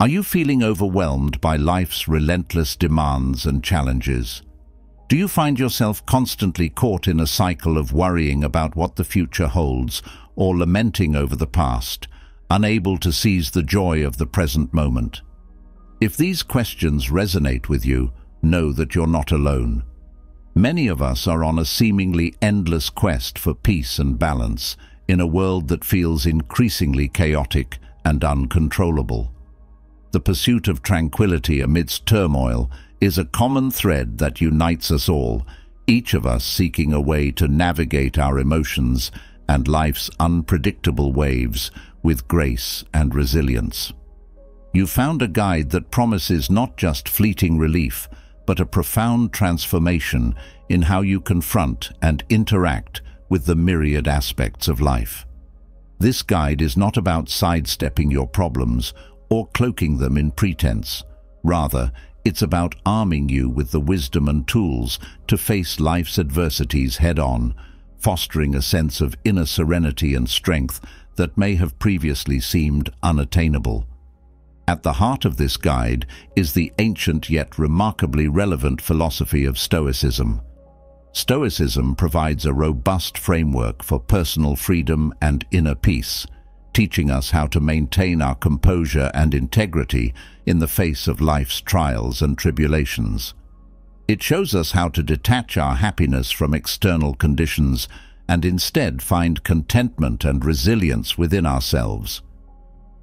Are you feeling overwhelmed by life's relentless demands and challenges? Do you find yourself constantly caught in a cycle of worrying about what the future holds or lamenting over the past, unable to seize the joy of the present moment? If these questions resonate with you, know that you're not alone. Many of us are on a seemingly endless quest for peace and balance in a world that feels increasingly chaotic and uncontrollable. The pursuit of tranquility amidst turmoil is a common thread that unites us all, each of us seeking a way to navigate our emotions and life's unpredictable waves with grace and resilience. You found a guide that promises not just fleeting relief, but a profound transformation in how you confront and interact with the myriad aspects of life. This guide is not about sidestepping your problems or cloaking them in pretense. Rather, it's about arming you with the wisdom and tools to face life's adversities head-on, fostering a sense of inner serenity and strength that may have previously seemed unattainable. At the heart of this guide is the ancient yet remarkably relevant philosophy of Stoicism. Stoicism provides a robust framework for personal freedom and inner peace, teaching us how to maintain our composure and integrity in the face of life's trials and tribulations. It shows us how to detach our happiness from external conditions and instead find contentment and resilience within ourselves.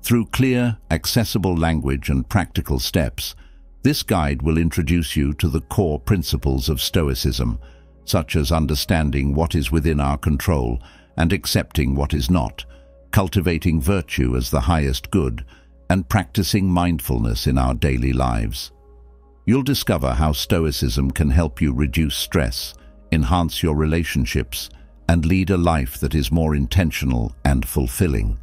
Through clear, accessible language and practical steps, this guide will introduce you to the core principles of Stoicism, such as understanding what is within our control and accepting what is not, cultivating virtue as the highest good, and practicing mindfulness in our daily lives. You'll discover how Stoicism can help you reduce stress, enhance your relationships, and lead a life that is more intentional and fulfilling.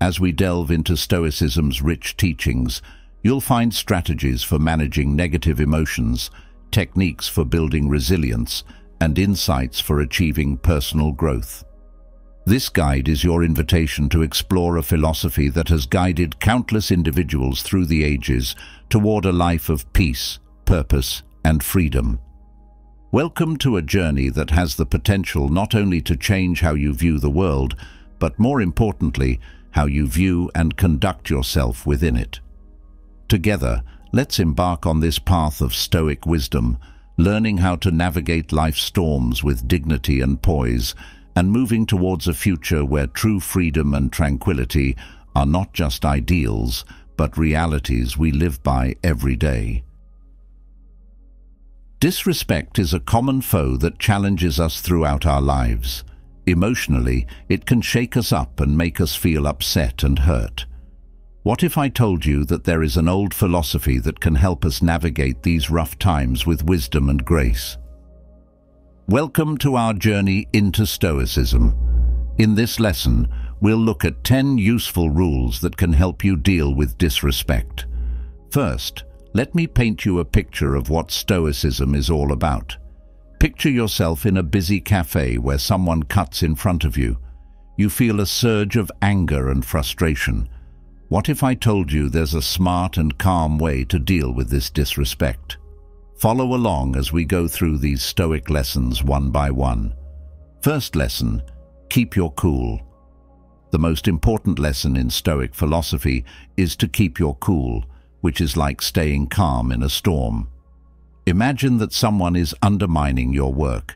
As we delve into Stoicism's rich teachings, you'll find strategies for managing negative emotions, techniques for building resilience, and insights for achieving personal growth. This guide is your invitation to explore a philosophy that has guided countless individuals through the ages toward a life of peace, purpose, and freedom. Welcome to a journey that has the potential not only to change how you view the world, but more importantly, how you view and conduct yourself within it. Together, let's embark on this path of stoic wisdom, learning how to navigate life's storms with dignity and poise, and moving towards a future where true freedom and tranquility are not just ideals, but realities we live by every day. Disrespect is a common foe that challenges us throughout our lives. Emotionally, it can shake us up and make us feel upset and hurt. What if I told you that there is an old philosophy that can help us navigate these rough times with wisdom and grace? Welcome to our journey into Stoicism. In this lesson, we'll look at 10 useful rules that can help you deal with disrespect. First, let me paint you a picture of what Stoicism is all about. Picture yourself in a busy cafe where someone cuts in front of you. You feel a surge of anger and frustration. What if I told you there's a smart and calm way to deal with this disrespect? Follow along as we go through these Stoic lessons one by one. First lesson, keep your cool. The most important lesson in Stoic philosophy is to keep your cool, which is like staying calm in a storm. Imagine that someone is undermining your work.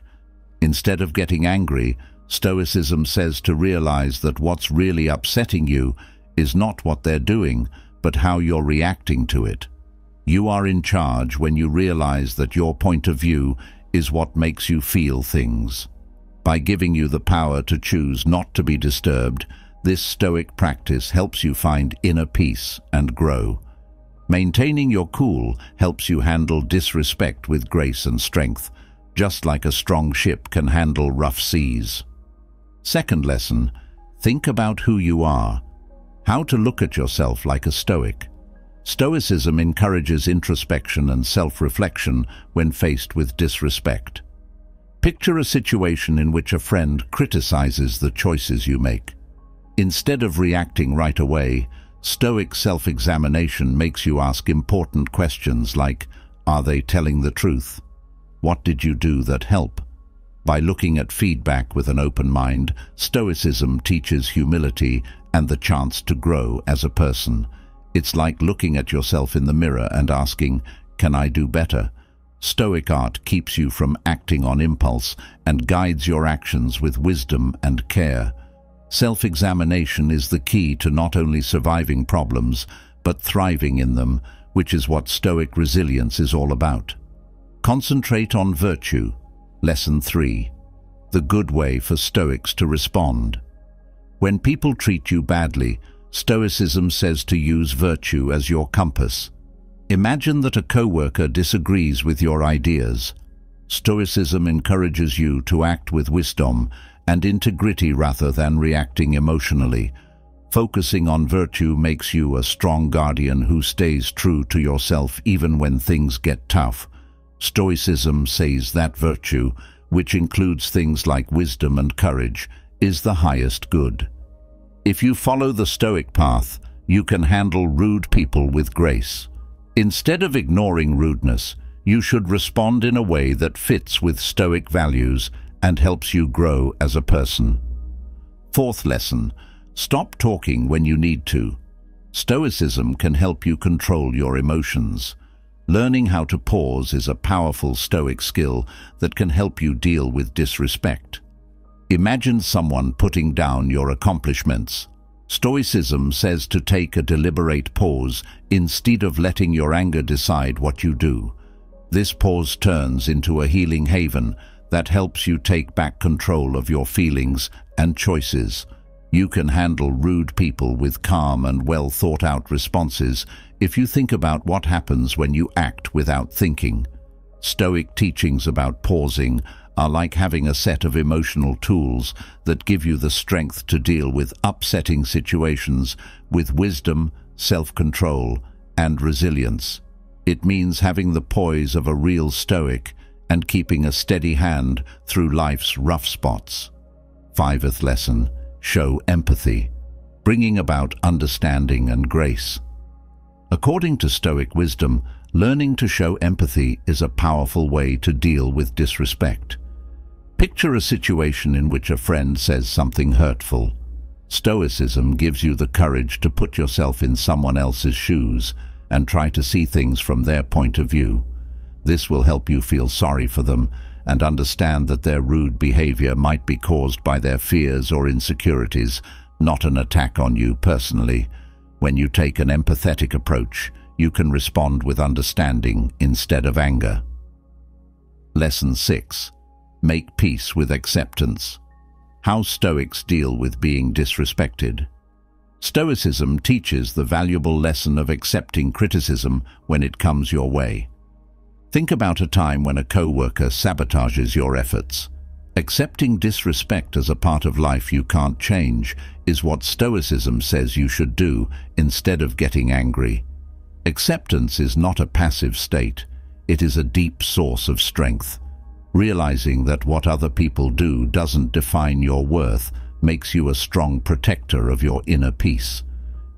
Instead of getting angry, Stoicism says to realize that what's really upsetting you is not what they're doing, but how you're reacting to it. You are in charge when you realize that your point of view is what makes you feel things. By giving you the power to choose not to be disturbed, this stoic practice helps you find inner peace and grow. Maintaining your cool helps you handle disrespect with grace and strength, just like a strong ship can handle rough seas. Second lesson, think about who you are. How to look at yourself like a stoic. Stoicism encourages introspection and self-reflection when faced with disrespect. Picture a situation in which a friend criticizes the choices you make. Instead of reacting right away, Stoic self-examination makes you ask important questions like, are they telling the truth? What did you do that help? By looking at feedback with an open mind, Stoicism teaches humility and the chance to grow as a person. It's like looking at yourself in the mirror and asking, can I do better? Stoic art keeps you from acting on impulse and guides your actions with wisdom and care. Self-examination is the key to not only surviving problems, but thriving in them, which is what Stoic resilience is all about. Concentrate on virtue. Lesson 3. The good way for Stoics to respond. When people treat you badly, Stoicism says to use virtue as your compass. Imagine that a co-worker disagrees with your ideas. Stoicism encourages you to act with wisdom and integrity rather than reacting emotionally. Focusing on virtue makes you a strong guardian who stays true to yourself even when things get tough. Stoicism says that virtue, which includes things like wisdom and courage, is the highest good. If you follow the Stoic path, you can handle rude people with grace. Instead of ignoring rudeness, you should respond in a way that fits with Stoic values and helps you grow as a person. Fourth lesson, stop talking when you need to. Stoicism can help you control your emotions. Learning how to pause is a powerful Stoic skill that can help you deal with disrespect. Imagine someone putting down your accomplishments, Stoicism says to take a deliberate pause instead of letting your anger decide what you do. This pause turns into a healing haven that helps you take back control of your feelings and choices. You can handle rude people with calm and well-thought-out responses if you think about what happens when you act without thinking. Stoic teachings about pausing are like having a set of emotional tools that give you the strength to deal with upsetting situations with wisdom, self-control, and resilience. It means having the poise of a real stoic and keeping a steady hand through life's rough spots. Fifth lesson, show empathy, bringing about understanding and grace. According to Stoic wisdom, learning to show empathy is a powerful way to deal with disrespect. Picture a situation in which a friend says something hurtful. Stoicism gives you the courage to put yourself in someone else's shoes and try to see things from their point of view. This will help you feel sorry for them and understand that their rude behavior might be caused by their fears or insecurities, not an attack on you personally. When you take an empathetic approach, you can respond with understanding instead of anger. Lesson 6 Make peace with acceptance. How Stoics deal with being disrespected. Stoicism teaches the valuable lesson of accepting criticism when it comes your way. Think about a time when a co-worker sabotages your efforts. Accepting disrespect as a part of life you can't change is what Stoicism says you should do instead of getting angry. Acceptance is not a passive state. It is a deep source of strength. Realizing that what other people do doesn't define your worth makes you a strong protector of your inner peace.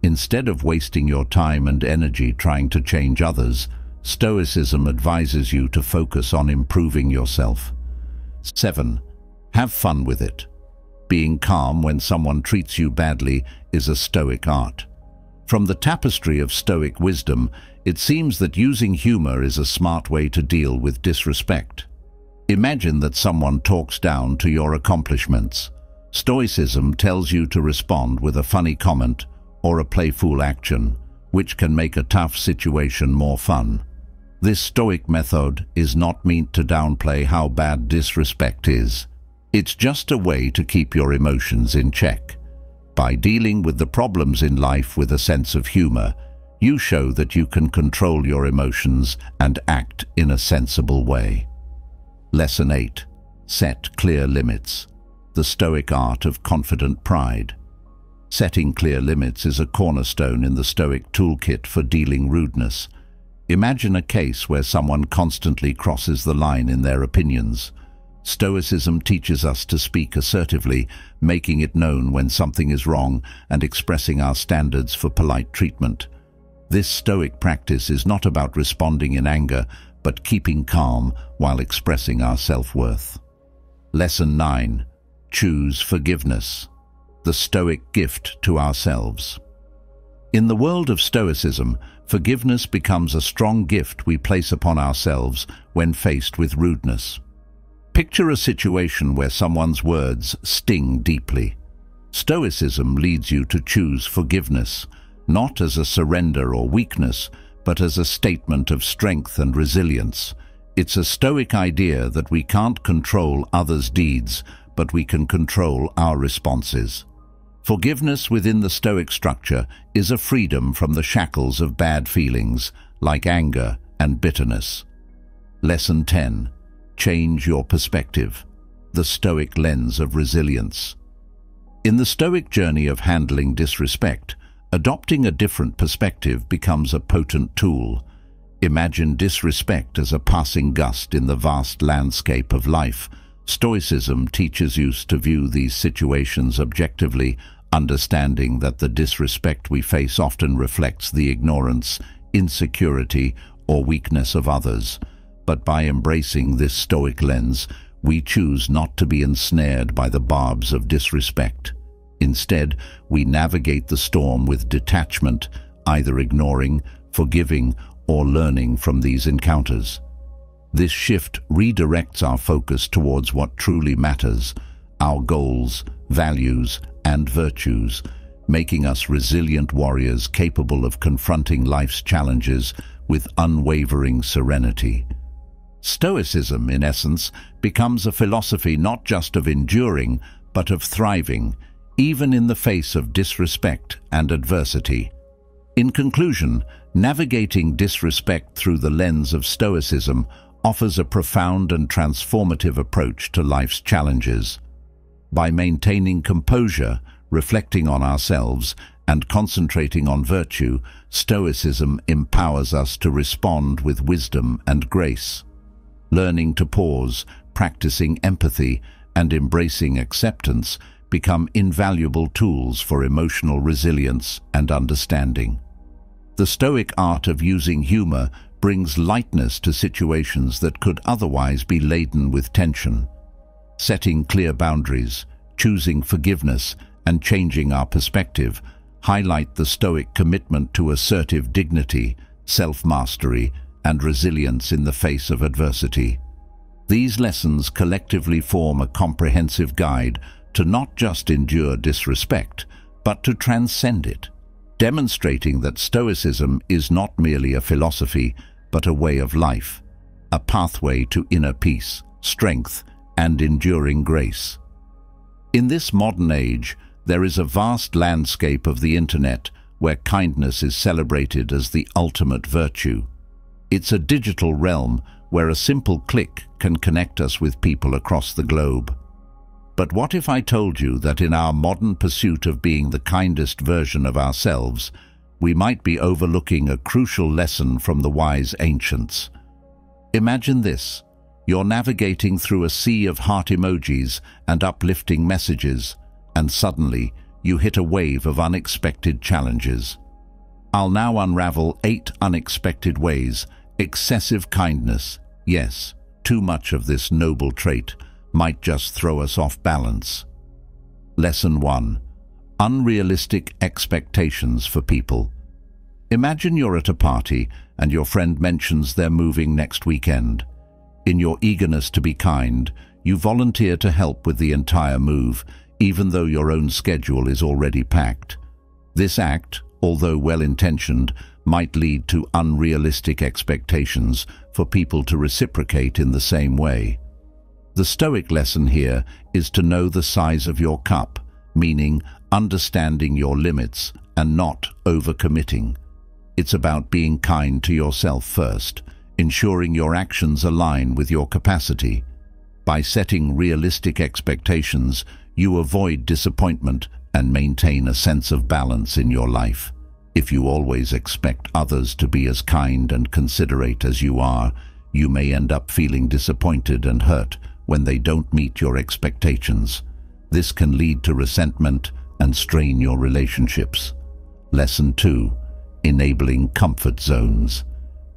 Instead of wasting your time and energy trying to change others, Stoicism advises you to focus on improving yourself. 7. Have fun with it. Being calm when someone treats you badly is a Stoic art. From the tapestry of Stoic wisdom, it seems that using humor is a smart way to deal with disrespect. Imagine that someone talks down to your accomplishments. Stoicism tells you to respond with a funny comment or a playful action, which can make a tough situation more fun. This Stoic method is not meant to downplay how bad disrespect is. It's just a way to keep your emotions in check. By dealing with the problems in life with a sense of humor, you show that you can control your emotions and act in a sensible way. Lesson 8. Set clear limits. The Stoic art of confident pride. Setting clear limits is a cornerstone in the Stoic toolkit for dealing rudeness. Imagine a case where someone constantly crosses the line in their opinions. Stoicism teaches us to speak assertively, making it known when something is wrong and expressing our standards for polite treatment. This Stoic practice is not about responding in anger, but keeping calm while expressing our self-worth. Lesson 9. Choose forgiveness. The Stoic gift to ourselves. In the world of Stoicism, forgiveness becomes a strong gift we place upon ourselves when faced with rudeness. Picture a situation where someone's words sting deeply. Stoicism leads you to choose forgiveness, not as a surrender or weakness, but as a statement of strength and resilience. It's a Stoic idea that we can't control others' deeds, but we can control our responses. Forgiveness within the Stoic structure is a freedom from the shackles of bad feelings, like anger and bitterness. Lesson 10. Change your perspective. The Stoic lens of resilience. In the Stoic journey of handling disrespect, adopting a different perspective becomes a potent tool. Imagine disrespect as a passing gust in the vast landscape of life. Stoicism teaches us to view these situations objectively, understanding that the disrespect we face often reflects the ignorance, insecurity, or weakness of others but by embracing this stoic lens, we choose not to be ensnared by the barbs of disrespect. Instead, we navigate the storm with detachment, either ignoring, forgiving, or learning from these encounters. This shift redirects our focus towards what truly matters, our goals, values, and virtues, making us resilient warriors capable of confronting life's challenges with unwavering serenity. Stoicism, in essence, becomes a philosophy not just of enduring, but of thriving, even in the face of disrespect and adversity. In conclusion, navigating disrespect through the lens of Stoicism offers a profound and transformative approach to life's challenges. By maintaining composure, reflecting on ourselves, and concentrating on virtue, Stoicism empowers us to respond with wisdom and grace learning to pause, practicing empathy, and embracing acceptance become invaluable tools for emotional resilience and understanding. The Stoic art of using humor brings lightness to situations that could otherwise be laden with tension. Setting clear boundaries, choosing forgiveness, and changing our perspective highlight the Stoic commitment to assertive dignity, self-mastery, and resilience in the face of adversity. These lessons collectively form a comprehensive guide to not just endure disrespect, but to transcend it, demonstrating that Stoicism is not merely a philosophy, but a way of life, a pathway to inner peace, strength, and enduring grace. In this modern age, there is a vast landscape of the internet where kindness is celebrated as the ultimate virtue. It's a digital realm where a simple click can connect us with people across the globe. But what if I told you that in our modern pursuit of being the kindest version of ourselves, we might be overlooking a crucial lesson from the wise ancients? Imagine this. You're navigating through a sea of heart emojis and uplifting messages, and suddenly you hit a wave of unexpected challenges. I'll now unravel eight unexpected ways Excessive kindness, yes, too much of this noble trait might just throw us off balance. Lesson 1. Unrealistic expectations for people. Imagine you're at a party and your friend mentions they're moving next weekend. In your eagerness to be kind, you volunteer to help with the entire move, even though your own schedule is already packed. This act, although well-intentioned, might lead to unrealistic expectations for people to reciprocate in the same way. The Stoic lesson here is to know the size of your cup, meaning understanding your limits and not overcommitting. It's about being kind to yourself first, ensuring your actions align with your capacity. By setting realistic expectations, you avoid disappointment and maintain a sense of balance in your life. If you always expect others to be as kind and considerate as you are, you may end up feeling disappointed and hurt when they don't meet your expectations. This can lead to resentment and strain your relationships. Lesson 2. Enabling comfort zones.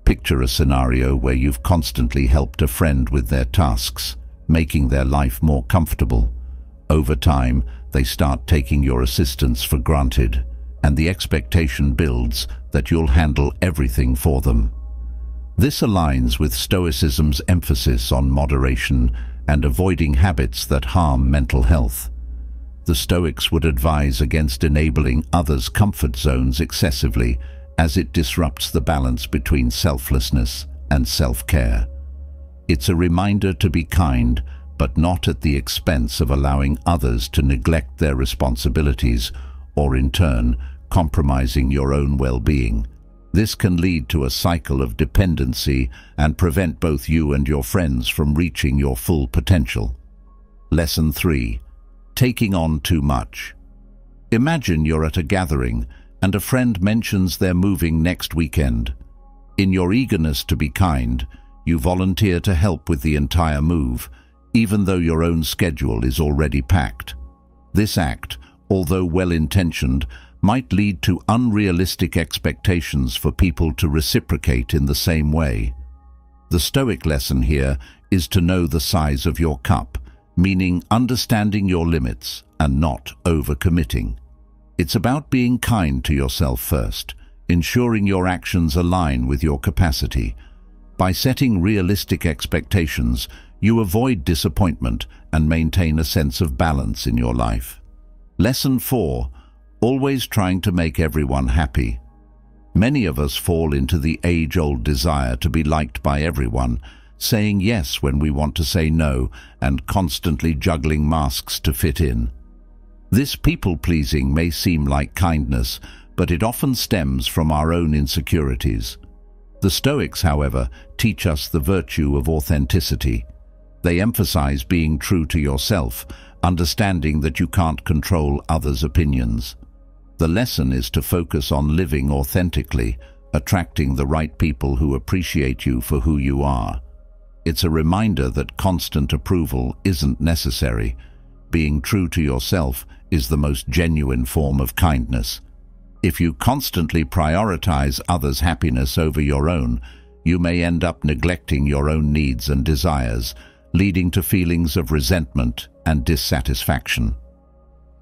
Picture a scenario where you've constantly helped a friend with their tasks, making their life more comfortable. Over time, they start taking your assistance for granted, and the expectation builds that you'll handle everything for them. This aligns with Stoicism's emphasis on moderation and avoiding habits that harm mental health. The Stoics would advise against enabling others' comfort zones excessively as it disrupts the balance between selflessness and self-care. It's a reminder to be kind, but not at the expense of allowing others to neglect their responsibilities or, in turn, compromising your own well-being. This can lead to a cycle of dependency and prevent both you and your friends from reaching your full potential. Lesson 3. Taking on too much. Imagine you're at a gathering and a friend mentions they're moving next weekend. In your eagerness to be kind, you volunteer to help with the entire move, even though your own schedule is already packed. This act, although well-intentioned, might lead to unrealistic expectations for people to reciprocate in the same way. The Stoic lesson here is to know the size of your cup, meaning understanding your limits and not overcommitting. It's about being kind to yourself first, ensuring your actions align with your capacity. By setting realistic expectations, you avoid disappointment and maintain a sense of balance in your life. Lesson 4 always trying to make everyone happy. Many of us fall into the age-old desire to be liked by everyone, saying yes when we want to say no and constantly juggling masks to fit in. This people-pleasing may seem like kindness, but it often stems from our own insecurities. The Stoics, however, teach us the virtue of authenticity. They emphasize being true to yourself, understanding that you can't control others' opinions. The lesson is to focus on living authentically, attracting the right people who appreciate you for who you are. It's a reminder that constant approval isn't necessary. Being true to yourself is the most genuine form of kindness. If you constantly prioritize others' happiness over your own, you may end up neglecting your own needs and desires, leading to feelings of resentment and dissatisfaction.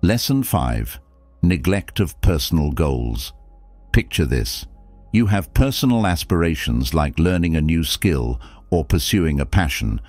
Lesson 5 neglect of personal goals. Picture this. You have personal aspirations like learning a new skill or pursuing a passion,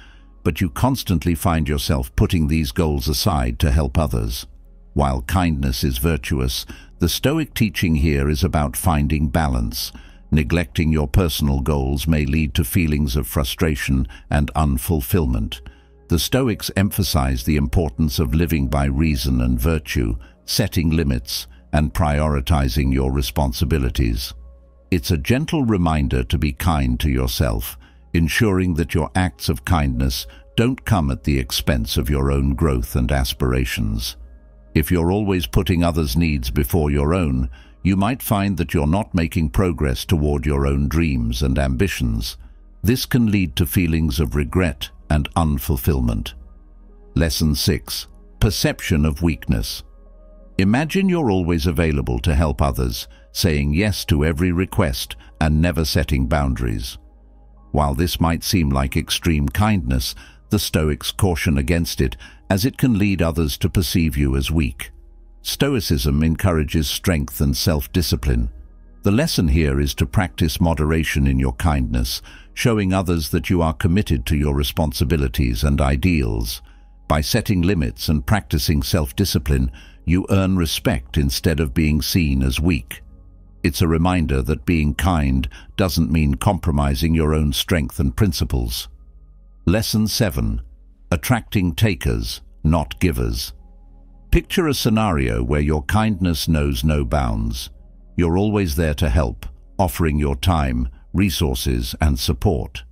but you constantly find yourself putting these goals aside to help others. While kindness is virtuous, the Stoic teaching here is about finding balance. Neglecting your personal goals may lead to feelings of frustration and unfulfillment. The Stoics emphasize the importance of living by reason and virtue, setting limits, and prioritizing your responsibilities. It's a gentle reminder to be kind to yourself, ensuring that your acts of kindness don't come at the expense of your own growth and aspirations. If you're always putting others' needs before your own, you might find that you're not making progress toward your own dreams and ambitions. This can lead to feelings of regret and unfulfillment. Lesson 6. Perception of weakness. Imagine you're always available to help others, saying yes to every request and never setting boundaries. While this might seem like extreme kindness, the Stoics caution against it as it can lead others to perceive you as weak. Stoicism encourages strength and self-discipline. The lesson here is to practice moderation in your kindness, showing others that you are committed to your responsibilities and ideals. By setting limits and practicing self-discipline, you earn respect instead of being seen as weak. It's a reminder that being kind doesn't mean compromising your own strength and principles. Lesson 7. Attracting takers, not givers. Picture a scenario where your kindness knows no bounds. You're always there to help, offering your time, resources and support.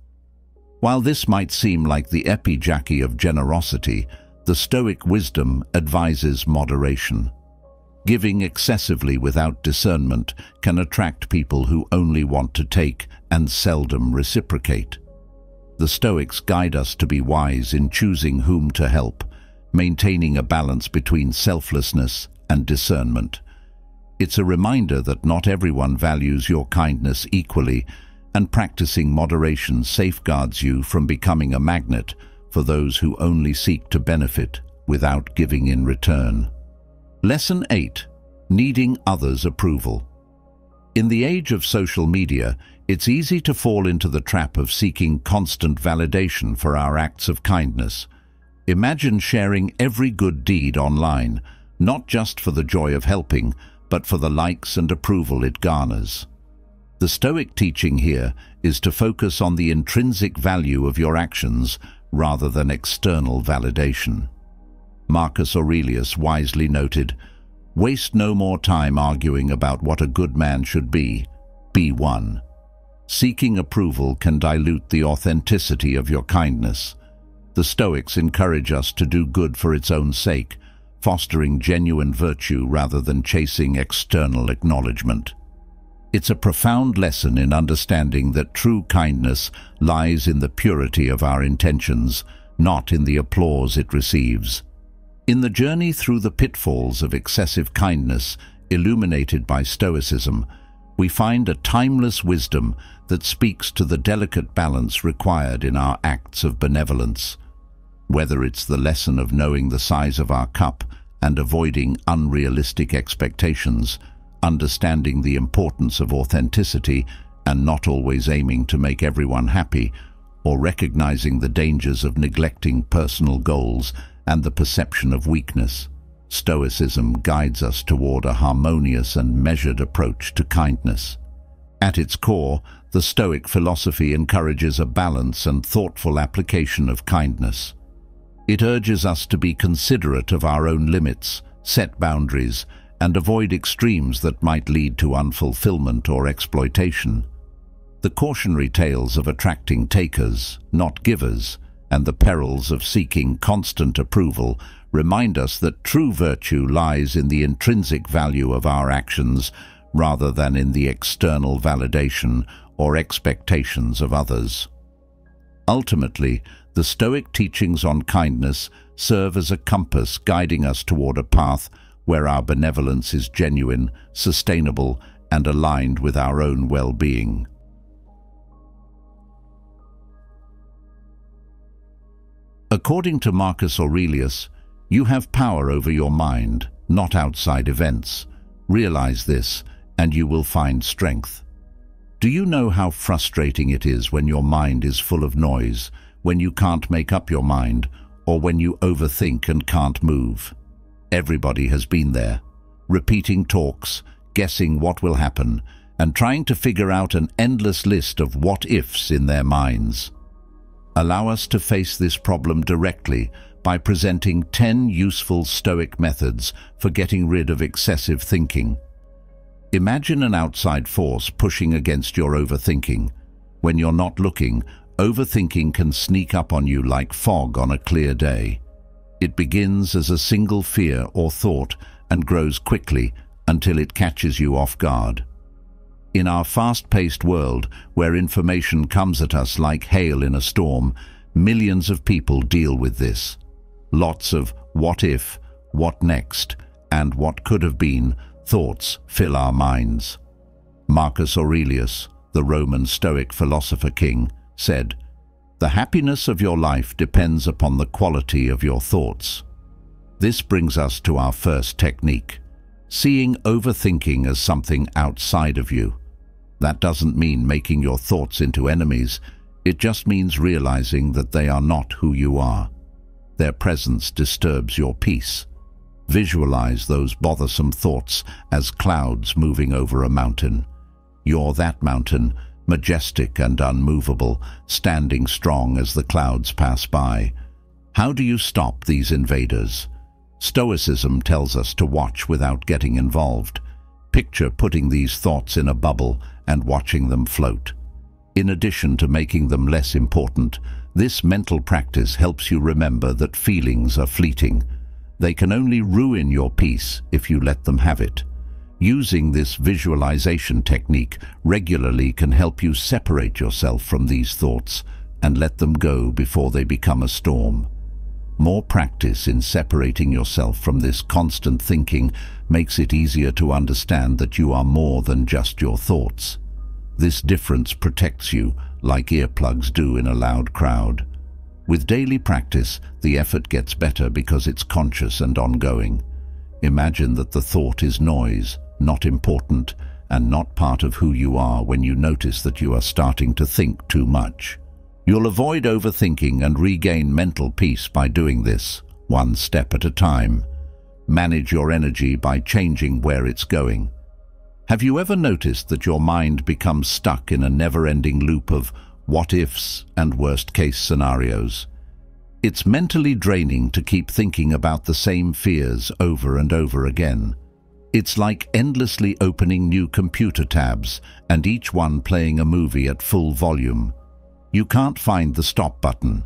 While this might seem like the epi-jackie of generosity, the Stoic wisdom advises moderation. Giving excessively without discernment can attract people who only want to take and seldom reciprocate. The Stoics guide us to be wise in choosing whom to help, maintaining a balance between selflessness and discernment. It's a reminder that not everyone values your kindness equally, and practicing moderation safeguards you from becoming a magnet for those who only seek to benefit without giving in return. Lesson 8. Needing others' approval. In the age of social media, it's easy to fall into the trap of seeking constant validation for our acts of kindness. Imagine sharing every good deed online, not just for the joy of helping, but for the likes and approval it garners. The Stoic teaching here is to focus on the intrinsic value of your actions rather than external validation. Marcus Aurelius wisely noted, Waste no more time arguing about what a good man should be. Be one. Seeking approval can dilute the authenticity of your kindness. The Stoics encourage us to do good for its own sake, fostering genuine virtue rather than chasing external acknowledgement. It's a profound lesson in understanding that true kindness lies in the purity of our intentions, not in the applause it receives. In the journey through the pitfalls of excessive kindness, illuminated by Stoicism, we find a timeless wisdom that speaks to the delicate balance required in our acts of benevolence. Whether it's the lesson of knowing the size of our cup and avoiding unrealistic expectations, understanding the importance of authenticity and not always aiming to make everyone happy, or recognizing the dangers of neglecting personal goals and the perception of weakness. Stoicism guides us toward a harmonious and measured approach to kindness. At its core, the Stoic philosophy encourages a balance and thoughtful application of kindness. It urges us to be considerate of our own limits, set boundaries, and avoid extremes that might lead to unfulfillment or exploitation. The cautionary tales of attracting takers, not givers, and the perils of seeking constant approval remind us that true virtue lies in the intrinsic value of our actions rather than in the external validation or expectations of others. Ultimately, the Stoic teachings on kindness serve as a compass guiding us toward a path where our benevolence is genuine, sustainable, and aligned with our own well-being. According to Marcus Aurelius, you have power over your mind, not outside events. Realize this, and you will find strength. Do you know how frustrating it is when your mind is full of noise, when you can't make up your mind, or when you overthink and can't move. Everybody has been there, repeating talks, guessing what will happen, and trying to figure out an endless list of what-ifs in their minds. Allow us to face this problem directly by presenting 10 useful Stoic methods for getting rid of excessive thinking. Imagine an outside force pushing against your overthinking. When you're not looking, Overthinking can sneak up on you like fog on a clear day. It begins as a single fear or thought and grows quickly until it catches you off guard. In our fast-paced world, where information comes at us like hail in a storm, millions of people deal with this. Lots of what if, what next, and what could have been thoughts fill our minds. Marcus Aurelius, the Roman Stoic philosopher king, said, The happiness of your life depends upon the quality of your thoughts. This brings us to our first technique, seeing overthinking as something outside of you. That doesn't mean making your thoughts into enemies, it just means realizing that they are not who you are. Their presence disturbs your peace. Visualize those bothersome thoughts as clouds moving over a mountain. You're that mountain, majestic and unmovable, standing strong as the clouds pass by. How do you stop these invaders? Stoicism tells us to watch without getting involved. Picture putting these thoughts in a bubble and watching them float. In addition to making them less important, this mental practice helps you remember that feelings are fleeting. They can only ruin your peace if you let them have it. Using this visualization technique regularly can help you separate yourself from these thoughts and let them go before they become a storm. More practice in separating yourself from this constant thinking makes it easier to understand that you are more than just your thoughts. This difference protects you like earplugs do in a loud crowd. With daily practice, the effort gets better because it's conscious and ongoing. Imagine that the thought is noise, not important, and not part of who you are when you notice that you are starting to think too much. You'll avoid overthinking and regain mental peace by doing this, one step at a time. Manage your energy by changing where it's going. Have you ever noticed that your mind becomes stuck in a never-ending loop of what-ifs and worst-case scenarios? It's mentally draining to keep thinking about the same fears over and over again. It's like endlessly opening new computer tabs and each one playing a movie at full volume. You can't find the stop button.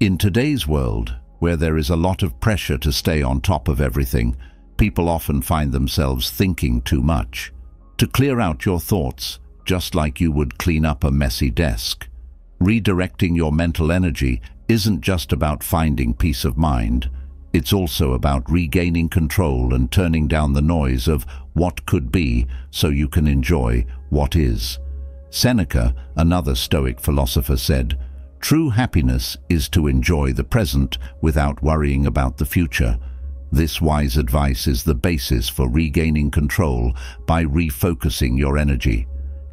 In today's world, where there is a lot of pressure to stay on top of everything, people often find themselves thinking too much. To clear out your thoughts, just like you would clean up a messy desk. Redirecting your mental energy isn't just about finding peace of mind. It's also about regaining control and turning down the noise of what could be so you can enjoy what is. Seneca, another Stoic philosopher, said, True happiness is to enjoy the present without worrying about the future. This wise advice is the basis for regaining control by refocusing your energy.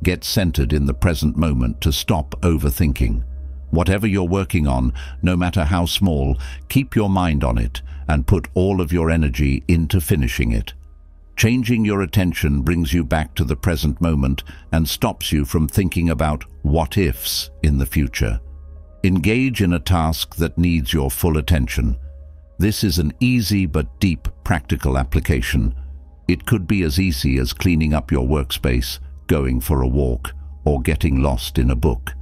Get centered in the present moment to stop overthinking. Whatever you're working on, no matter how small, keep your mind on it and put all of your energy into finishing it. Changing your attention brings you back to the present moment and stops you from thinking about what-ifs in the future. Engage in a task that needs your full attention. This is an easy but deep practical application. It could be as easy as cleaning up your workspace, going for a walk, or getting lost in a book.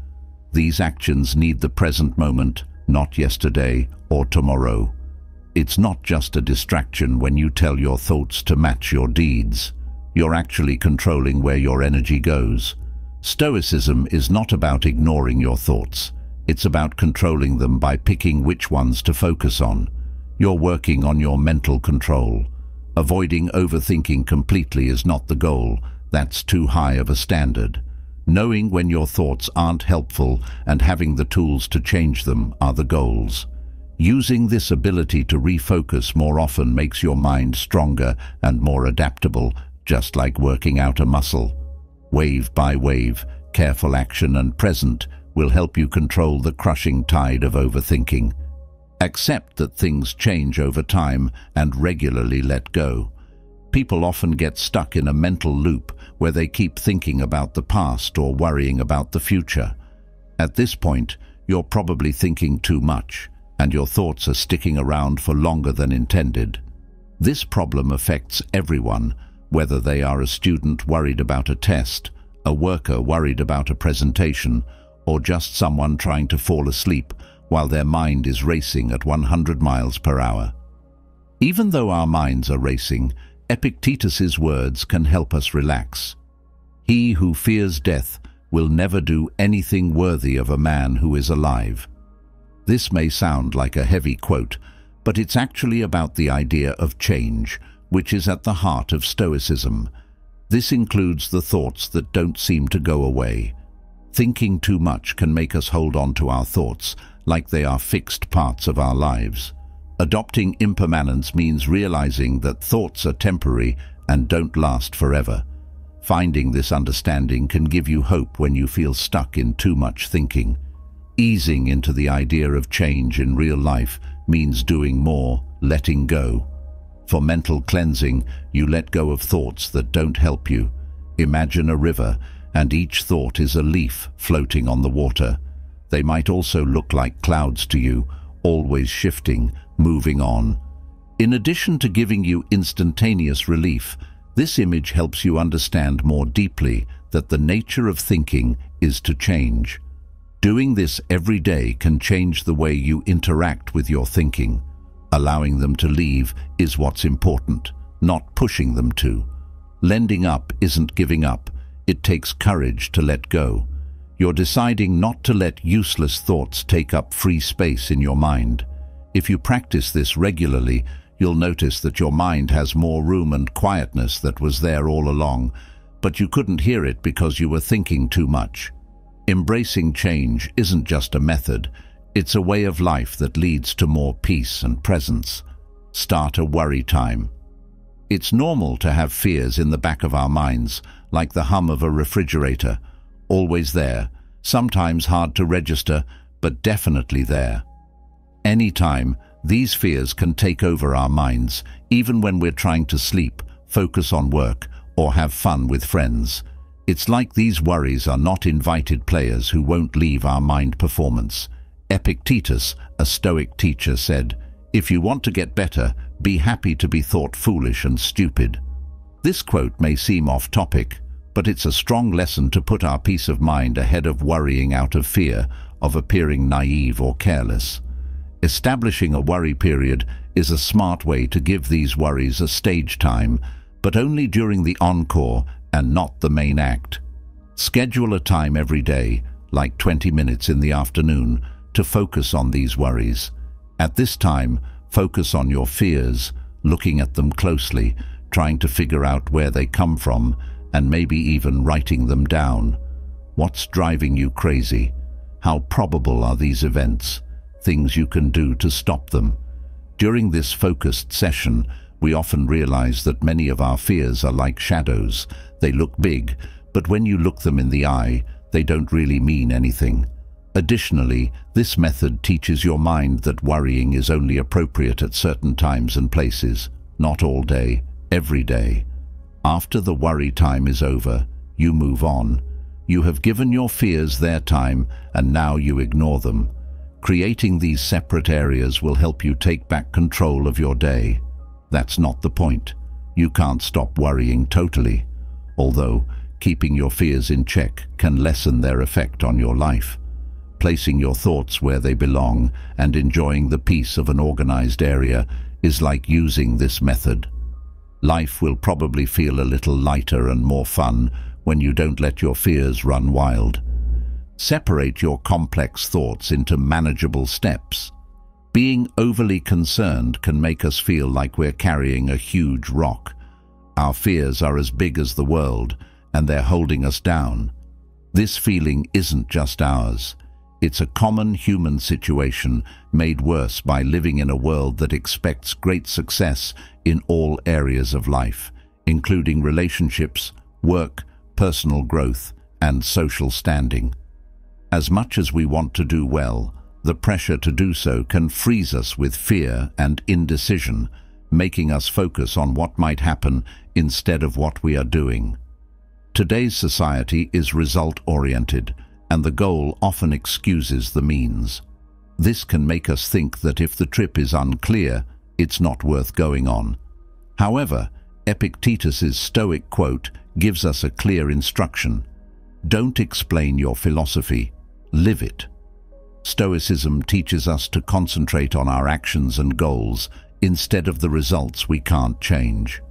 These actions need the present moment, not yesterday or tomorrow. It's not just a distraction when you tell your thoughts to match your deeds. You're actually controlling where your energy goes. Stoicism is not about ignoring your thoughts. It's about controlling them by picking which ones to focus on. You're working on your mental control. Avoiding overthinking completely is not the goal. That's too high of a standard. Knowing when your thoughts aren't helpful and having the tools to change them are the goals. Using this ability to refocus more often makes your mind stronger and more adaptable, just like working out a muscle. Wave by wave, careful action and present will help you control the crushing tide of overthinking. Accept that things change over time and regularly let go. People often get stuck in a mental loop where they keep thinking about the past or worrying about the future. At this point, you're probably thinking too much and your thoughts are sticking around for longer than intended. This problem affects everyone, whether they are a student worried about a test, a worker worried about a presentation, or just someone trying to fall asleep while their mind is racing at 100 miles per hour. Even though our minds are racing, Epictetus's words can help us relax. He who fears death will never do anything worthy of a man who is alive. This may sound like a heavy quote, but it's actually about the idea of change, which is at the heart of Stoicism. This includes the thoughts that don't seem to go away. Thinking too much can make us hold on to our thoughts, like they are fixed parts of our lives. Adopting impermanence means realizing that thoughts are temporary and don't last forever. Finding this understanding can give you hope when you feel stuck in too much thinking. Easing into the idea of change in real life means doing more, letting go. For mental cleansing, you let go of thoughts that don't help you. Imagine a river, and each thought is a leaf floating on the water. They might also look like clouds to you, always shifting, moving on. In addition to giving you instantaneous relief, this image helps you understand more deeply that the nature of thinking is to change. Doing this every day can change the way you interact with your thinking. Allowing them to leave is what's important, not pushing them to. Lending up isn't giving up. It takes courage to let go. You're deciding not to let useless thoughts take up free space in your mind. If you practice this regularly, you'll notice that your mind has more room and quietness that was there all along, but you couldn't hear it because you were thinking too much. Embracing change isn't just a method, it's a way of life that leads to more peace and presence. Start a worry time. It's normal to have fears in the back of our minds, like the hum of a refrigerator, always there, sometimes hard to register, but definitely there. Anytime, these fears can take over our minds, even when we're trying to sleep, focus on work, or have fun with friends. It's like these worries are not invited players who won't leave our mind performance. Epictetus, a Stoic teacher, said, If you want to get better, be happy to be thought foolish and stupid. This quote may seem off-topic, but it's a strong lesson to put our peace of mind ahead of worrying out of fear of appearing naive or careless. Establishing a worry period is a smart way to give these worries a stage time, but only during the encore and not the main act. Schedule a time every day, like 20 minutes in the afternoon, to focus on these worries. At this time, focus on your fears, looking at them closely, trying to figure out where they come from, and maybe even writing them down. What's driving you crazy? How probable are these events? Things you can do to stop them. During this focused session, we often realize that many of our fears are like shadows. They look big, but when you look them in the eye, they don't really mean anything. Additionally, this method teaches your mind that worrying is only appropriate at certain times and places, not all day, every day. After the worry time is over, you move on. You have given your fears their time and now you ignore them. Creating these separate areas will help you take back control of your day. That's not the point. You can't stop worrying totally, although keeping your fears in check can lessen their effect on your life placing your thoughts where they belong and enjoying the peace of an organized area is like using this method. Life will probably feel a little lighter and more fun when you don't let your fears run wild. Separate your complex thoughts into manageable steps. Being overly concerned can make us feel like we're carrying a huge rock. Our fears are as big as the world, and they're holding us down. This feeling isn't just ours. It's a common human situation made worse by living in a world that expects great success in all areas of life, including relationships, work, personal growth, and social standing. As much as we want to do well, the pressure to do so can freeze us with fear and indecision, making us focus on what might happen instead of what we are doing. Today's society is result-oriented, and the goal often excuses the means. This can make us think that if the trip is unclear, it's not worth going on. However, Epictetus's Stoic quote gives us a clear instruction. Don't explain your philosophy, live it. Stoicism teaches us to concentrate on our actions and goals instead of the results we can't change.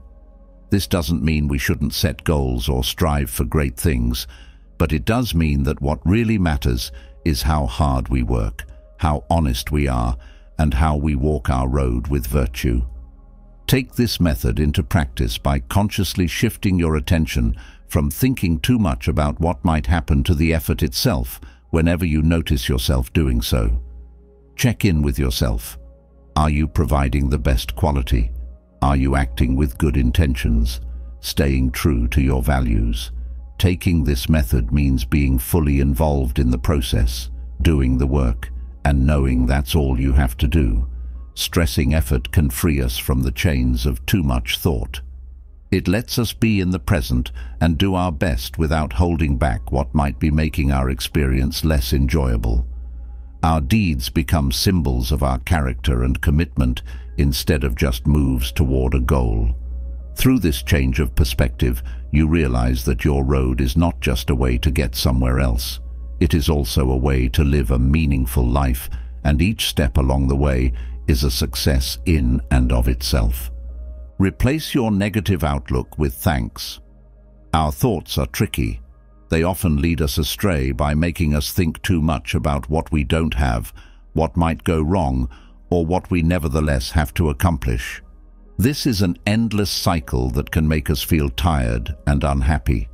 This doesn't mean we shouldn't set goals or strive for great things, but it does mean that what really matters is how hard we work, how honest we are, and how we walk our road with virtue. Take this method into practice by consciously shifting your attention from thinking too much about what might happen to the effort itself whenever you notice yourself doing so. Check in with yourself. Are you providing the best quality? Are you acting with good intentions, staying true to your values? Taking this method means being fully involved in the process, doing the work, and knowing that's all you have to do. Stressing effort can free us from the chains of too much thought. It lets us be in the present and do our best without holding back what might be making our experience less enjoyable. Our deeds become symbols of our character and commitment instead of just moves toward a goal. Through this change of perspective, you realize that your road is not just a way to get somewhere else. It is also a way to live a meaningful life, and each step along the way is a success in and of itself. Replace your negative outlook with thanks. Our thoughts are tricky. They often lead us astray by making us think too much about what we don't have, what might go wrong, or what we nevertheless have to accomplish. This is an endless cycle that can make us feel tired and unhappy.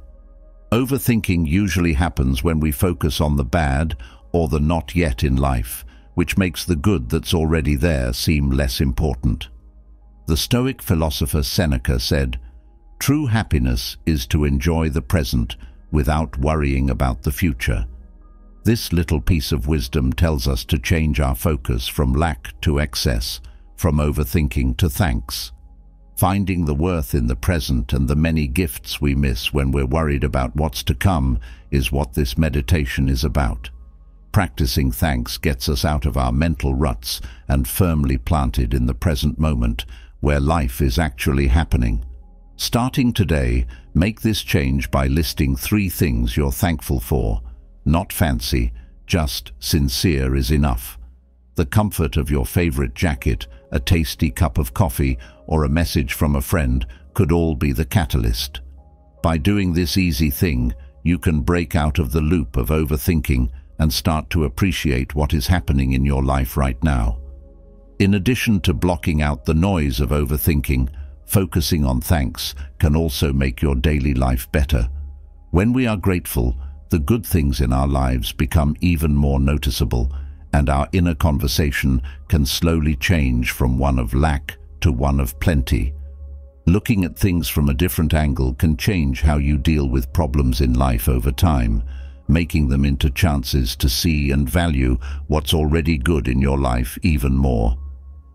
Overthinking usually happens when we focus on the bad or the not yet in life, which makes the good that's already there seem less important. The Stoic philosopher Seneca said, True happiness is to enjoy the present without worrying about the future. This little piece of wisdom tells us to change our focus from lack to excess, from overthinking to thanks. Finding the worth in the present and the many gifts we miss when we're worried about what's to come is what this meditation is about. Practicing thanks gets us out of our mental ruts and firmly planted in the present moment where life is actually happening. Starting today, make this change by listing three things you're thankful for. Not fancy, just sincere is enough. The comfort of your favorite jacket, a tasty cup of coffee, or a message from a friend could all be the catalyst. By doing this easy thing, you can break out of the loop of overthinking and start to appreciate what is happening in your life right now. In addition to blocking out the noise of overthinking, Focusing on thanks can also make your daily life better. When we are grateful, the good things in our lives become even more noticeable and our inner conversation can slowly change from one of lack to one of plenty. Looking at things from a different angle can change how you deal with problems in life over time, making them into chances to see and value what's already good in your life even more.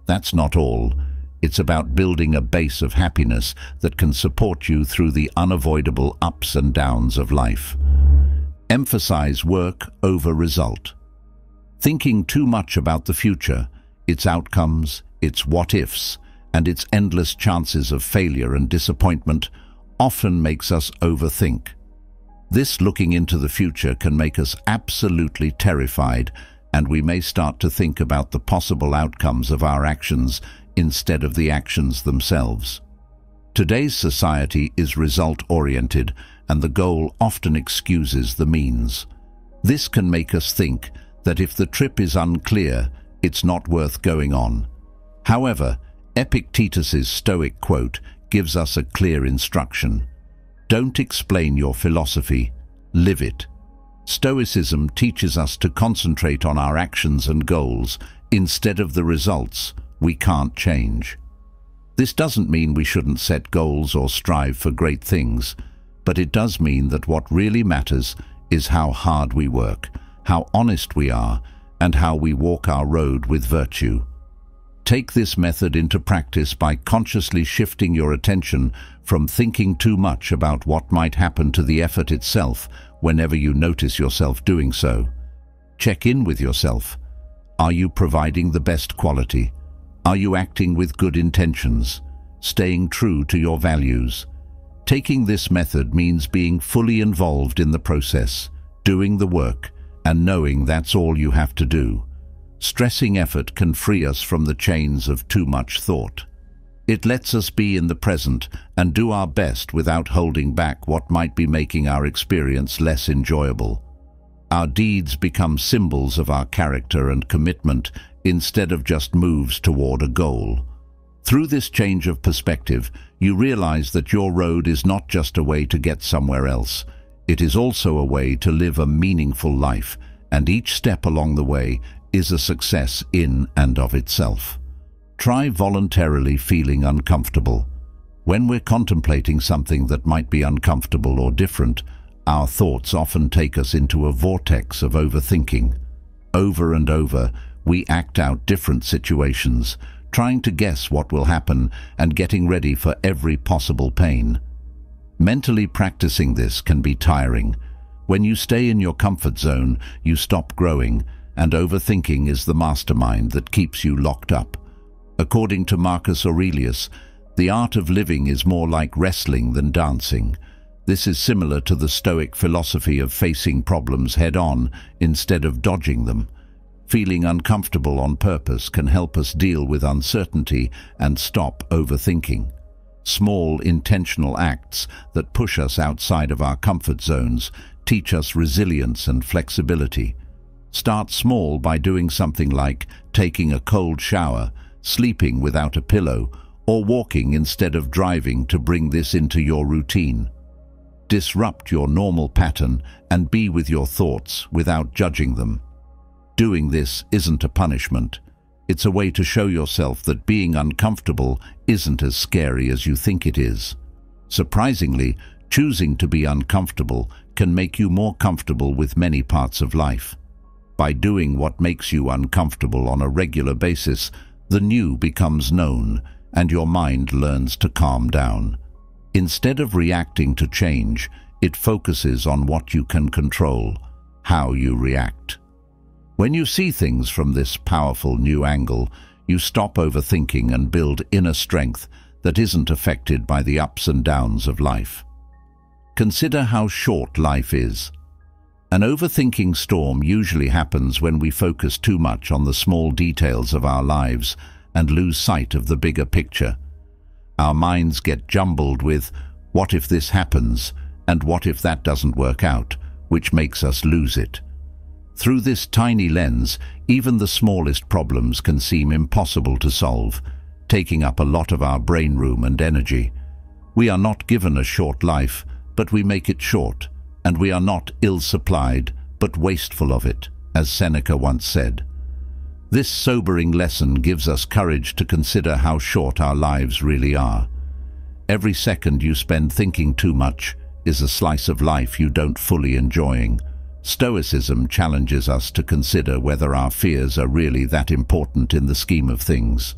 That's not all. It's about building a base of happiness that can support you through the unavoidable ups and downs of life. Emphasize work over result. Thinking too much about the future, its outcomes, its what-ifs, and its endless chances of failure and disappointment often makes us overthink. This looking into the future can make us absolutely terrified and we may start to think about the possible outcomes of our actions instead of the actions themselves. Today's society is result-oriented and the goal often excuses the means. This can make us think that if the trip is unclear, it's not worth going on. However, Epictetus's Stoic quote gives us a clear instruction. Don't explain your philosophy, live it. Stoicism teaches us to concentrate on our actions and goals instead of the results, we can't change. This doesn't mean we shouldn't set goals or strive for great things, but it does mean that what really matters is how hard we work, how honest we are, and how we walk our road with virtue. Take this method into practice by consciously shifting your attention from thinking too much about what might happen to the effort itself whenever you notice yourself doing so. Check in with yourself. Are you providing the best quality? Are you acting with good intentions, staying true to your values? Taking this method means being fully involved in the process, doing the work, and knowing that's all you have to do. Stressing effort can free us from the chains of too much thought. It lets us be in the present and do our best without holding back what might be making our experience less enjoyable. Our deeds become symbols of our character and commitment instead of just moves toward a goal. Through this change of perspective, you realize that your road is not just a way to get somewhere else. It is also a way to live a meaningful life, and each step along the way is a success in and of itself. Try voluntarily feeling uncomfortable. When we're contemplating something that might be uncomfortable or different, our thoughts often take us into a vortex of overthinking. Over and over, we act out different situations, trying to guess what will happen and getting ready for every possible pain. Mentally practicing this can be tiring. When you stay in your comfort zone, you stop growing, and overthinking is the mastermind that keeps you locked up. According to Marcus Aurelius, the art of living is more like wrestling than dancing. This is similar to the Stoic philosophy of facing problems head-on instead of dodging them. Feeling uncomfortable on purpose can help us deal with uncertainty and stop overthinking. Small, intentional acts that push us outside of our comfort zones teach us resilience and flexibility. Start small by doing something like taking a cold shower, sleeping without a pillow, or walking instead of driving to bring this into your routine. Disrupt your normal pattern and be with your thoughts without judging them. Doing this isn't a punishment. It's a way to show yourself that being uncomfortable isn't as scary as you think it is. Surprisingly, choosing to be uncomfortable can make you more comfortable with many parts of life. By doing what makes you uncomfortable on a regular basis, the new becomes known and your mind learns to calm down. Instead of reacting to change, it focuses on what you can control, how you react. When you see things from this powerful new angle, you stop overthinking and build inner strength that isn't affected by the ups and downs of life. Consider how short life is. An overthinking storm usually happens when we focus too much on the small details of our lives and lose sight of the bigger picture. Our minds get jumbled with, what if this happens, and what if that doesn't work out, which makes us lose it. Through this tiny lens, even the smallest problems can seem impossible to solve, taking up a lot of our brain room and energy. We are not given a short life, but we make it short, and we are not ill-supplied, but wasteful of it, as Seneca once said. This sobering lesson gives us courage to consider how short our lives really are. Every second you spend thinking too much is a slice of life you don't fully enjoying. Stoicism challenges us to consider whether our fears are really that important in the scheme of things.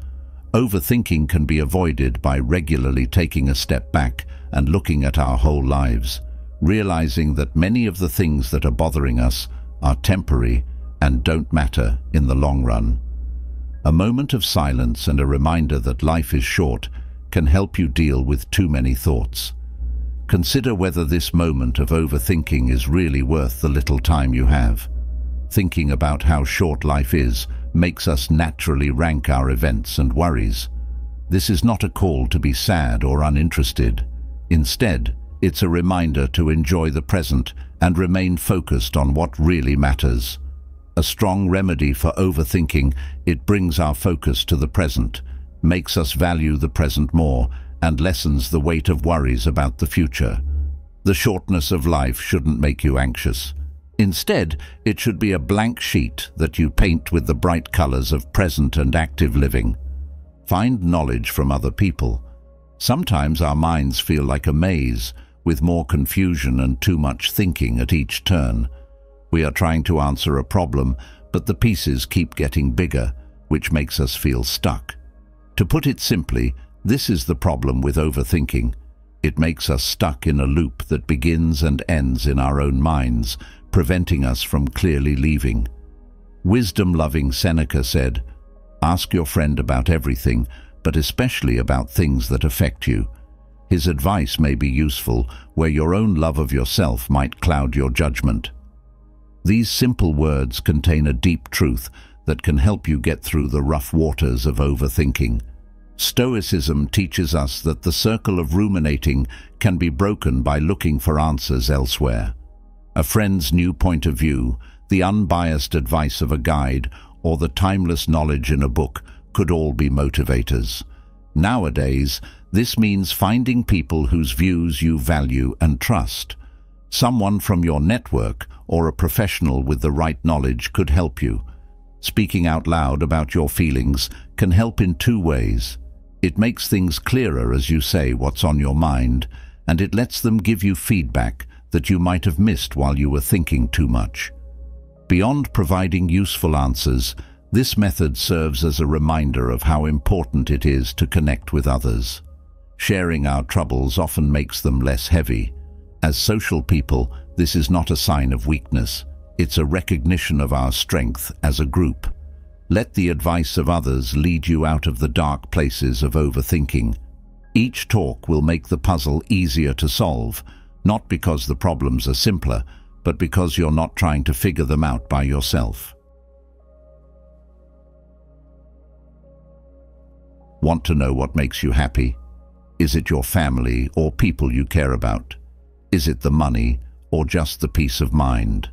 Overthinking can be avoided by regularly taking a step back and looking at our whole lives, realizing that many of the things that are bothering us are temporary and don't matter in the long run. A moment of silence and a reminder that life is short can help you deal with too many thoughts. Consider whether this moment of overthinking is really worth the little time you have. Thinking about how short life is makes us naturally rank our events and worries. This is not a call to be sad or uninterested. Instead, it's a reminder to enjoy the present and remain focused on what really matters a strong remedy for overthinking, it brings our focus to the present, makes us value the present more, and lessens the weight of worries about the future. The shortness of life shouldn't make you anxious. Instead, it should be a blank sheet that you paint with the bright colors of present and active living. Find knowledge from other people. Sometimes our minds feel like a maze, with more confusion and too much thinking at each turn. We are trying to answer a problem, but the pieces keep getting bigger, which makes us feel stuck. To put it simply, this is the problem with overthinking. It makes us stuck in a loop that begins and ends in our own minds, preventing us from clearly leaving. Wisdom-loving Seneca said, Ask your friend about everything, but especially about things that affect you. His advice may be useful where your own love of yourself might cloud your judgment. These simple words contain a deep truth that can help you get through the rough waters of overthinking. Stoicism teaches us that the circle of ruminating can be broken by looking for answers elsewhere. A friend's new point of view, the unbiased advice of a guide, or the timeless knowledge in a book could all be motivators. Nowadays, this means finding people whose views you value and trust. Someone from your network or a professional with the right knowledge could help you. Speaking out loud about your feelings can help in two ways. It makes things clearer as you say what's on your mind, and it lets them give you feedback that you might have missed while you were thinking too much. Beyond providing useful answers, this method serves as a reminder of how important it is to connect with others. Sharing our troubles often makes them less heavy. As social people, this is not a sign of weakness. It's a recognition of our strength as a group. Let the advice of others lead you out of the dark places of overthinking. Each talk will make the puzzle easier to solve, not because the problems are simpler, but because you're not trying to figure them out by yourself. Want to know what makes you happy? Is it your family or people you care about? Is it the money or just the peace of mind.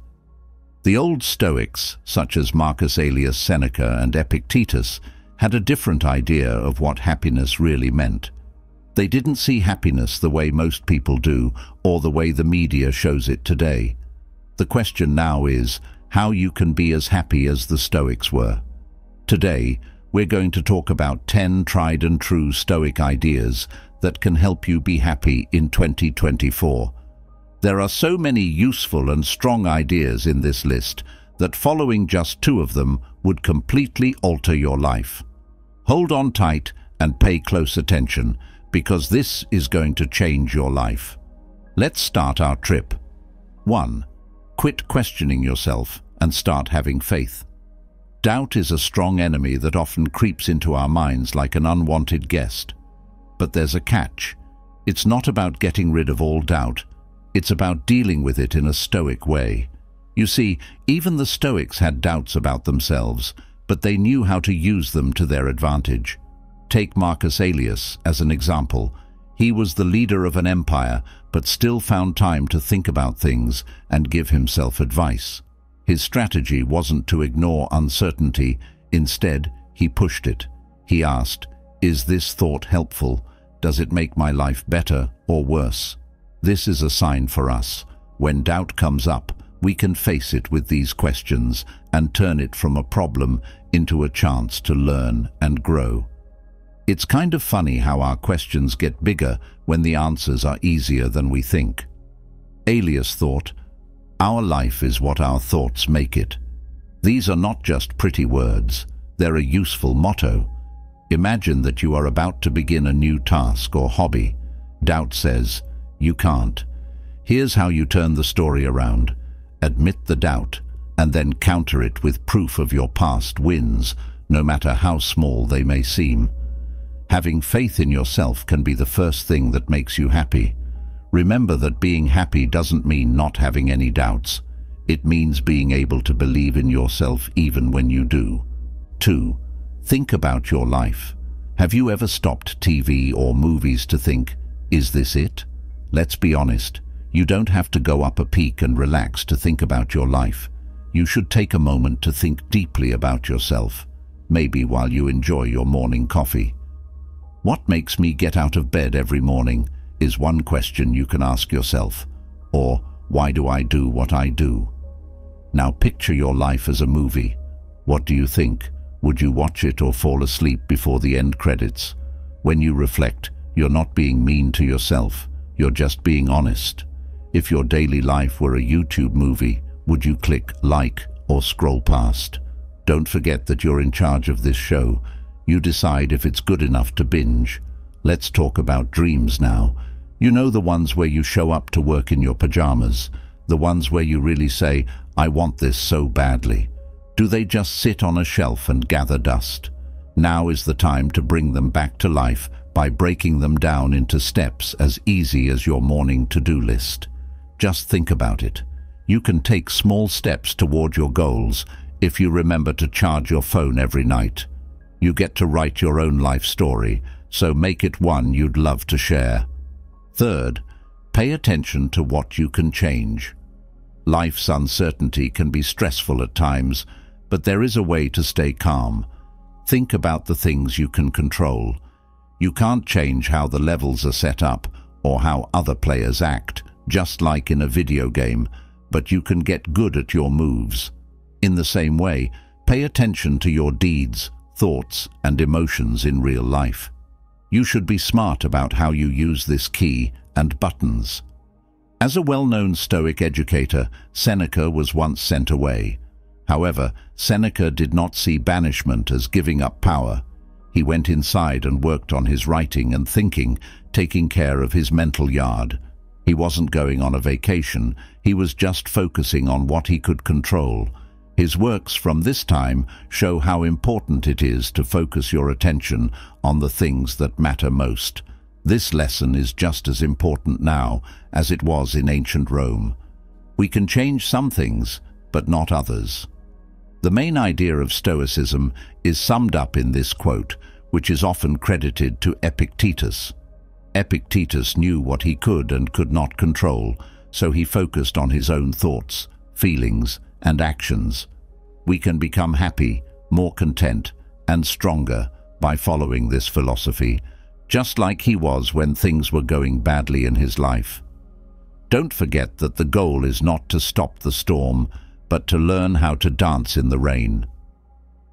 The old Stoics, such as Marcus Aurelius Seneca and Epictetus, had a different idea of what happiness really meant. They didn't see happiness the way most people do, or the way the media shows it today. The question now is how you can be as happy as the Stoics were. Today, we're going to talk about 10 tried and true Stoic ideas that can help you be happy in 2024. There are so many useful and strong ideas in this list that following just two of them would completely alter your life. Hold on tight and pay close attention because this is going to change your life. Let's start our trip. 1. Quit questioning yourself and start having faith. Doubt is a strong enemy that often creeps into our minds like an unwanted guest. But there's a catch. It's not about getting rid of all doubt. It's about dealing with it in a stoic way. You see, even the Stoics had doubts about themselves, but they knew how to use them to their advantage. Take Marcus Aurelius as an example. He was the leader of an empire, but still found time to think about things and give himself advice. His strategy wasn't to ignore uncertainty, instead he pushed it. He asked, is this thought helpful? Does it make my life better or worse? This is a sign for us. When doubt comes up, we can face it with these questions and turn it from a problem into a chance to learn and grow. It's kind of funny how our questions get bigger when the answers are easier than we think. Aurelius thought, our life is what our thoughts make it. These are not just pretty words, they're a useful motto. Imagine that you are about to begin a new task or hobby. Doubt says, you can't. Here's how you turn the story around. Admit the doubt, and then counter it with proof of your past wins, no matter how small they may seem. Having faith in yourself can be the first thing that makes you happy. Remember that being happy doesn't mean not having any doubts. It means being able to believe in yourself even when you do. 2. Think about your life. Have you ever stopped TV or movies to think, is this it? Let's be honest, you don't have to go up a peak and relax to think about your life. You should take a moment to think deeply about yourself, maybe while you enjoy your morning coffee. What makes me get out of bed every morning? is one question you can ask yourself, or why do I do what I do? Now picture your life as a movie. What do you think? Would you watch it or fall asleep before the end credits? When you reflect, you're not being mean to yourself, you're just being honest. If your daily life were a YouTube movie, would you click like or scroll past? Don't forget that you're in charge of this show. You decide if it's good enough to binge. Let's talk about dreams now. You know the ones where you show up to work in your pajamas, the ones where you really say, I want this so badly. Do they just sit on a shelf and gather dust? Now is the time to bring them back to life by breaking them down into steps as easy as your morning to-do list. Just think about it. You can take small steps toward your goals if you remember to charge your phone every night. You get to write your own life story, so make it one you'd love to share. Third, pay attention to what you can change. Life's uncertainty can be stressful at times, but there is a way to stay calm. Think about the things you can control. You can't change how the levels are set up or how other players act, just like in a video game, but you can get good at your moves. In the same way, pay attention to your deeds, thoughts and emotions in real life. You should be smart about how you use this key and buttons. As a well-known Stoic educator, Seneca was once sent away. However, Seneca did not see banishment as giving up power. He went inside and worked on his writing and thinking, taking care of his mental yard. He wasn't going on a vacation, he was just focusing on what he could control, his works from this time show how important it is to focus your attention on the things that matter most. This lesson is just as important now as it was in ancient Rome. We can change some things, but not others. The main idea of Stoicism is summed up in this quote, which is often credited to Epictetus. Epictetus knew what he could and could not control, so he focused on his own thoughts, feelings, and actions. We can become happy, more content, and stronger by following this philosophy, just like he was when things were going badly in his life. Don't forget that the goal is not to stop the storm, but to learn how to dance in the rain.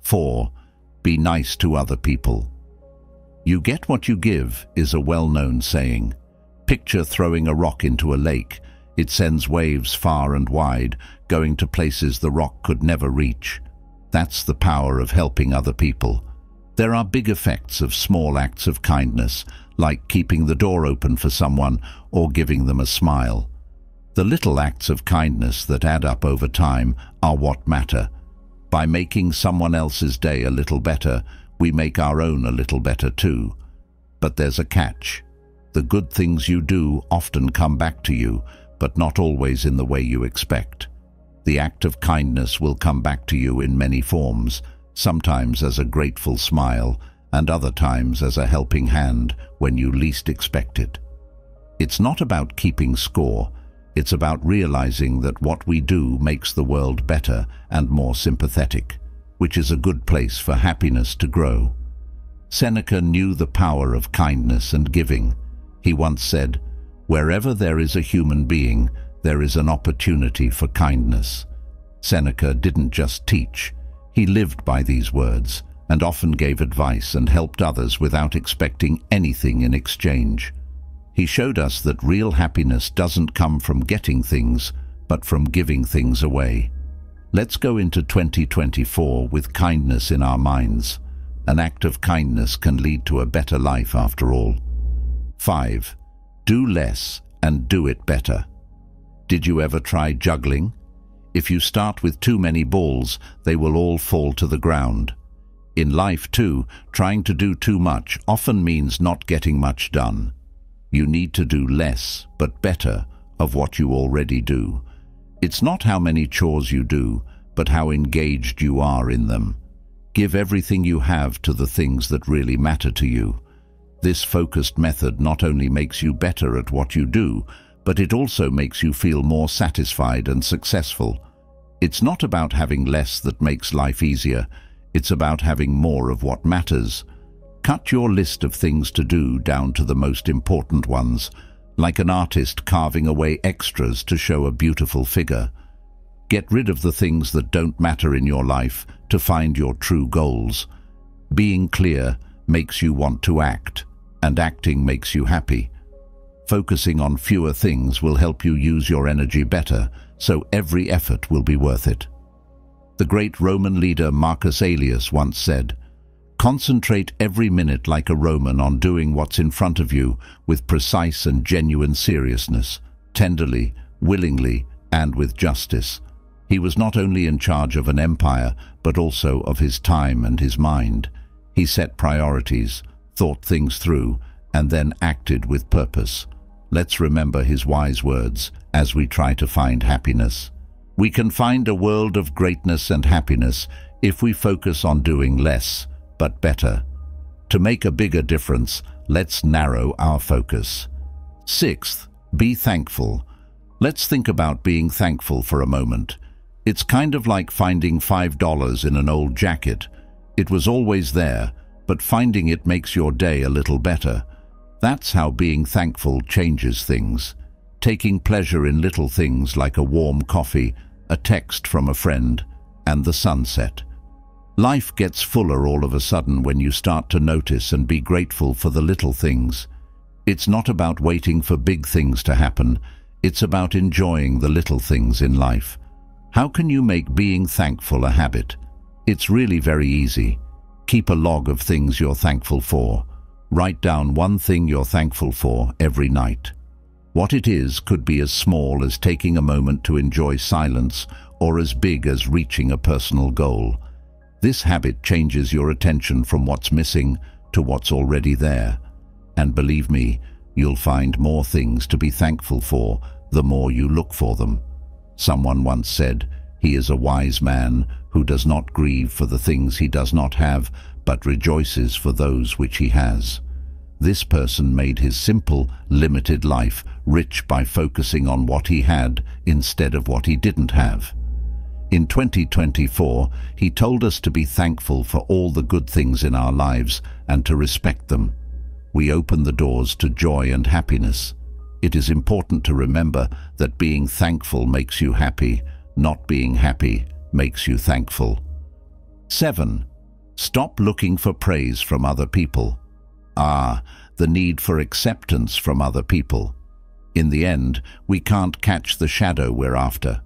4. Be nice to other people. You get what you give is a well-known saying. Picture throwing a rock into a lake. It sends waves far and wide, going to places the rock could never reach. That's the power of helping other people. There are big effects of small acts of kindness, like keeping the door open for someone or giving them a smile. The little acts of kindness that add up over time are what matter. By making someone else's day a little better, we make our own a little better too. But there's a catch. The good things you do often come back to you, but not always in the way you expect. The act of kindness will come back to you in many forms, sometimes as a grateful smile and other times as a helping hand when you least expect it. It's not about keeping score, it's about realizing that what we do makes the world better and more sympathetic which is a good place for happiness to grow. Seneca knew the power of kindness and giving. He once said, wherever there is a human being, there is an opportunity for kindness. Seneca didn't just teach, he lived by these words and often gave advice and helped others without expecting anything in exchange. He showed us that real happiness doesn't come from getting things, but from giving things away. Let's go into 2024 with kindness in our minds. An act of kindness can lead to a better life after all. 5. Do less and do it better. Did you ever try juggling? If you start with too many balls, they will all fall to the ground. In life too, trying to do too much often means not getting much done. You need to do less, but better, of what you already do. It's not how many chores you do, but how engaged you are in them. Give everything you have to the things that really matter to you. This focused method not only makes you better at what you do, but it also makes you feel more satisfied and successful. It's not about having less that makes life easier, it's about having more of what matters. Cut your list of things to do down to the most important ones, like an artist carving away extras to show a beautiful figure. Get rid of the things that don't matter in your life to find your true goals. Being clear makes you want to act, and acting makes you happy. Focusing on fewer things will help you use your energy better, so every effort will be worth it. The great Roman leader Marcus Aurelius once said, Concentrate every minute like a Roman on doing what's in front of you with precise and genuine seriousness, tenderly, willingly, and with justice. He was not only in charge of an empire, but also of his time and his mind. He set priorities, thought things through, and then acted with purpose. Let's remember his wise words as we try to find happiness. We can find a world of greatness and happiness if we focus on doing less, but better. To make a bigger difference, let's narrow our focus. Sixth, be thankful. Let's think about being thankful for a moment. It's kind of like finding $5 in an old jacket. It was always there, but finding it makes your day a little better. That's how being thankful changes things. Taking pleasure in little things like a warm coffee, a text from a friend, and the sunset. Life gets fuller all of a sudden when you start to notice and be grateful for the little things. It's not about waiting for big things to happen. It's about enjoying the little things in life. How can you make being thankful a habit? It's really very easy. Keep a log of things you're thankful for. Write down one thing you're thankful for every night. What it is could be as small as taking a moment to enjoy silence or as big as reaching a personal goal. This habit changes your attention from what's missing to what's already there. And believe me, you'll find more things to be thankful for the more you look for them. Someone once said, he is a wise man who does not grieve for the things he does not have, but rejoices for those which he has. This person made his simple, limited life rich by focusing on what he had instead of what he didn't have. In 2024, he told us to be thankful for all the good things in our lives and to respect them. We open the doors to joy and happiness. It is important to remember that being thankful makes you happy, not being happy makes you thankful. 7. Stop looking for praise from other people. Ah, the need for acceptance from other people. In the end, we can't catch the shadow we're after.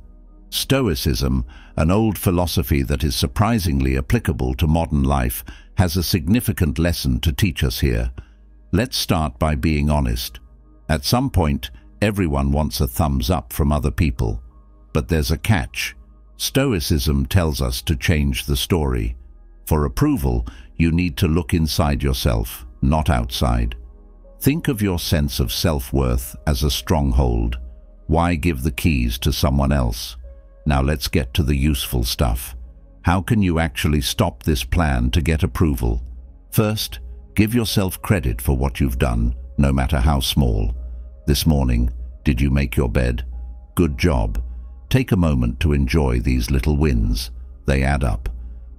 Stoicism, an old philosophy that is surprisingly applicable to modern life, has a significant lesson to teach us here. Let's start by being honest. At some point, everyone wants a thumbs up from other people. But there's a catch. Stoicism tells us to change the story. For approval, you need to look inside yourself, not outside. Think of your sense of self-worth as a stronghold. Why give the keys to someone else? Now let's get to the useful stuff. How can you actually stop this plan to get approval? First, give yourself credit for what you've done, no matter how small. This morning, did you make your bed? Good job. Take a moment to enjoy these little wins. They add up.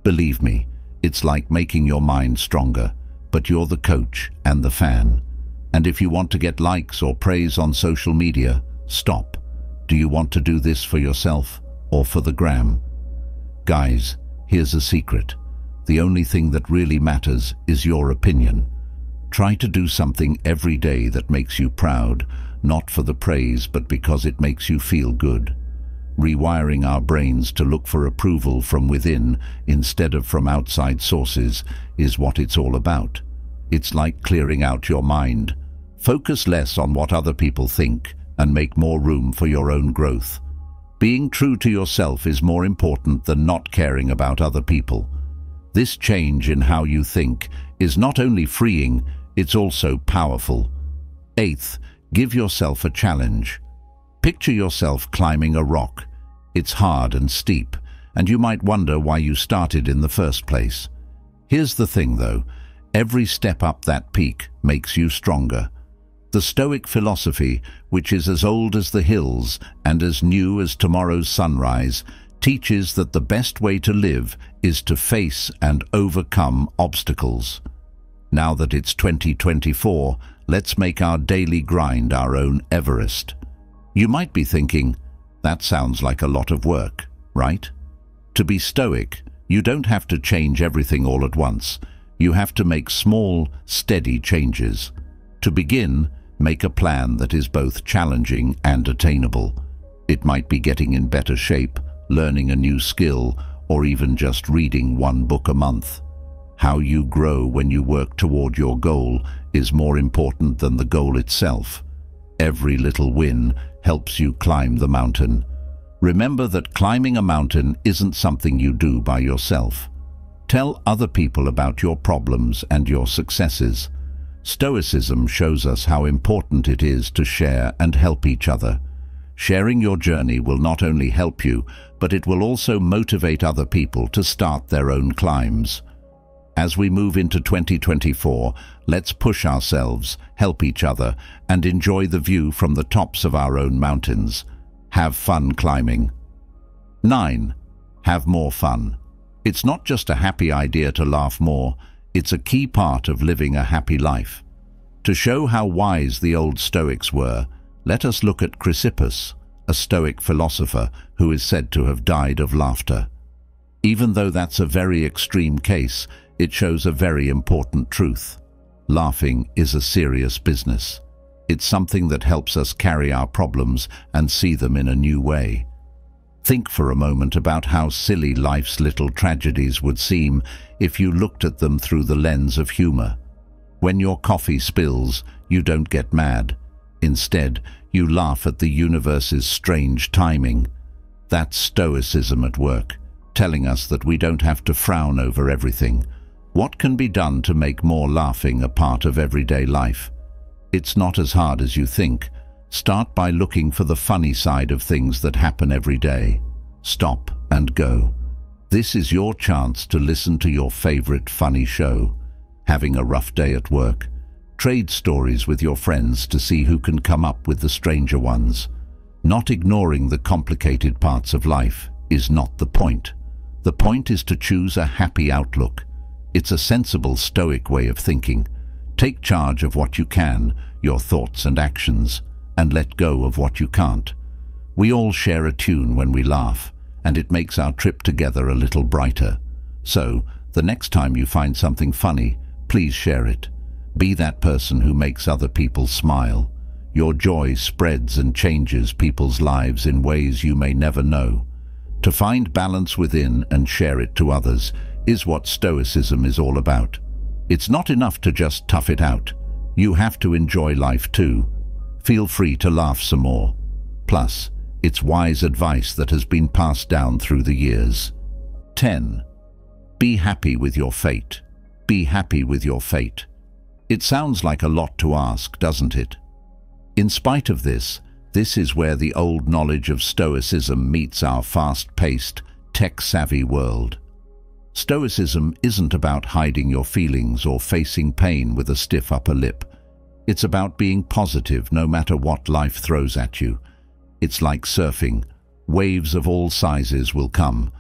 Believe me, it's like making your mind stronger, but you're the coach and the fan. And if you want to get likes or praise on social media, stop. Do you want to do this for yourself? Or for the gram. Guys, here's a secret. The only thing that really matters is your opinion. Try to do something every day that makes you proud, not for the praise but because it makes you feel good. Rewiring our brains to look for approval from within instead of from outside sources is what it's all about. It's like clearing out your mind. Focus less on what other people think and make more room for your own growth. Being true to yourself is more important than not caring about other people. This change in how you think is not only freeing, it's also powerful. Eighth, give yourself a challenge. Picture yourself climbing a rock. It's hard and steep, and you might wonder why you started in the first place. Here's the thing though, every step up that peak makes you stronger. The Stoic philosophy, which is as old as the hills and as new as tomorrow's sunrise, teaches that the best way to live is to face and overcome obstacles. Now that it's 2024, let's make our daily grind our own Everest. You might be thinking, that sounds like a lot of work, right? To be stoic, you don't have to change everything all at once. You have to make small, steady changes. To begin, Make a plan that is both challenging and attainable. It might be getting in better shape, learning a new skill, or even just reading one book a month. How you grow when you work toward your goal is more important than the goal itself. Every little win helps you climb the mountain. Remember that climbing a mountain isn't something you do by yourself. Tell other people about your problems and your successes. Stoicism shows us how important it is to share and help each other. Sharing your journey will not only help you, but it will also motivate other people to start their own climbs. As we move into 2024, let's push ourselves, help each other, and enjoy the view from the tops of our own mountains. Have fun climbing. 9. Have more fun. It's not just a happy idea to laugh more, it's a key part of living a happy life. To show how wise the old Stoics were, let us look at Chrysippus, a Stoic philosopher who is said to have died of laughter. Even though that's a very extreme case, it shows a very important truth. Laughing is a serious business. It's something that helps us carry our problems and see them in a new way. Think for a moment about how silly life's little tragedies would seem if you looked at them through the lens of humor. When your coffee spills, you don't get mad. Instead, you laugh at the universe's strange timing. That's stoicism at work, telling us that we don't have to frown over everything. What can be done to make more laughing a part of everyday life? It's not as hard as you think, Start by looking for the funny side of things that happen every day. Stop and go. This is your chance to listen to your favorite funny show. Having a rough day at work? Trade stories with your friends to see who can come up with the stranger ones. Not ignoring the complicated parts of life is not the point. The point is to choose a happy outlook. It's a sensible stoic way of thinking. Take charge of what you can, your thoughts and actions, and let go of what you can't. We all share a tune when we laugh, and it makes our trip together a little brighter. So, the next time you find something funny, please share it. Be that person who makes other people smile. Your joy spreads and changes people's lives in ways you may never know. To find balance within and share it to others is what Stoicism is all about. It's not enough to just tough it out. You have to enjoy life too. Feel free to laugh some more. Plus, it's wise advice that has been passed down through the years. 10. Be happy with your fate. Be happy with your fate. It sounds like a lot to ask, doesn't it? In spite of this, this is where the old knowledge of Stoicism meets our fast-paced, tech-savvy world. Stoicism isn't about hiding your feelings or facing pain with a stiff upper lip. It's about being positive no matter what life throws at you. It's like surfing. Waves of all sizes will come,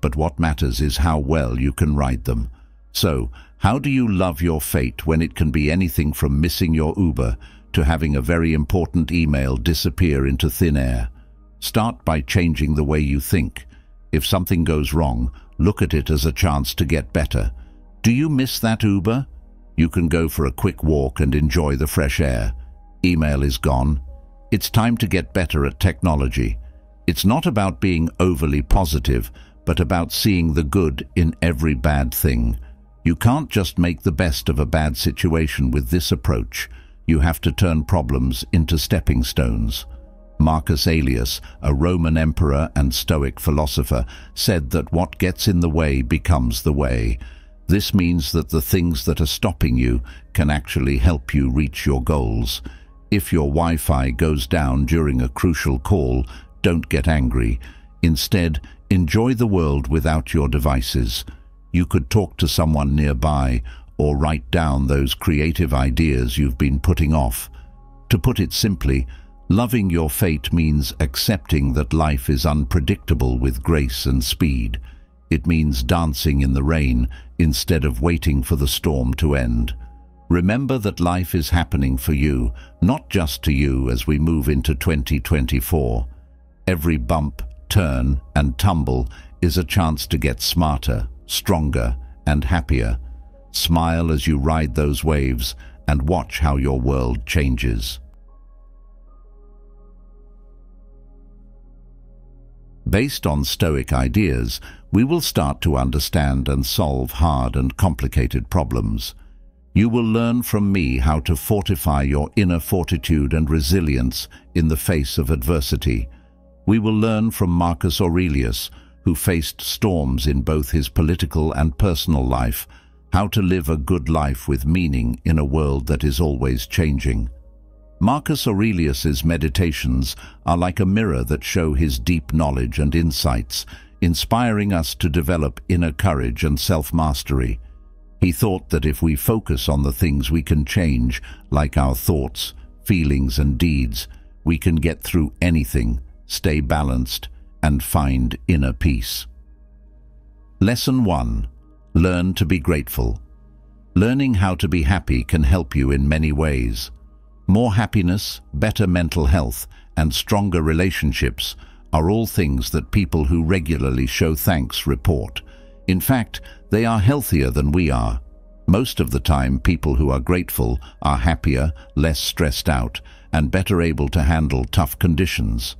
but what matters is how well you can ride them. So, how do you love your fate when it can be anything from missing your Uber to having a very important email disappear into thin air? Start by changing the way you think. If something goes wrong, look at it as a chance to get better. Do you miss that Uber? You can go for a quick walk and enjoy the fresh air. Email is gone. It's time to get better at technology. It's not about being overly positive, but about seeing the good in every bad thing. You can't just make the best of a bad situation with this approach. You have to turn problems into stepping stones. Marcus Aurelius, a Roman emperor and Stoic philosopher, said that what gets in the way becomes the way. This means that the things that are stopping you can actually help you reach your goals. If your Wi-Fi goes down during a crucial call, don't get angry. Instead, enjoy the world without your devices. You could talk to someone nearby or write down those creative ideas you've been putting off. To put it simply, loving your fate means accepting that life is unpredictable with grace and speed. It means dancing in the rain instead of waiting for the storm to end. Remember that life is happening for you, not just to you as we move into 2024. Every bump, turn and tumble is a chance to get smarter, stronger and happier. Smile as you ride those waves and watch how your world changes. Based on Stoic ideas, we will start to understand and solve hard and complicated problems. You will learn from me how to fortify your inner fortitude and resilience in the face of adversity. We will learn from Marcus Aurelius, who faced storms in both his political and personal life, how to live a good life with meaning in a world that is always changing. Marcus Aurelius's meditations are like a mirror that show his deep knowledge and insights, inspiring us to develop inner courage and self-mastery. He thought that if we focus on the things we can change, like our thoughts, feelings and deeds, we can get through anything, stay balanced, and find inner peace. Lesson 1. Learn to be grateful. Learning how to be happy can help you in many ways. More happiness, better mental health, and stronger relationships are all things that people who regularly show thanks report. In fact, they are healthier than we are. Most of the time, people who are grateful are happier, less stressed out, and better able to handle tough conditions.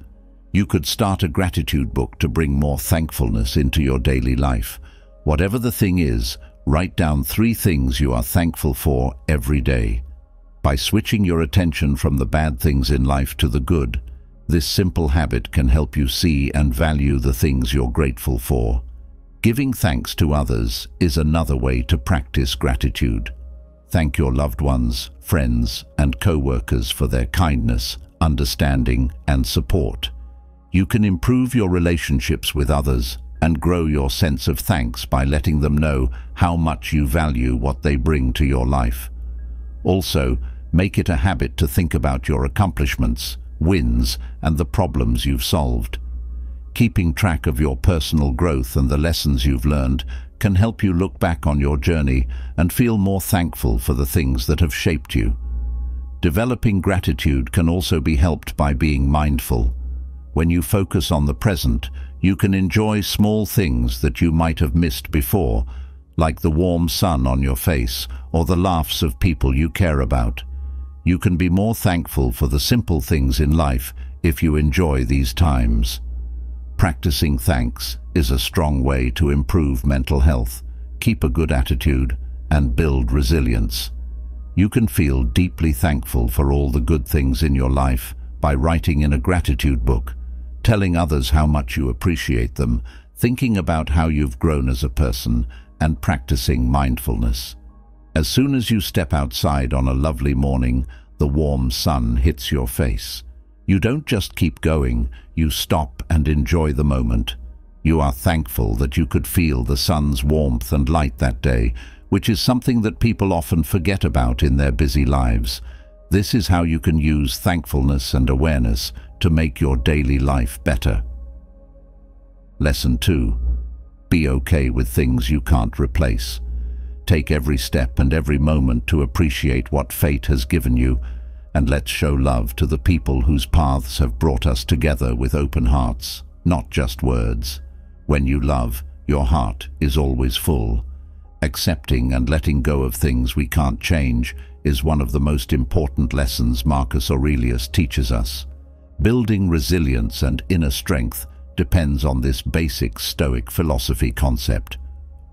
You could start a gratitude book to bring more thankfulness into your daily life. Whatever the thing is, write down three things you are thankful for every day. By switching your attention from the bad things in life to the good, this simple habit can help you see and value the things you're grateful for. Giving thanks to others is another way to practice gratitude. Thank your loved ones, friends and co-workers for their kindness, understanding and support. You can improve your relationships with others and grow your sense of thanks by letting them know how much you value what they bring to your life. Also, make it a habit to think about your accomplishments, wins, and the problems you've solved. Keeping track of your personal growth and the lessons you've learned can help you look back on your journey and feel more thankful for the things that have shaped you. Developing gratitude can also be helped by being mindful. When you focus on the present, you can enjoy small things that you might have missed before, like the warm sun on your face or the laughs of people you care about. You can be more thankful for the simple things in life if you enjoy these times. Practicing thanks is a strong way to improve mental health, keep a good attitude, and build resilience. You can feel deeply thankful for all the good things in your life by writing in a gratitude book, telling others how much you appreciate them, thinking about how you've grown as a person, and practicing mindfulness. As soon as you step outside on a lovely morning, the warm sun hits your face. You don't just keep going, you stop and enjoy the moment. You are thankful that you could feel the sun's warmth and light that day, which is something that people often forget about in their busy lives. This is how you can use thankfulness and awareness to make your daily life better. Lesson 2. Be okay with things you can't replace. Take every step and every moment to appreciate what fate has given you, and let's show love to the people whose paths have brought us together with open hearts, not just words. When you love, your heart is always full. Accepting and letting go of things we can't change is one of the most important lessons Marcus Aurelius teaches us. Building resilience and inner strength depends on this basic Stoic philosophy concept.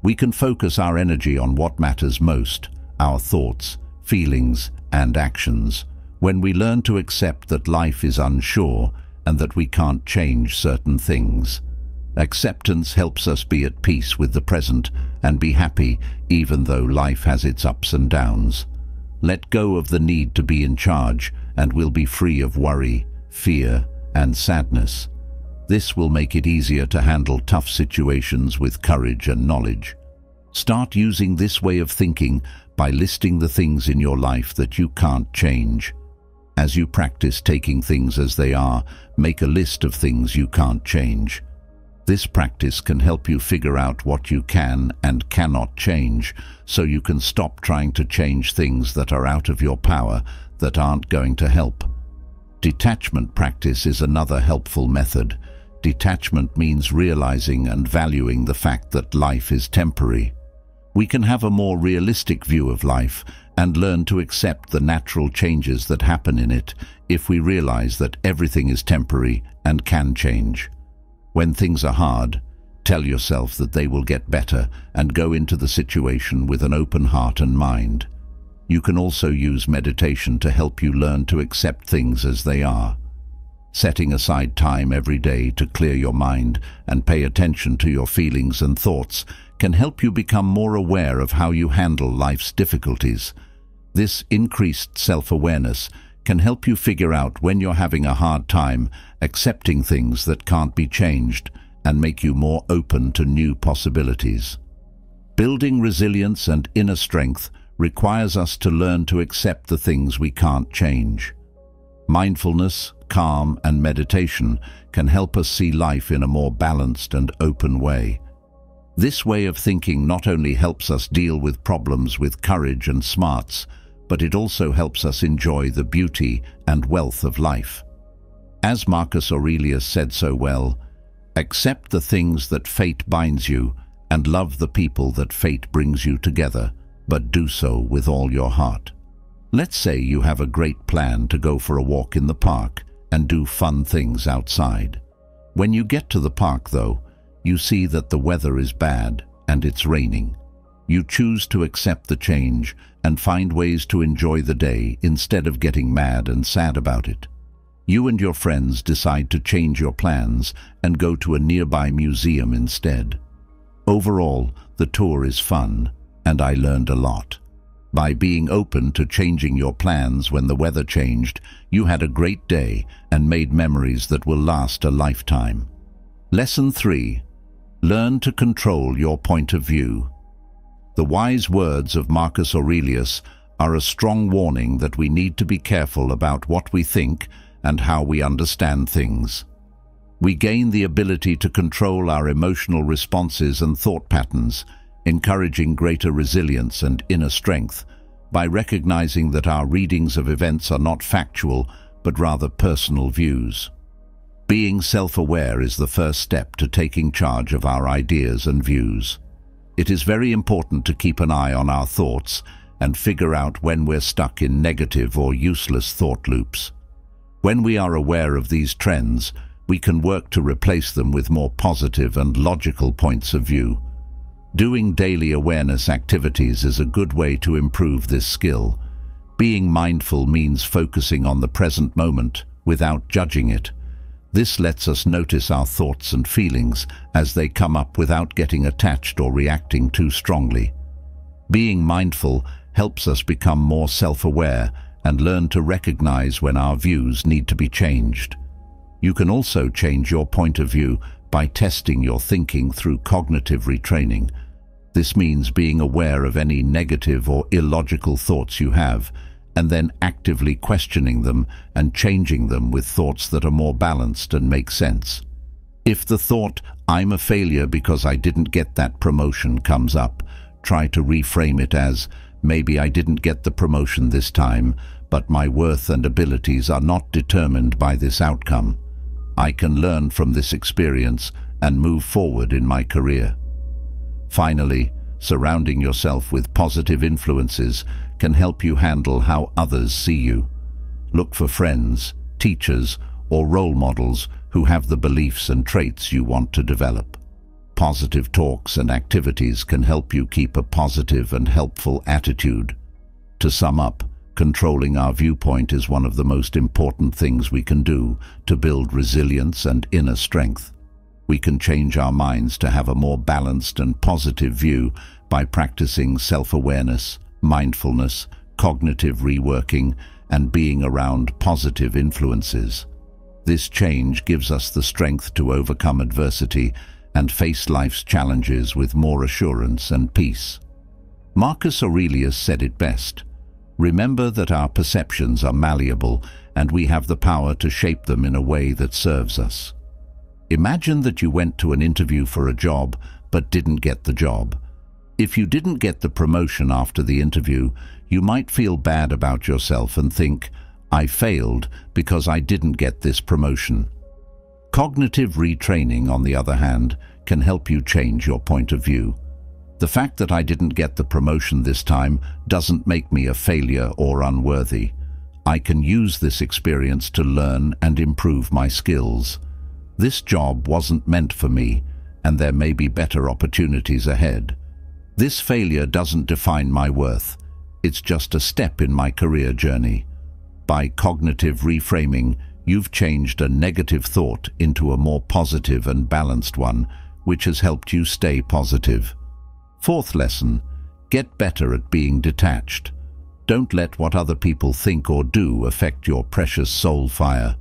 We can focus our energy on what matters most, our thoughts, feelings, and actions, when we learn to accept that life is unsure and that we can't change certain things. Acceptance helps us be at peace with the present and be happy even though life has its ups and downs. Let go of the need to be in charge and we'll be free of worry, fear, and sadness. This will make it easier to handle tough situations with courage and knowledge. Start using this way of thinking by listing the things in your life that you can't change. As you practice taking things as they are, make a list of things you can't change. This practice can help you figure out what you can and cannot change, so you can stop trying to change things that are out of your power that aren't going to help. Detachment practice is another helpful method. Detachment means realizing and valuing the fact that life is temporary. We can have a more realistic view of life and learn to accept the natural changes that happen in it if we realize that everything is temporary and can change. When things are hard, tell yourself that they will get better and go into the situation with an open heart and mind. You can also use meditation to help you learn to accept things as they are. Setting aside time every day to clear your mind and pay attention to your feelings and thoughts can help you become more aware of how you handle life's difficulties. This increased self-awareness can help you figure out when you're having a hard time accepting things that can't be changed and make you more open to new possibilities. Building resilience and inner strength requires us to learn to accept the things we can't change. Mindfulness, calm and meditation can help us see life in a more balanced and open way. This way of thinking not only helps us deal with problems with courage and smarts, but it also helps us enjoy the beauty and wealth of life. As Marcus Aurelius said so well, accept the things that fate binds you and love the people that fate brings you together, but do so with all your heart. Let's say you have a great plan to go for a walk in the park and do fun things outside. When you get to the park, though, you see that the weather is bad and it's raining. You choose to accept the change and find ways to enjoy the day instead of getting mad and sad about it. You and your friends decide to change your plans and go to a nearby museum instead. Overall, the tour is fun, and I learned a lot. By being open to changing your plans when the weather changed, you had a great day and made memories that will last a lifetime. Lesson 3. Learn to control your point of view. The wise words of Marcus Aurelius are a strong warning that we need to be careful about what we think and how we understand things. We gain the ability to control our emotional responses and thought patterns, encouraging greater resilience and inner strength by recognizing that our readings of events are not factual but rather personal views. Being self-aware is the first step to taking charge of our ideas and views. It is very important to keep an eye on our thoughts and figure out when we're stuck in negative or useless thought loops. When we are aware of these trends, we can work to replace them with more positive and logical points of view. Doing daily awareness activities is a good way to improve this skill. Being mindful means focusing on the present moment without judging it. This lets us notice our thoughts and feelings as they come up without getting attached or reacting too strongly. Being mindful helps us become more self-aware and learn to recognize when our views need to be changed. You can also change your point of view by testing your thinking through cognitive retraining. This means being aware of any negative or illogical thoughts you have, and then actively questioning them and changing them with thoughts that are more balanced and make sense. If the thought, I'm a failure because I didn't get that promotion comes up, try to reframe it as, Maybe I didn't get the promotion this time, but my worth and abilities are not determined by this outcome. I can learn from this experience and move forward in my career. Finally, surrounding yourself with positive influences can help you handle how others see you. Look for friends, teachers, or role models who have the beliefs and traits you want to develop. Positive talks and activities can help you keep a positive and helpful attitude. To sum up, controlling our viewpoint is one of the most important things we can do to build resilience and inner strength. We can change our minds to have a more balanced and positive view by practicing self-awareness, mindfulness, cognitive reworking, and being around positive influences. This change gives us the strength to overcome adversity and face life's challenges with more assurance and peace. Marcus Aurelius said it best. Remember that our perceptions are malleable and we have the power to shape them in a way that serves us. Imagine that you went to an interview for a job but didn't get the job. If you didn't get the promotion after the interview, you might feel bad about yourself and think, I failed because I didn't get this promotion. Cognitive retraining, on the other hand, can help you change your point of view. The fact that I didn't get the promotion this time doesn't make me a failure or unworthy. I can use this experience to learn and improve my skills. This job wasn't meant for me, and there may be better opportunities ahead. This failure doesn't define my worth. It's just a step in my career journey. By cognitive reframing, you've changed a negative thought into a more positive and balanced one, which has helped you stay positive. Fourth lesson, get better at being detached. Don't let what other people think or do affect your precious soul fire.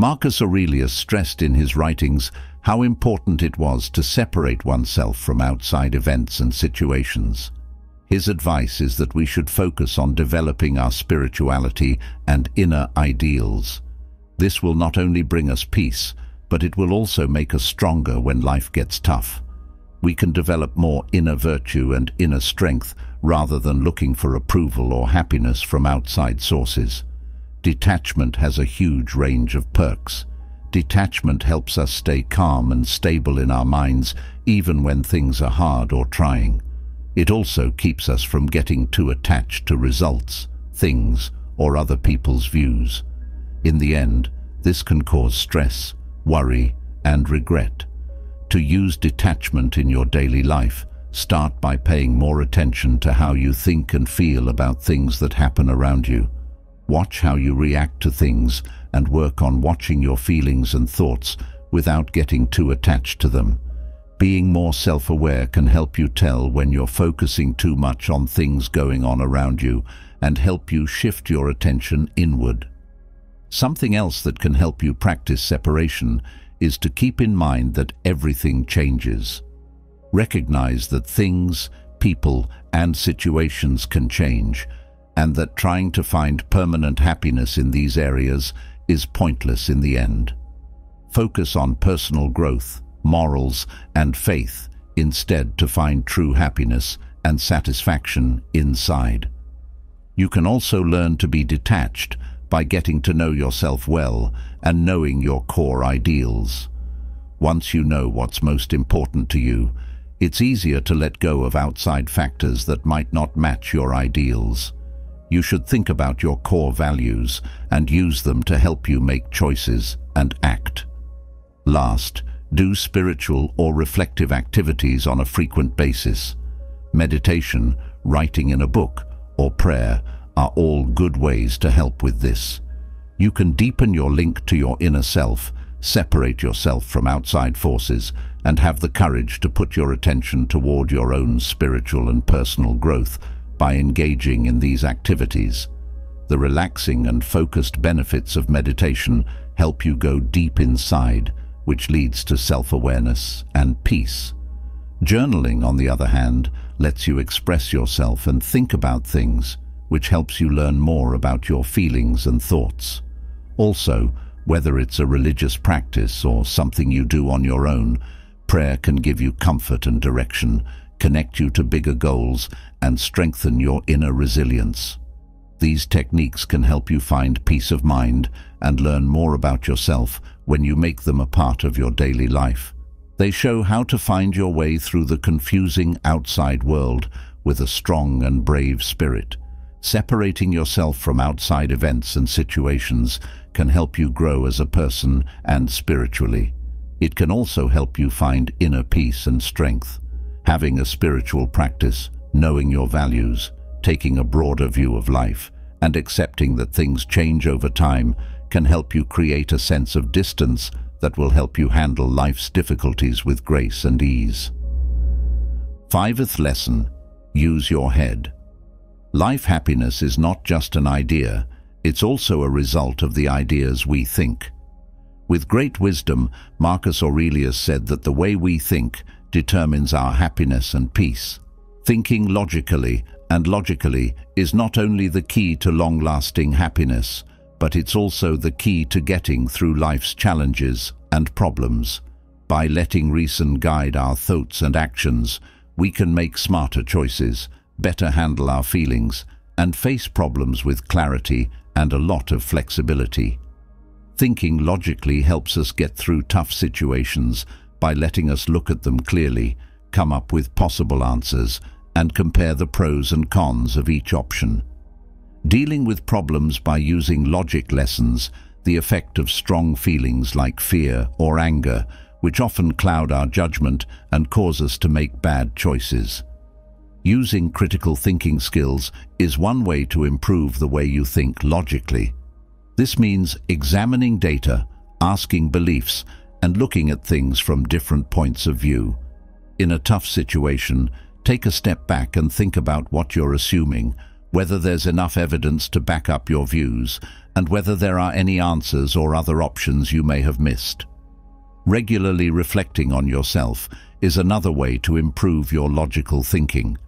Marcus Aurelius stressed in his writings how important it was to separate oneself from outside events and situations. His advice is that we should focus on developing our spirituality and inner ideals. This will not only bring us peace, but it will also make us stronger when life gets tough. We can develop more inner virtue and inner strength rather than looking for approval or happiness from outside sources. Detachment has a huge range of perks. Detachment helps us stay calm and stable in our minds even when things are hard or trying. It also keeps us from getting too attached to results, things, or other people's views. In the end, this can cause stress, worry, and regret. To use detachment in your daily life, start by paying more attention to how you think and feel about things that happen around you. Watch how you react to things and work on watching your feelings and thoughts without getting too attached to them. Being more self-aware can help you tell when you're focusing too much on things going on around you and help you shift your attention inward. Something else that can help you practice separation is to keep in mind that everything changes. Recognize that things, people, and situations can change, and that trying to find permanent happiness in these areas is pointless in the end. Focus on personal growth, morals, and faith instead to find true happiness and satisfaction inside. You can also learn to be detached by getting to know yourself well and knowing your core ideals. Once you know what's most important to you, it's easier to let go of outside factors that might not match your ideals. You should think about your core values and use them to help you make choices and act. Last, do spiritual or reflective activities on a frequent basis. Meditation, writing in a book, or prayer are all good ways to help with this. You can deepen your link to your inner self, separate yourself from outside forces, and have the courage to put your attention toward your own spiritual and personal growth by engaging in these activities. The relaxing and focused benefits of meditation help you go deep inside, which leads to self-awareness and peace. Journaling, on the other hand, lets you express yourself and think about things, which helps you learn more about your feelings and thoughts. Also, whether it's a religious practice or something you do on your own, prayer can give you comfort and direction, connect you to bigger goals, and strengthen your inner resilience. These techniques can help you find peace of mind and learn more about yourself when you make them a part of your daily life. They show how to find your way through the confusing outside world with a strong and brave spirit. Separating yourself from outside events and situations can help you grow as a person and spiritually. It can also help you find inner peace and strength. Having a spiritual practice, knowing your values, taking a broader view of life, and accepting that things change over time can help you create a sense of distance that will help you handle life's difficulties with grace and ease. Fiveth lesson, use your head. Life happiness is not just an idea, it's also a result of the ideas we think. With great wisdom, Marcus Aurelius said that the way we think determines our happiness and peace. Thinking logically and logically is not only the key to long-lasting happiness, but it's also the key to getting through life's challenges and problems. By letting reason guide our thoughts and actions, we can make smarter choices, better handle our feelings, and face problems with clarity and a lot of flexibility. Thinking logically helps us get through tough situations by letting us look at them clearly, come up with possible answers, and compare the pros and cons of each option. Dealing with problems by using logic lessens the effect of strong feelings like fear or anger, which often cloud our judgment and cause us to make bad choices. Using critical thinking skills is one way to improve the way you think logically. This means examining data, asking beliefs, and looking at things from different points of view. In a tough situation, take a step back and think about what you're assuming, whether there's enough evidence to back up your views, and whether there are any answers or other options you may have missed. Regularly reflecting on yourself is another way to improve your logical thinking.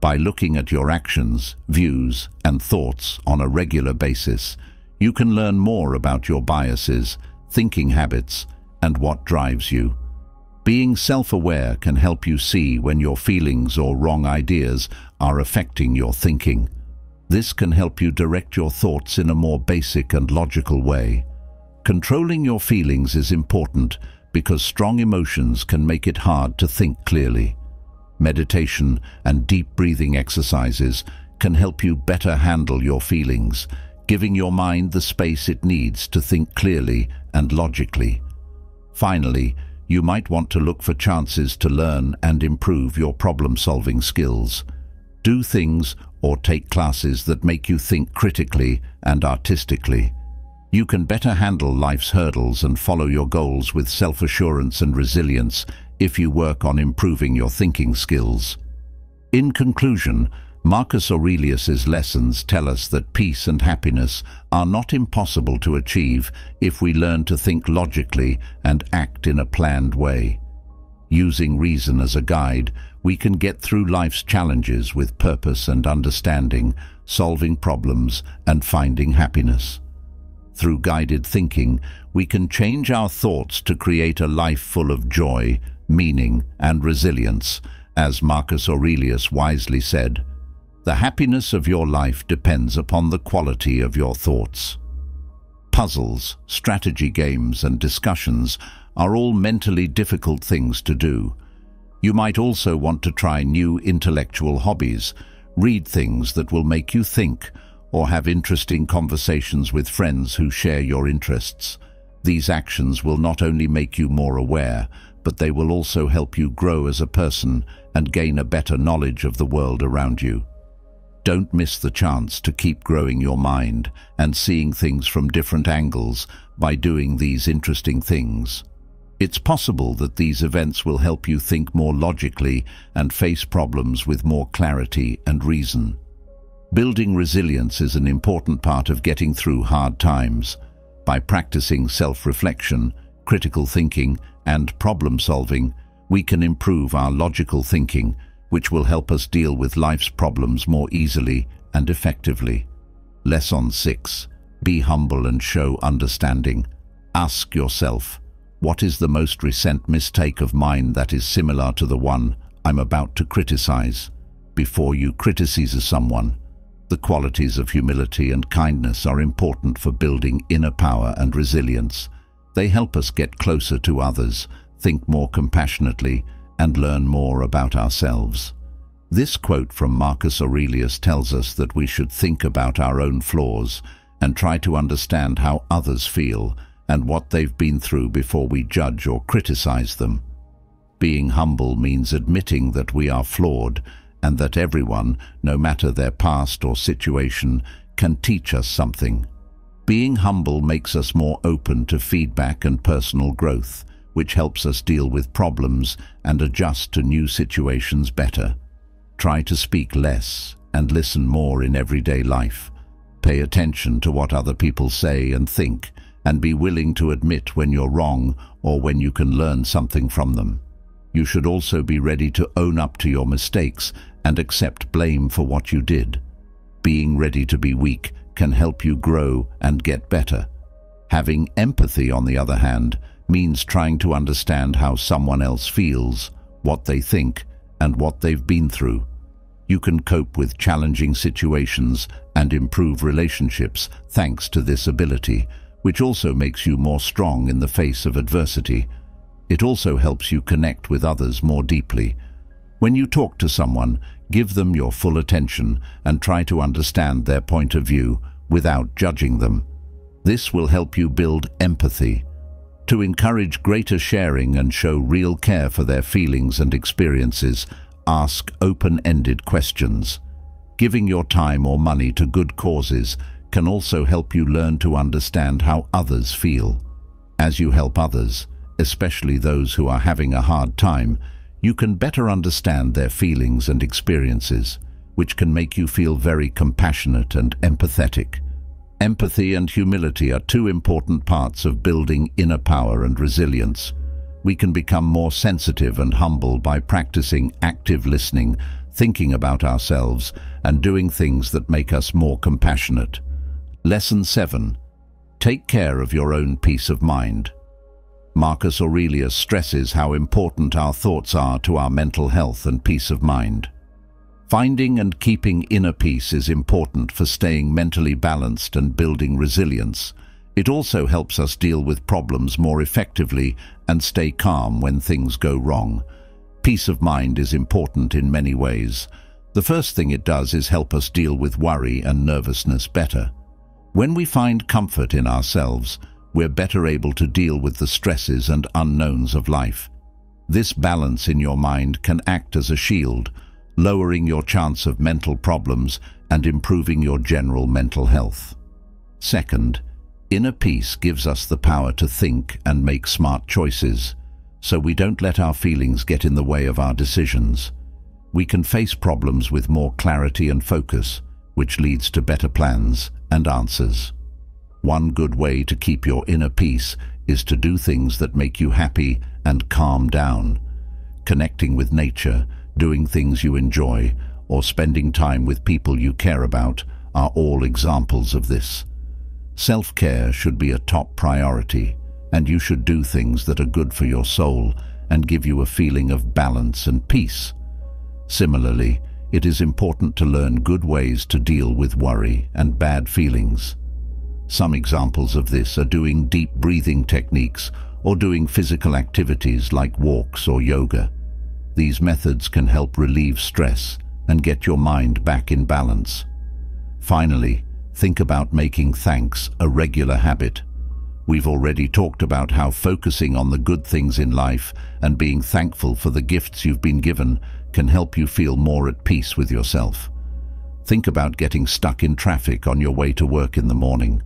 By looking at your actions, views, and thoughts on a regular basis, you can learn more about your biases, thinking habits, and what drives you. Being self-aware can help you see when your feelings or wrong ideas are affecting your thinking. This can help you direct your thoughts in a more basic and logical way. Controlling your feelings is important because strong emotions can make it hard to think clearly. Meditation and deep breathing exercises can help you better handle your feelings, giving your mind the space it needs to think clearly and logically. Finally, you might want to look for chances to learn and improve your problem-solving skills. Do things or take classes that make you think critically and artistically. You can better handle life's hurdles and follow your goals with self-assurance and resilience if you work on improving your thinking skills. In conclusion, Marcus Aurelius's lessons tell us that peace and happiness are not impossible to achieve if we learn to think logically and act in a planned way. Using reason as a guide, we can get through life's challenges with purpose and understanding, solving problems and finding happiness. Through guided thinking, we can change our thoughts to create a life full of joy, meaning and resilience, as Marcus Aurelius wisely said, the happiness of your life depends upon the quality of your thoughts. Puzzles, strategy games and discussions are all mentally difficult things to do. You might also want to try new intellectual hobbies, read things that will make you think, or have interesting conversations with friends who share your interests. These actions will not only make you more aware, but they will also help you grow as a person and gain a better knowledge of the world around you. Don't miss the chance to keep growing your mind and seeing things from different angles by doing these interesting things. It's possible that these events will help you think more logically and face problems with more clarity and reason. Building resilience is an important part of getting through hard times. By practicing self-reflection, critical thinking and problem-solving, we can improve our logical thinking which will help us deal with life's problems more easily and effectively. Lesson 6. Be humble and show understanding. Ask yourself, what is the most recent mistake of mine that is similar to the one I'm about to criticize? Before you criticize someone, the qualities of humility and kindness are important for building inner power and resilience. They help us get closer to others, think more compassionately, and learn more about ourselves. This quote from Marcus Aurelius tells us that we should think about our own flaws and try to understand how others feel and what they've been through before we judge or criticize them. Being humble means admitting that we are flawed and that everyone, no matter their past or situation, can teach us something. Being humble makes us more open to feedback and personal growth, which helps us deal with problems and adjust to new situations better. Try to speak less and listen more in everyday life. Pay attention to what other people say and think, and be willing to admit when you're wrong or when you can learn something from them. You should also be ready to own up to your mistakes and accept blame for what you did. Being ready to be weak can help you grow and get better. Having empathy, on the other hand, means trying to understand how someone else feels, what they think, and what they've been through. You can cope with challenging situations and improve relationships thanks to this ability, which also makes you more strong in the face of adversity. It also helps you connect with others more deeply. When you talk to someone, give them your full attention and try to understand their point of view without judging them. This will help you build empathy, to encourage greater sharing and show real care for their feelings and experiences, ask open-ended questions. Giving your time or money to good causes can also help you learn to understand how others feel. As you help others, especially those who are having a hard time, you can better understand their feelings and experiences, which can make you feel very compassionate and empathetic. Empathy and humility are two important parts of building inner power and resilience. We can become more sensitive and humble by practicing active listening, thinking about ourselves, and doing things that make us more compassionate. Lesson 7. Take care of your own peace of mind. Marcus Aurelius stresses how important our thoughts are to our mental health and peace of mind. Finding and keeping inner peace is important for staying mentally balanced and building resilience. It also helps us deal with problems more effectively and stay calm when things go wrong. Peace of mind is important in many ways. The first thing it does is help us deal with worry and nervousness better. When we find comfort in ourselves, we're better able to deal with the stresses and unknowns of life. This balance in your mind can act as a shield, lowering your chance of mental problems and improving your general mental health. Second, inner peace gives us the power to think and make smart choices, so we don't let our feelings get in the way of our decisions. We can face problems with more clarity and focus, which leads to better plans and answers. One good way to keep your inner peace is to do things that make you happy and calm down. Connecting with nature, doing things you enjoy, or spending time with people you care about are all examples of this. Self-care should be a top priority, and you should do things that are good for your soul and give you a feeling of balance and peace. Similarly, it is important to learn good ways to deal with worry and bad feelings. Some examples of this are doing deep breathing techniques or doing physical activities like walks or yoga. These methods can help relieve stress and get your mind back in balance. Finally, think about making thanks a regular habit. We've already talked about how focusing on the good things in life and being thankful for the gifts you've been given can help you feel more at peace with yourself. Think about getting stuck in traffic on your way to work in the morning.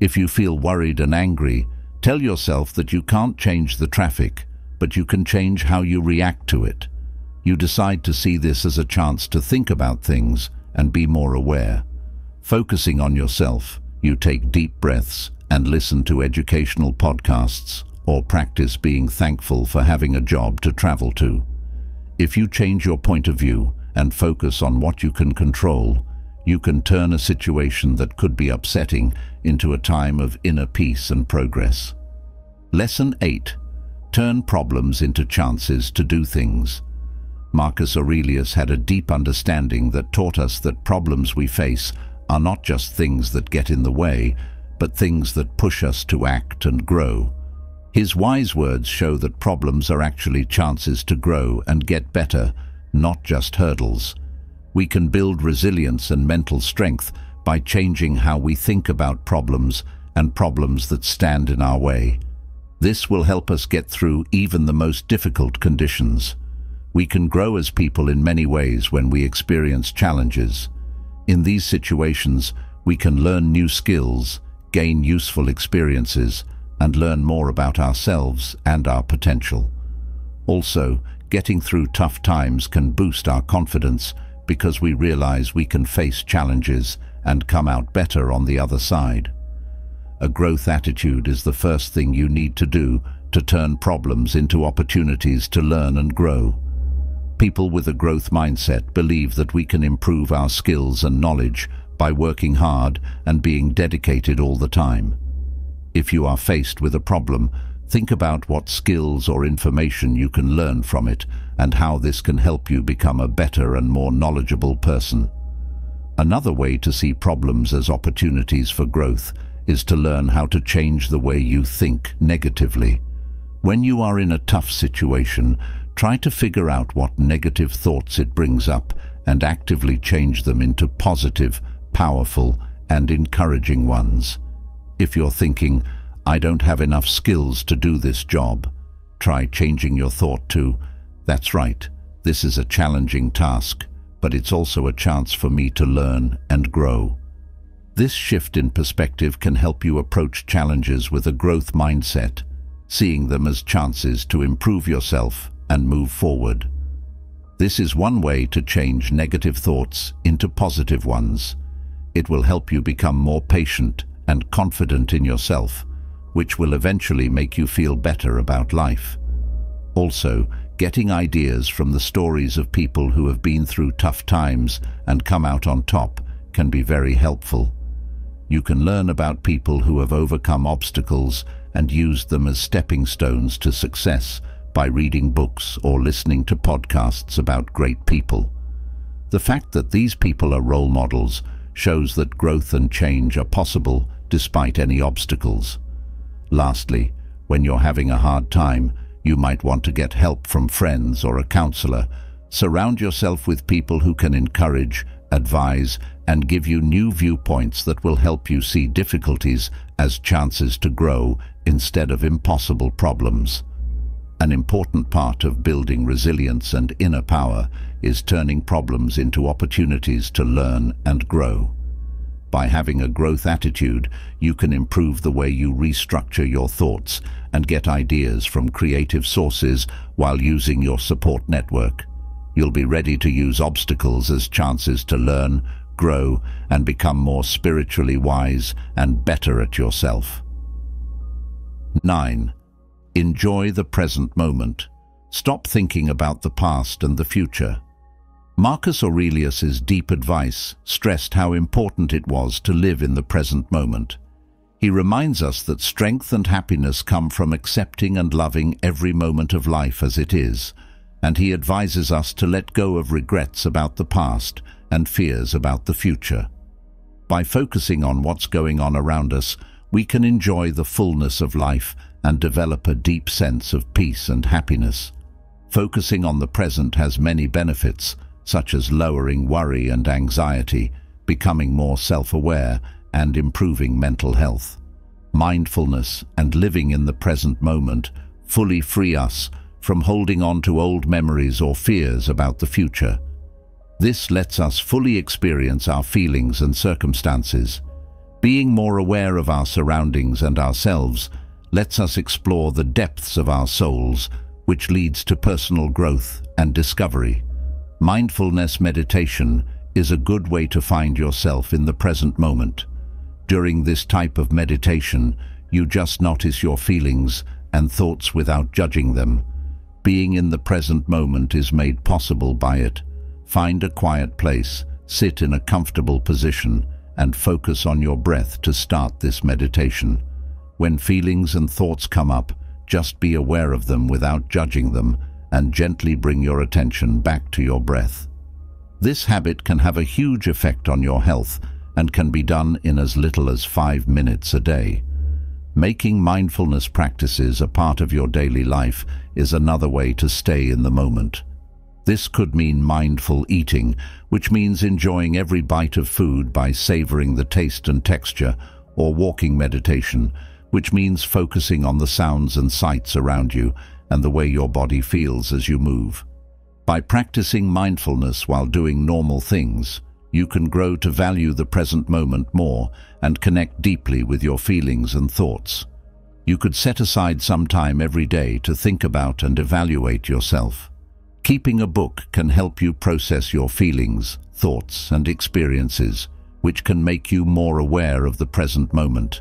If you feel worried and angry, tell yourself that you can't change the traffic, but you can change how you react to it. You decide to see this as a chance to think about things and be more aware. Focusing on yourself, you take deep breaths and listen to educational podcasts or practice being thankful for having a job to travel to. If you change your point of view and focus on what you can control, you can turn a situation that could be upsetting into a time of inner peace and progress. Lesson 8. Turn problems into chances to do things. Marcus Aurelius had a deep understanding that taught us that problems we face are not just things that get in the way, but things that push us to act and grow. His wise words show that problems are actually chances to grow and get better, not just hurdles. We can build resilience and mental strength by changing how we think about problems and problems that stand in our way. This will help us get through even the most difficult conditions. We can grow as people in many ways when we experience challenges. In these situations, we can learn new skills, gain useful experiences, and learn more about ourselves and our potential. Also, getting through tough times can boost our confidence because we realize we can face challenges and come out better on the other side. A growth attitude is the first thing you need to do to turn problems into opportunities to learn and grow. People with a growth mindset believe that we can improve our skills and knowledge by working hard and being dedicated all the time. If you are faced with a problem, think about what skills or information you can learn from it and how this can help you become a better and more knowledgeable person. Another way to see problems as opportunities for growth is to learn how to change the way you think negatively. When you are in a tough situation, try to figure out what negative thoughts it brings up and actively change them into positive, powerful and encouraging ones. If you're thinking, I don't have enough skills to do this job, try changing your thought to, that's right, this is a challenging task, but it's also a chance for me to learn and grow. This shift in perspective can help you approach challenges with a growth mindset, seeing them as chances to improve yourself and move forward. This is one way to change negative thoughts into positive ones. It will help you become more patient and confident in yourself, which will eventually make you feel better about life. Also, getting ideas from the stories of people who have been through tough times and come out on top can be very helpful. You can learn about people who have overcome obstacles and used them as stepping stones to success by reading books or listening to podcasts about great people. The fact that these people are role models shows that growth and change are possible despite any obstacles. Lastly, when you're having a hard time, you might want to get help from friends or a counselor. Surround yourself with people who can encourage, advise, and give you new viewpoints that will help you see difficulties as chances to grow instead of impossible problems. An important part of building resilience and inner power is turning problems into opportunities to learn and grow. By having a growth attitude, you can improve the way you restructure your thoughts and get ideas from creative sources while using your support network. You'll be ready to use obstacles as chances to learn, grow, and become more spiritually wise and better at yourself. 9. Enjoy the present moment. Stop thinking about the past and the future. Marcus Aurelius's deep advice stressed how important it was to live in the present moment. He reminds us that strength and happiness come from accepting and loving every moment of life as it is, and he advises us to let go of regrets about the past and fears about the future. By focusing on what's going on around us, we can enjoy the fullness of life and develop a deep sense of peace and happiness. Focusing on the present has many benefits, such as lowering worry and anxiety, becoming more self-aware, and improving mental health. Mindfulness and living in the present moment fully free us from holding on to old memories or fears about the future. This lets us fully experience our feelings and circumstances. Being more aware of our surroundings and ourselves lets us explore the depths of our souls, which leads to personal growth and discovery. Mindfulness meditation is a good way to find yourself in the present moment. During this type of meditation, you just notice your feelings and thoughts without judging them. Being in the present moment is made possible by it. Find a quiet place, sit in a comfortable position, and focus on your breath to start this meditation. When feelings and thoughts come up, just be aware of them without judging them and gently bring your attention back to your breath. This habit can have a huge effect on your health and can be done in as little as five minutes a day. Making mindfulness practices a part of your daily life is another way to stay in the moment. This could mean mindful eating, which means enjoying every bite of food by savoring the taste and texture, or walking meditation, which means focusing on the sounds and sights around you and the way your body feels as you move. By practicing mindfulness while doing normal things, you can grow to value the present moment more and connect deeply with your feelings and thoughts. You could set aside some time every day to think about and evaluate yourself. Keeping a book can help you process your feelings, thoughts and experiences, which can make you more aware of the present moment.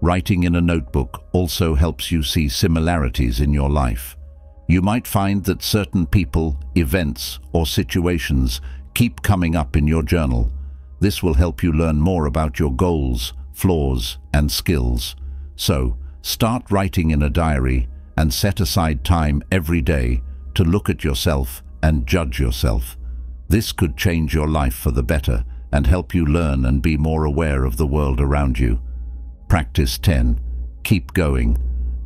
Writing in a notebook also helps you see similarities in your life. You might find that certain people, events or situations keep coming up in your journal. This will help you learn more about your goals, flaws and skills. So, start writing in a diary and set aside time every day to look at yourself and judge yourself. This could change your life for the better and help you learn and be more aware of the world around you. Practice 10. Keep going.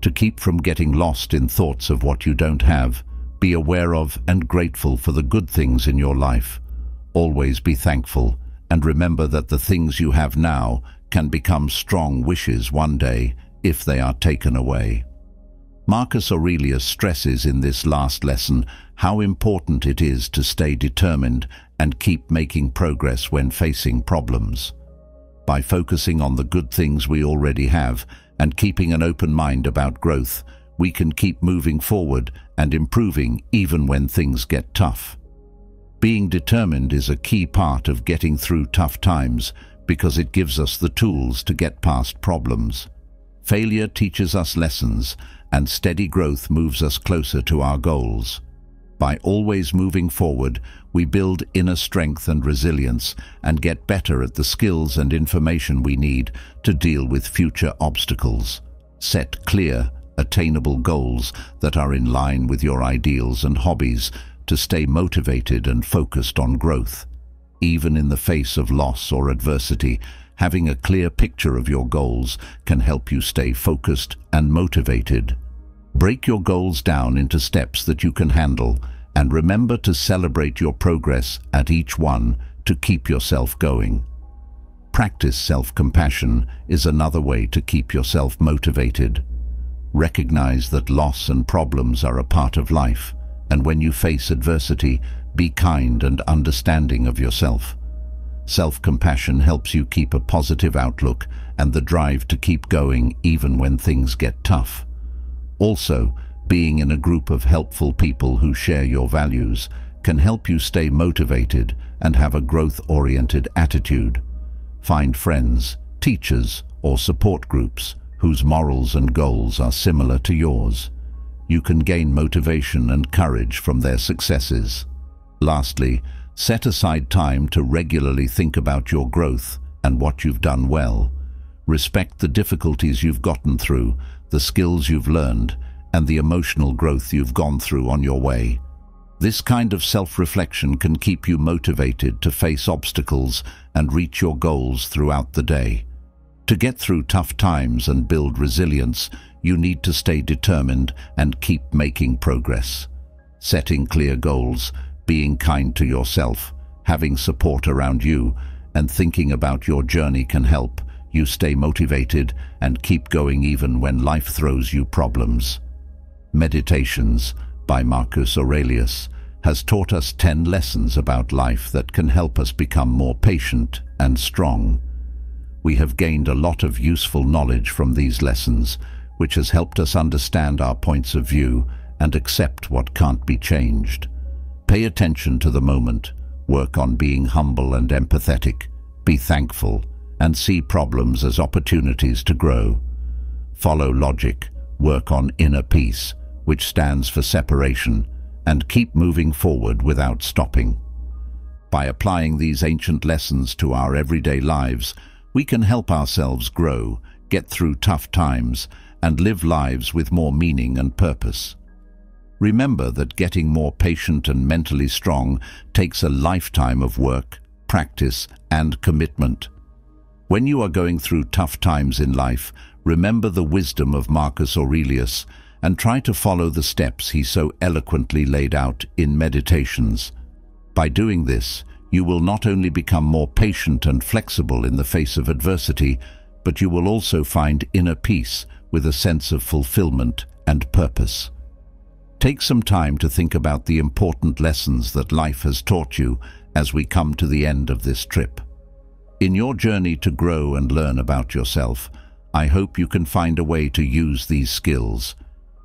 To keep from getting lost in thoughts of what you don't have, be aware of and grateful for the good things in your life. Always be thankful and remember that the things you have now can become strong wishes one day if they are taken away. Marcus Aurelius stresses in this last lesson how important it is to stay determined and keep making progress when facing problems. By focusing on the good things we already have and keeping an open mind about growth, we can keep moving forward and improving even when things get tough. Being determined is a key part of getting through tough times because it gives us the tools to get past problems. Failure teaches us lessons and steady growth moves us closer to our goals. By always moving forward, we build inner strength and resilience and get better at the skills and information we need to deal with future obstacles. Set clear, attainable goals that are in line with your ideals and hobbies to stay motivated and focused on growth. Even in the face of loss or adversity, having a clear picture of your goals can help you stay focused and motivated. Break your goals down into steps that you can handle and remember to celebrate your progress at each one to keep yourself going. Practice self-compassion is another way to keep yourself motivated. Recognize that loss and problems are a part of life, and when you face adversity, be kind and understanding of yourself. Self-compassion helps you keep a positive outlook and the drive to keep going even when things get tough. Also, being in a group of helpful people who share your values can help you stay motivated and have a growth-oriented attitude. Find friends, teachers or support groups whose morals and goals are similar to yours. you can gain motivation and courage from their successes. Lastly, set aside time to regularly think about your growth and what you've done well. Respect the difficulties you've gotten through, the skills you've learned, and the emotional growth you've gone through on your way. This kind of self-reflection can keep you motivated to face obstacles and reach your goals throughout the day. To get through tough times and build resilience, you need to stay determined and keep making progress. Setting clear goals, being kind to yourself, having support around you, and thinking about your journey can help you stay motivated and keep going even when life throws you problems. Meditations by Marcus Aurelius has taught us 10 lessons about life that can help us become more patient and strong. We have gained a lot of useful knowledge from these lessons, which has helped us understand our points of view and accept what can't be changed. Pay attention to the moment, work on being humble and empathetic, be thankful, and see problems as opportunities to grow. Follow logic, work on inner peace, which stands for separation, and keep moving forward without stopping. By applying these ancient lessons to our everyday lives, we can help ourselves grow, get through tough times, and live lives with more meaning and purpose. Remember that getting more patient and mentally strong takes a lifetime of work, practice, and commitment. When you are going through tough times in life, remember the wisdom of Marcus Aurelius and try to follow the steps he so eloquently laid out in Meditations. By doing this, you will not only become more patient and flexible in the face of adversity, but you will also find inner peace with a sense of fulfillment and purpose. Take some time to think about the important lessons that life has taught you as we come to the end of this trip. In your journey to grow and learn about yourself, I hope you can find a way to use these skills.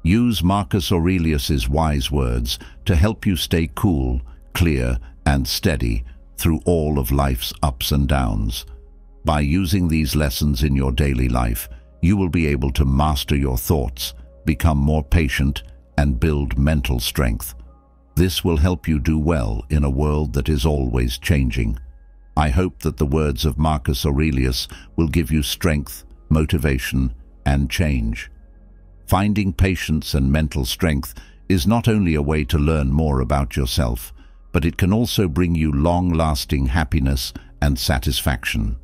Use Marcus Aurelius's wise words to help you stay cool, clear and steady through all of life's ups and downs. By using these lessons in your daily life, you will be able to master your thoughts, become more patient and build mental strength. This will help you do well in a world that is always changing. I hope that the words of Marcus Aurelius will give you strength, motivation, and change. Finding patience and mental strength is not only a way to learn more about yourself, but it can also bring you long-lasting happiness and satisfaction.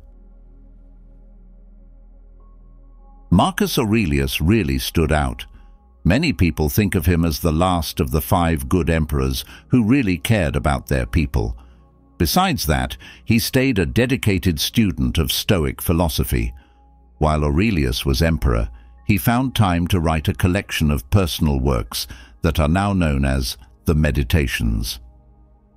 Marcus Aurelius really stood out. Many people think of him as the last of the five good emperors who really cared about their people, Besides that, he stayed a dedicated student of Stoic philosophy. While Aurelius was emperor, he found time to write a collection of personal works that are now known as the Meditations.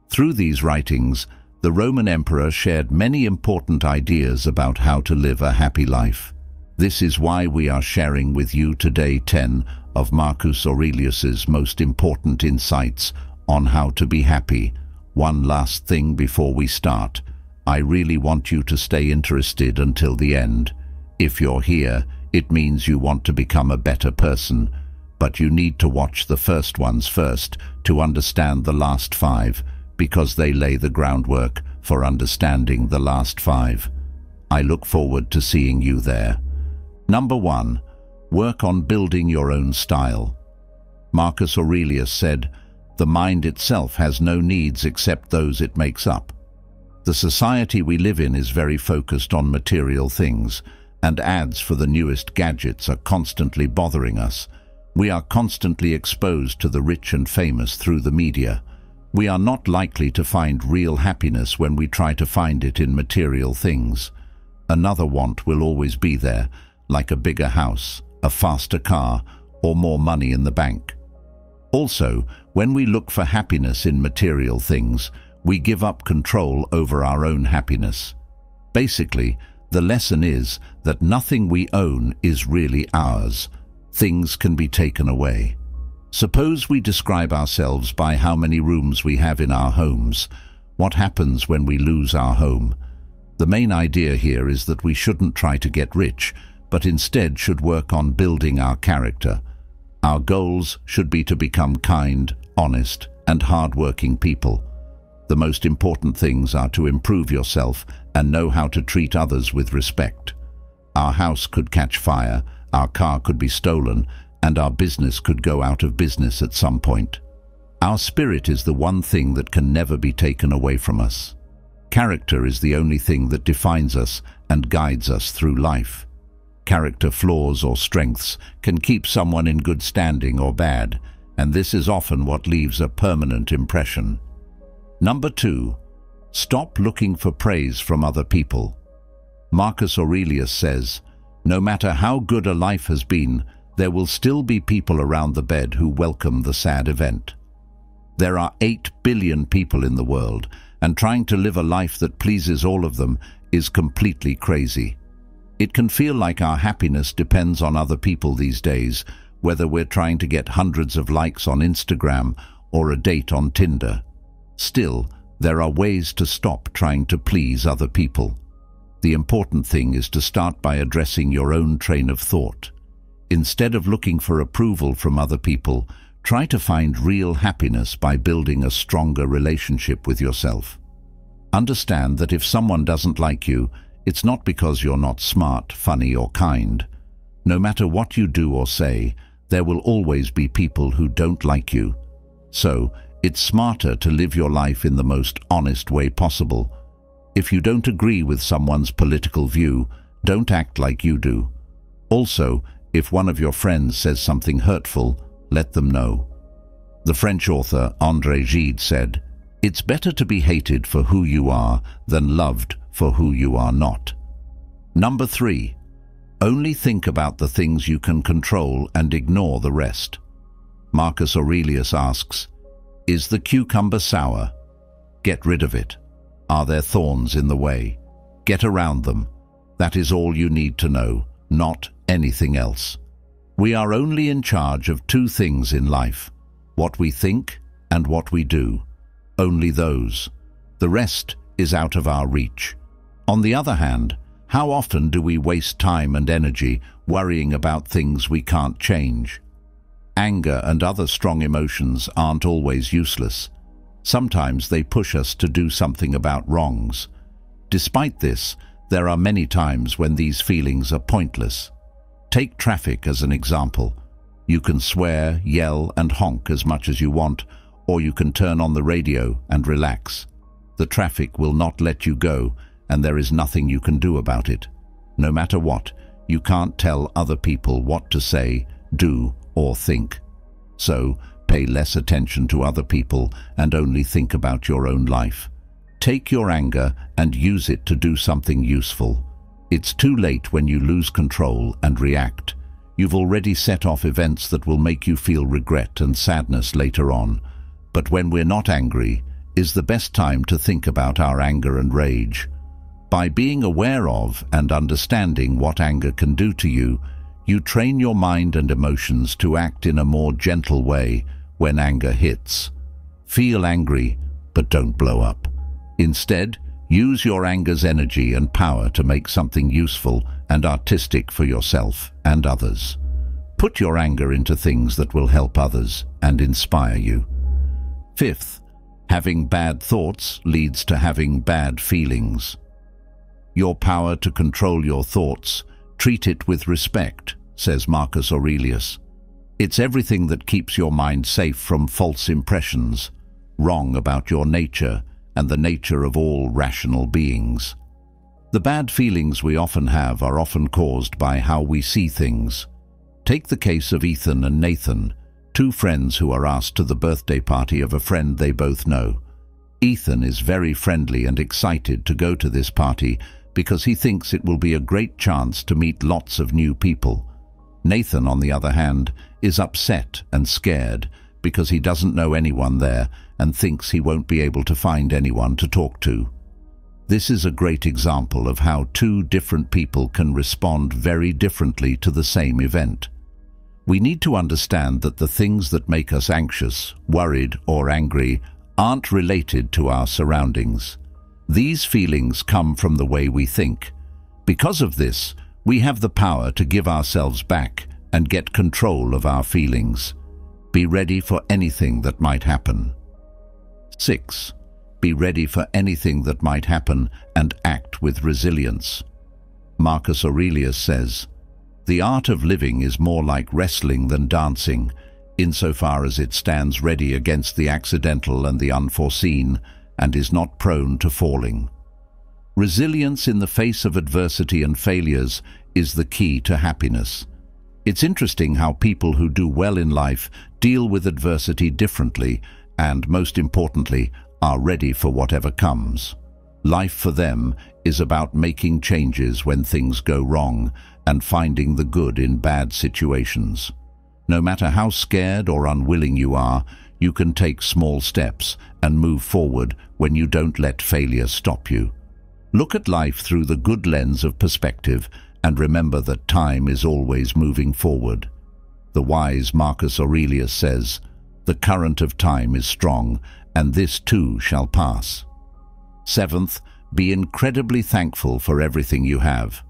Through these writings, the Roman emperor shared many important ideas about how to live a happy life. This is why we are sharing with you today 10 of Marcus Aurelius's most important insights on how to be happy one last thing before we start. I really want you to stay interested until the end. If you're here, it means you want to become a better person, but you need to watch the first ones first to understand the last five, because they lay the groundwork for understanding the last five. I look forward to seeing you there. Number one, work on building your own style. Marcus Aurelius said, the mind itself has no needs except those it makes up. The society we live in is very focused on material things, and ads for the newest gadgets are constantly bothering us. We are constantly exposed to the rich and famous through the media. We are not likely to find real happiness when we try to find it in material things. Another want will always be there, like a bigger house, a faster car, or more money in the bank. Also, when we look for happiness in material things, we give up control over our own happiness. Basically, the lesson is that nothing we own is really ours. Things can be taken away. Suppose we describe ourselves by how many rooms we have in our homes. What happens when we lose our home? The main idea here is that we shouldn't try to get rich, but instead should work on building our character. Our goals should be to become kind, honest and hard-working people. The most important things are to improve yourself and know how to treat others with respect. Our house could catch fire, our car could be stolen, and our business could go out of business at some point. Our spirit is the one thing that can never be taken away from us. Character is the only thing that defines us and guides us through life. Character flaws or strengths can keep someone in good standing or bad, and this is often what leaves a permanent impression. Number two, stop looking for praise from other people. Marcus Aurelius says, no matter how good a life has been, there will still be people around the bed who welcome the sad event. There are 8 billion people in the world, and trying to live a life that pleases all of them is completely crazy. It can feel like our happiness depends on other people these days, whether we're trying to get hundreds of likes on Instagram or a date on Tinder. Still, there are ways to stop trying to please other people. The important thing is to start by addressing your own train of thought. Instead of looking for approval from other people, try to find real happiness by building a stronger relationship with yourself. Understand that if someone doesn't like you, it's not because you're not smart, funny or kind. No matter what you do or say, there will always be people who don't like you. So, it's smarter to live your life in the most honest way possible if you don't agree with someone's political view, don't act like you do. Also, if one of your friends says something hurtful, let them know. The French author André Gide said, It's better to be hated for who you are than loved for who you are not. Number three, only think about the things you can control and ignore the rest. Marcus Aurelius asks, Is the cucumber sour? Get rid of it. Are there thorns in the way? Get around them. That is all you need to know, not anything else. We are only in charge of two things in life, what we think and what we do. Only those. The rest is out of our reach. On the other hand, how often do we waste time and energy worrying about things we can't change? Anger and other strong emotions aren't always useless. Sometimes they push us to do something about wrongs. Despite this, there are many times when these feelings are pointless. Take traffic as an example. You can swear, yell and honk as much as you want, or you can turn on the radio and relax. The traffic will not let you go, and there is nothing you can do about it. No matter what, you can't tell other people what to say, do or think. So, pay less attention to other people and only think about your own life. Take your anger and use it to do something useful. It's too late when you lose control and react. You've already set off events that will make you feel regret and sadness later on. But when we're not angry, is the best time to think about our anger and rage. By being aware of and understanding what anger can do to you, you train your mind and emotions to act in a more gentle way when anger hits. Feel angry, but don't blow up. Instead, use your anger's energy and power to make something useful and artistic for yourself and others. Put your anger into things that will help others and inspire you. Fifth, having bad thoughts leads to having bad feelings. Your power to control your thoughts, treat it with respect, says Marcus Aurelius. It's everything that keeps your mind safe from false impressions, wrong about your nature and the nature of all rational beings. The bad feelings we often have are often caused by how we see things. Take the case of Ethan and Nathan, two friends who are asked to the birthday party of a friend they both know. Ethan is very friendly and excited to go to this party because he thinks it will be a great chance to meet lots of new people. Nathan, on the other hand, is upset and scared because he doesn't know anyone there and thinks he won't be able to find anyone to talk to. This is a great example of how two different people can respond very differently to the same event. We need to understand that the things that make us anxious, worried or angry aren't related to our surroundings. These feelings come from the way we think. Because of this, we have the power to give ourselves back and get control of our feelings. Be ready for anything that might happen. 6. Be ready for anything that might happen and act with resilience. Marcus Aurelius says, The art of living is more like wrestling than dancing, insofar as it stands ready against the accidental and the unforeseen and is not prone to falling. Resilience in the face of adversity and failures is the key to happiness. It's interesting how people who do well in life deal with adversity differently and, most importantly, are ready for whatever comes. Life for them is about making changes when things go wrong and finding the good in bad situations. No matter how scared or unwilling you are, you can take small steps and move forward when you don't let failure stop you. Look at life through the good lens of perspective and remember that time is always moving forward. The wise Marcus Aurelius says, The current of time is strong, and this too shall pass. Seventh, be incredibly thankful for everything you have.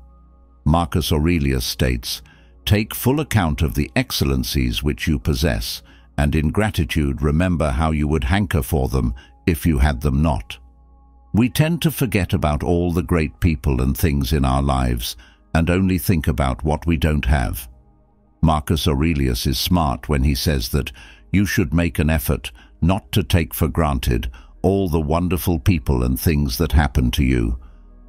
Marcus Aurelius states, Take full account of the excellencies which you possess, and in gratitude remember how you would hanker for them if you had them not. We tend to forget about all the great people and things in our lives and only think about what we don't have. Marcus Aurelius is smart when he says that you should make an effort not to take for granted all the wonderful people and things that happen to you.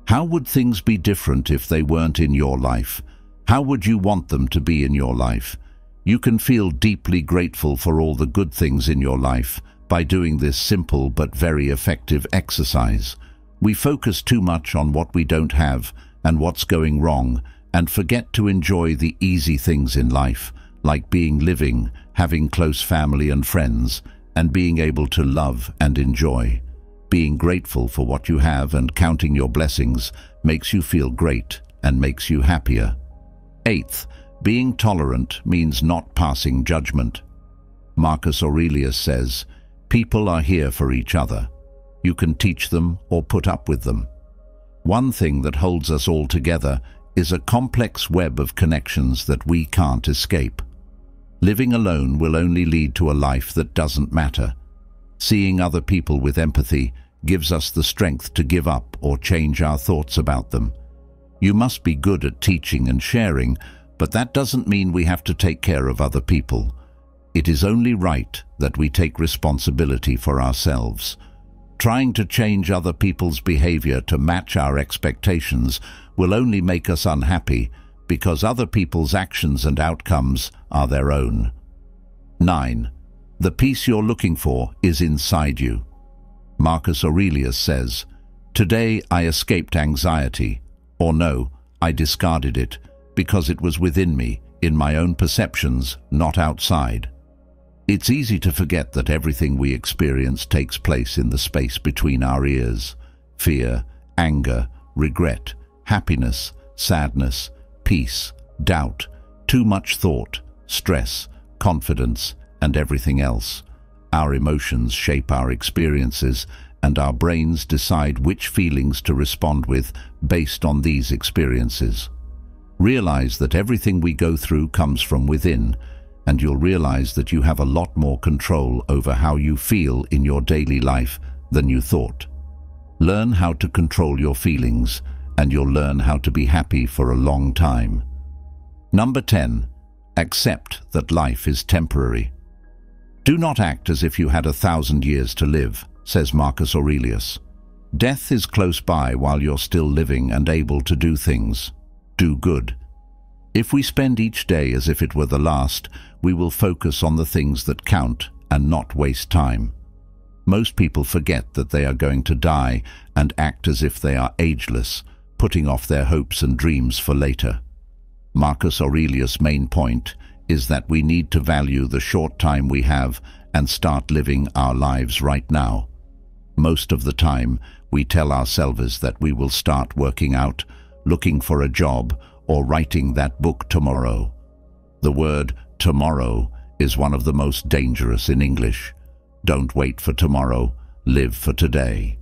How would things be different if they weren't in your life? How would you want them to be in your life? You can feel deeply grateful for all the good things in your life by doing this simple but very effective exercise. We focus too much on what we don't have and what's going wrong and forget to enjoy the easy things in life, like being living, having close family and friends, and being able to love and enjoy. Being grateful for what you have and counting your blessings makes you feel great and makes you happier. Eighth, being tolerant means not passing judgment. Marcus Aurelius says, People are here for each other. You can teach them or put up with them. One thing that holds us all together is a complex web of connections that we can't escape. Living alone will only lead to a life that doesn't matter. Seeing other people with empathy gives us the strength to give up or change our thoughts about them. You must be good at teaching and sharing, but that doesn't mean we have to take care of other people. It is only right that we take responsibility for ourselves. Trying to change other people's behavior to match our expectations will only make us unhappy because other people's actions and outcomes are their own. 9. The peace you're looking for is inside you. Marcus Aurelius says, Today I escaped anxiety, or no, I discarded it, because it was within me, in my own perceptions, not outside. It's easy to forget that everything we experience takes place in the space between our ears. Fear, anger, regret, happiness, sadness, peace, doubt, too much thought, stress, confidence, and everything else. Our emotions shape our experiences and our brains decide which feelings to respond with based on these experiences. Realize that everything we go through comes from within and you'll realize that you have a lot more control over how you feel in your daily life than you thought. Learn how to control your feelings and you'll learn how to be happy for a long time. Number 10. Accept that life is temporary. Do not act as if you had a thousand years to live, says Marcus Aurelius. Death is close by while you're still living and able to do things. Do good. If we spend each day as if it were the last, we will focus on the things that count and not waste time. Most people forget that they are going to die and act as if they are ageless, putting off their hopes and dreams for later. Marcus Aurelius' main point is that we need to value the short time we have and start living our lives right now. Most of the time, we tell ourselves that we will start working out, looking for a job, or writing that book tomorrow. The word tomorrow is one of the most dangerous in English. Don't wait for tomorrow, live for today.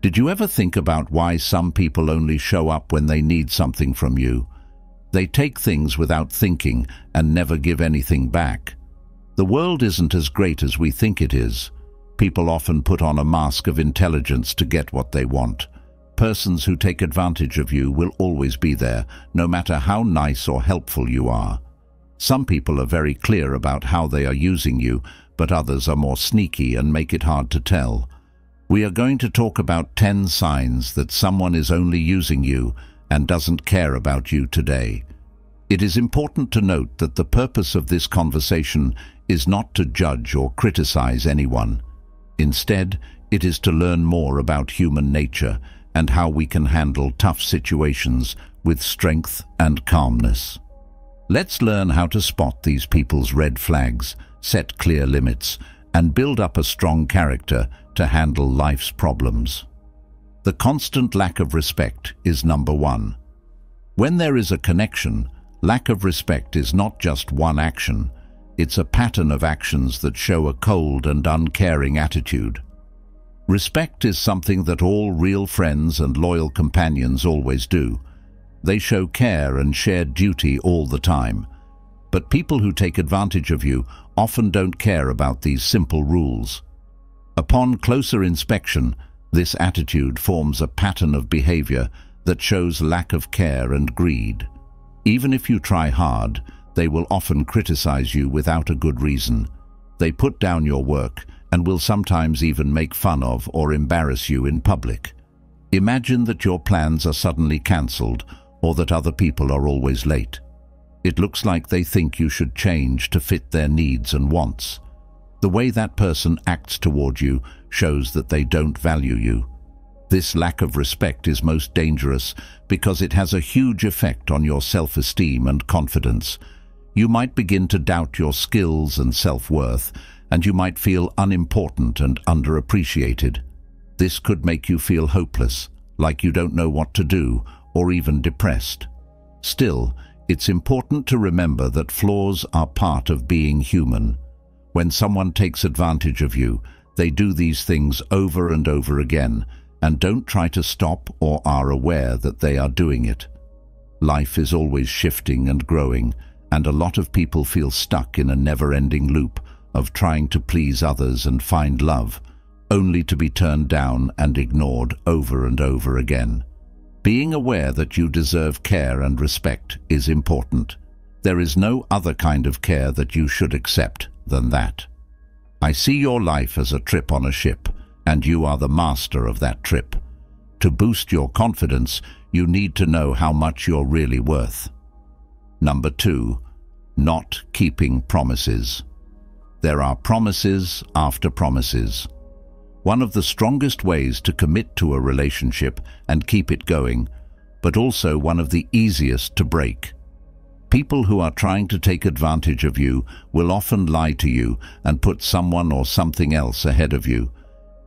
Did you ever think about why some people only show up when they need something from you? They take things without thinking and never give anything back. The world isn't as great as we think it is. People often put on a mask of intelligence to get what they want. Persons who take advantage of you will always be there, no matter how nice or helpful you are. Some people are very clear about how they are using you, but others are more sneaky and make it hard to tell. We are going to talk about 10 signs that someone is only using you and doesn't care about you today. It is important to note that the purpose of this conversation is not to judge or criticize anyone. Instead, it is to learn more about human nature and how we can handle tough situations with strength and calmness. Let's learn how to spot these people's red flags, set clear limits, and build up a strong character to handle life's problems. The constant lack of respect is number one. When there is a connection, lack of respect is not just one action, it's a pattern of actions that show a cold and uncaring attitude. Respect is something that all real friends and loyal companions always do, they show care and shared duty all the time. But people who take advantage of you often don't care about these simple rules. Upon closer inspection, this attitude forms a pattern of behavior that shows lack of care and greed. Even if you try hard, they will often criticize you without a good reason. They put down your work and will sometimes even make fun of or embarrass you in public. Imagine that your plans are suddenly cancelled or that other people are always late. It looks like they think you should change to fit their needs and wants. The way that person acts toward you shows that they don't value you. This lack of respect is most dangerous because it has a huge effect on your self-esteem and confidence. You might begin to doubt your skills and self-worth, and you might feel unimportant and underappreciated. This could make you feel hopeless, like you don't know what to do or even depressed. Still, it's important to remember that flaws are part of being human. When someone takes advantage of you, they do these things over and over again and don't try to stop or are aware that they are doing it. Life is always shifting and growing, and a lot of people feel stuck in a never-ending loop of trying to please others and find love, only to be turned down and ignored over and over again. Being aware that you deserve care and respect is important. There is no other kind of care that you should accept than that. I see your life as a trip on a ship, and you are the master of that trip. To boost your confidence, you need to know how much you're really worth. Number two, not keeping promises. There are promises after promises. One of the strongest ways to commit to a relationship and keep it going, but also one of the easiest to break. People who are trying to take advantage of you will often lie to you and put someone or something else ahead of you.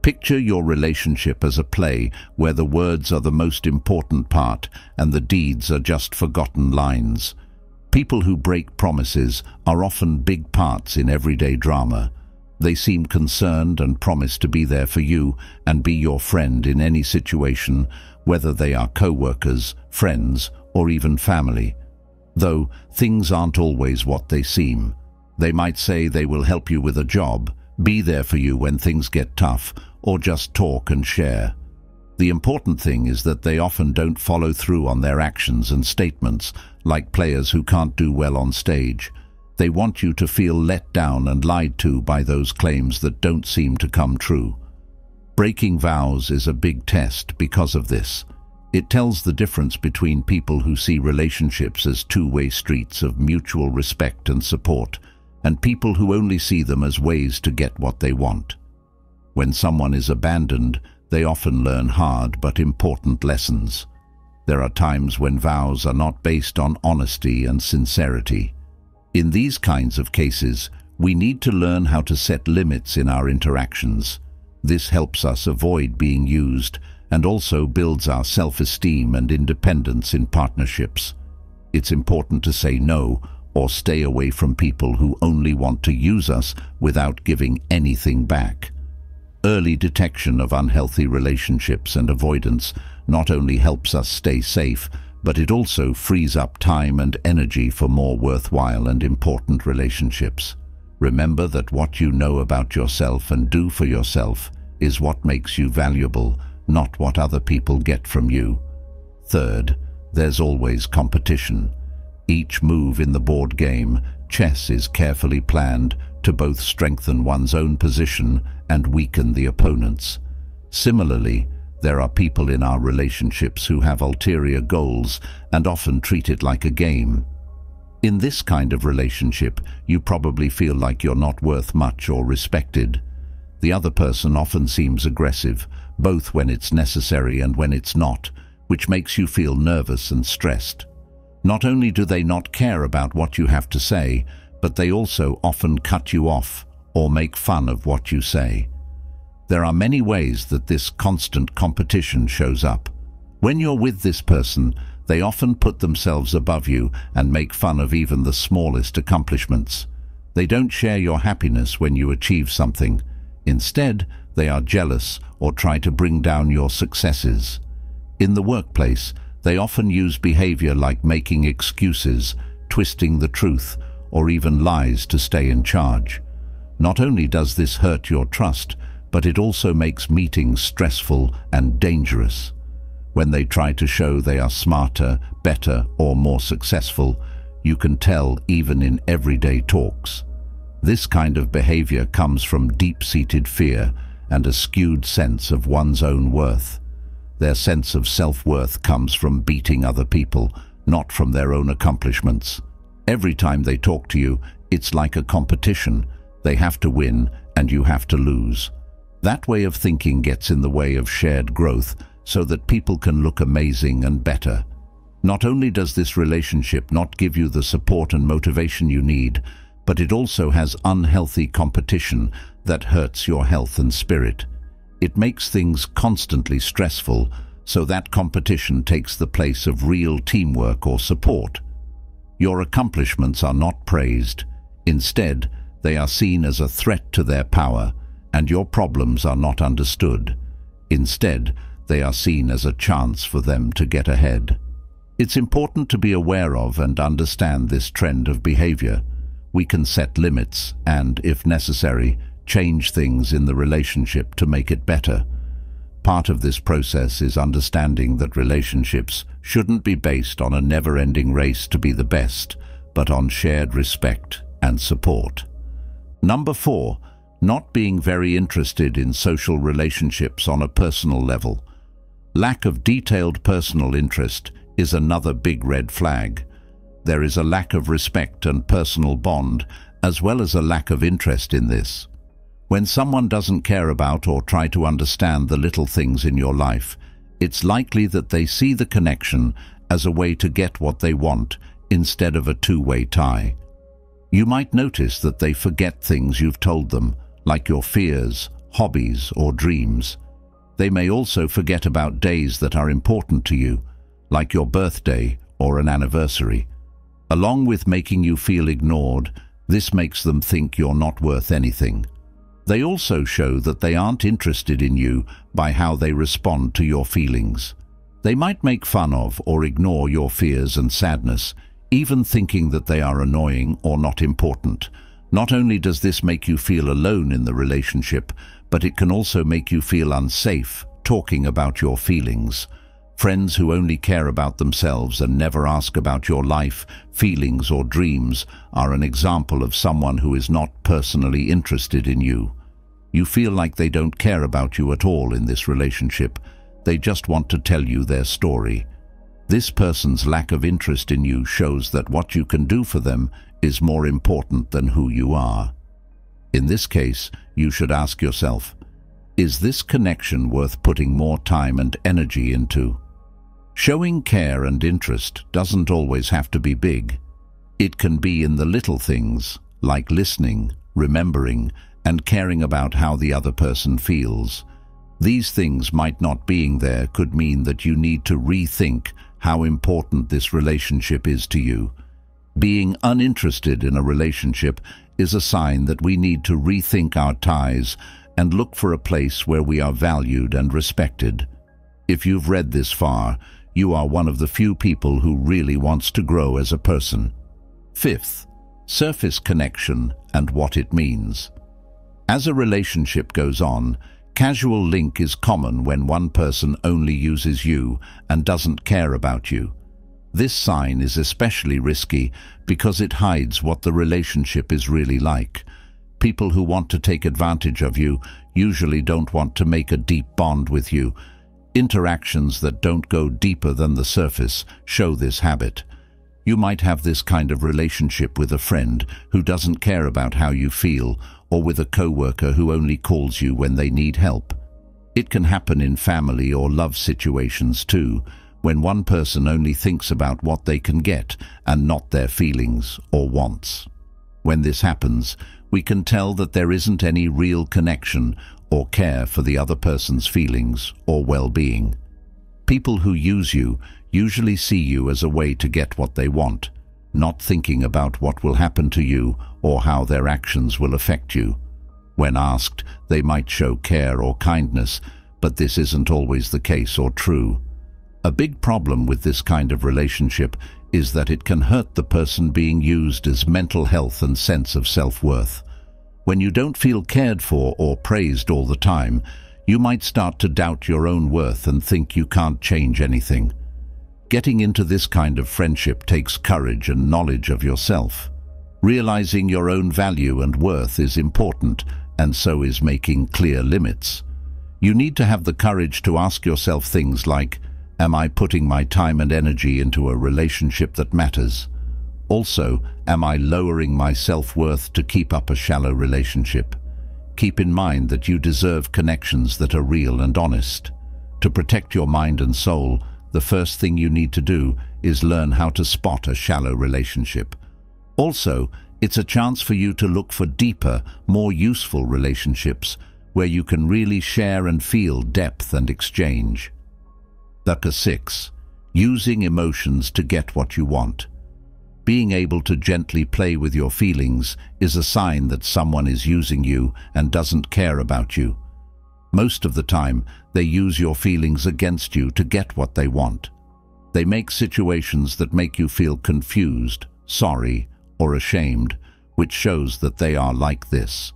Picture your relationship as a play where the words are the most important part and the deeds are just forgotten lines. People who break promises are often big parts in everyday drama. They seem concerned and promise to be there for you and be your friend in any situation, whether they are co-workers, friends, or even family. Though things aren't always what they seem. They might say they will help you with a job, be there for you when things get tough, or just talk and share. The important thing is that they often don't follow through on their actions and statements, like players who can't do well on stage. They want you to feel let down and lied to by those claims that don't seem to come true. Breaking vows is a big test because of this. It tells the difference between people who see relationships as two-way streets of mutual respect and support, and people who only see them as ways to get what they want. When someone is abandoned, they often learn hard but important lessons. There are times when vows are not based on honesty and sincerity. In these kinds of cases, we need to learn how to set limits in our interactions. This helps us avoid being used and also builds our self-esteem and independence in partnerships. It's important to say no or stay away from people who only want to use us without giving anything back. Early detection of unhealthy relationships and avoidance not only helps us stay safe, but it also frees up time and energy for more worthwhile and important relationships. Remember that what you know about yourself and do for yourself is what makes you valuable, not what other people get from you. Third, there's always competition. Each move in the board game, chess is carefully planned to both strengthen one's own position and weaken the opponent's. Similarly, there are people in our relationships who have ulterior goals and often treat it like a game. In this kind of relationship, you probably feel like you're not worth much or respected. The other person often seems aggressive, both when it's necessary and when it's not, which makes you feel nervous and stressed. Not only do they not care about what you have to say, but they also often cut you off or make fun of what you say. There are many ways that this constant competition shows up. When you're with this person, they often put themselves above you and make fun of even the smallest accomplishments. They don't share your happiness when you achieve something. Instead, they are jealous or try to bring down your successes. In the workplace, they often use behavior like making excuses, twisting the truth, or even lies to stay in charge. Not only does this hurt your trust, but it also makes meetings stressful and dangerous. When they try to show they are smarter, better or more successful, you can tell even in everyday talks. This kind of behavior comes from deep-seated fear and a skewed sense of one's own worth. Their sense of self-worth comes from beating other people, not from their own accomplishments. Every time they talk to you, it's like a competition. They have to win and you have to lose. That way of thinking gets in the way of shared growth so that people can look amazing and better. Not only does this relationship not give you the support and motivation you need, but it also has unhealthy competition that hurts your health and spirit. It makes things constantly stressful, so that competition takes the place of real teamwork or support. Your accomplishments are not praised. Instead, they are seen as a threat to their power, and your problems are not understood. Instead, they are seen as a chance for them to get ahead. It's important to be aware of and understand this trend of behavior. We can set limits and, if necessary, change things in the relationship to make it better. Part of this process is understanding that relationships shouldn't be based on a never-ending race to be the best, but on shared respect and support. Number four, not being very interested in social relationships on a personal level. Lack of detailed personal interest is another big red flag. There is a lack of respect and personal bond, as well as a lack of interest in this. When someone doesn't care about or try to understand the little things in your life, it's likely that they see the connection as a way to get what they want instead of a two-way tie. You might notice that they forget things you've told them, like your fears, hobbies or dreams. They may also forget about days that are important to you, like your birthday or an anniversary. Along with making you feel ignored, this makes them think you're not worth anything. They also show that they aren't interested in you by how they respond to your feelings. They might make fun of or ignore your fears and sadness, even thinking that they are annoying or not important, not only does this make you feel alone in the relationship, but it can also make you feel unsafe talking about your feelings. Friends who only care about themselves and never ask about your life, feelings or dreams are an example of someone who is not personally interested in you. You feel like they don't care about you at all in this relationship. They just want to tell you their story. This person's lack of interest in you shows that what you can do for them is more important than who you are. In this case, you should ask yourself, is this connection worth putting more time and energy into? Showing care and interest doesn't always have to be big. It can be in the little things, like listening, remembering, and caring about how the other person feels. These things might not being there could mean that you need to rethink how important this relationship is to you being uninterested in a relationship is a sign that we need to rethink our ties and look for a place where we are valued and respected. If you've read this far, you are one of the few people who really wants to grow as a person. Fifth, surface connection and what it means. As a relationship goes on, casual link is common when one person only uses you and doesn't care about you. This sign is especially risky because it hides what the relationship is really like. People who want to take advantage of you usually don't want to make a deep bond with you. Interactions that don't go deeper than the surface show this habit. You might have this kind of relationship with a friend who doesn't care about how you feel or with a co-worker who only calls you when they need help. It can happen in family or love situations too, when one person only thinks about what they can get and not their feelings or wants. When this happens, we can tell that there isn't any real connection or care for the other person's feelings or well-being. People who use you usually see you as a way to get what they want, not thinking about what will happen to you or how their actions will affect you. When asked, they might show care or kindness, but this isn't always the case or true. A big problem with this kind of relationship is that it can hurt the person being used as mental health and sense of self-worth. When you don't feel cared for or praised all the time, you might start to doubt your own worth and think you can't change anything. Getting into this kind of friendship takes courage and knowledge of yourself. Realizing your own value and worth is important, and so is making clear limits. You need to have the courage to ask yourself things like, Am I putting my time and energy into a relationship that matters? Also, am I lowering my self-worth to keep up a shallow relationship? Keep in mind that you deserve connections that are real and honest. To protect your mind and soul, the first thing you need to do is learn how to spot a shallow relationship. Also, it's a chance for you to look for deeper, more useful relationships where you can really share and feel depth and exchange. Dhaka 6. Using emotions to get what you want. Being able to gently play with your feelings is a sign that someone is using you and doesn't care about you. Most of the time, they use your feelings against you to get what they want. They make situations that make you feel confused, sorry, or ashamed, which shows that they are like this.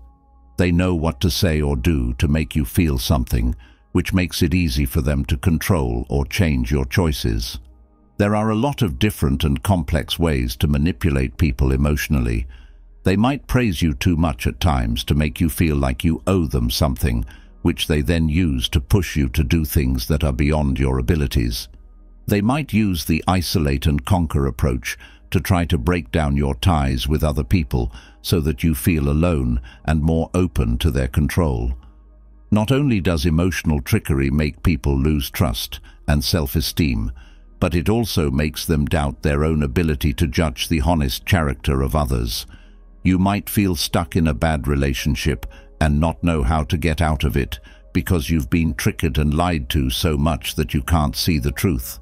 They know what to say or do to make you feel something, which makes it easy for them to control or change your choices. There are a lot of different and complex ways to manipulate people emotionally. They might praise you too much at times to make you feel like you owe them something, which they then use to push you to do things that are beyond your abilities. They might use the isolate and conquer approach to try to break down your ties with other people so that you feel alone and more open to their control. Not only does emotional trickery make people lose trust and self-esteem, but it also makes them doubt their own ability to judge the honest character of others. You might feel stuck in a bad relationship and not know how to get out of it because you've been tricked and lied to so much that you can't see the truth.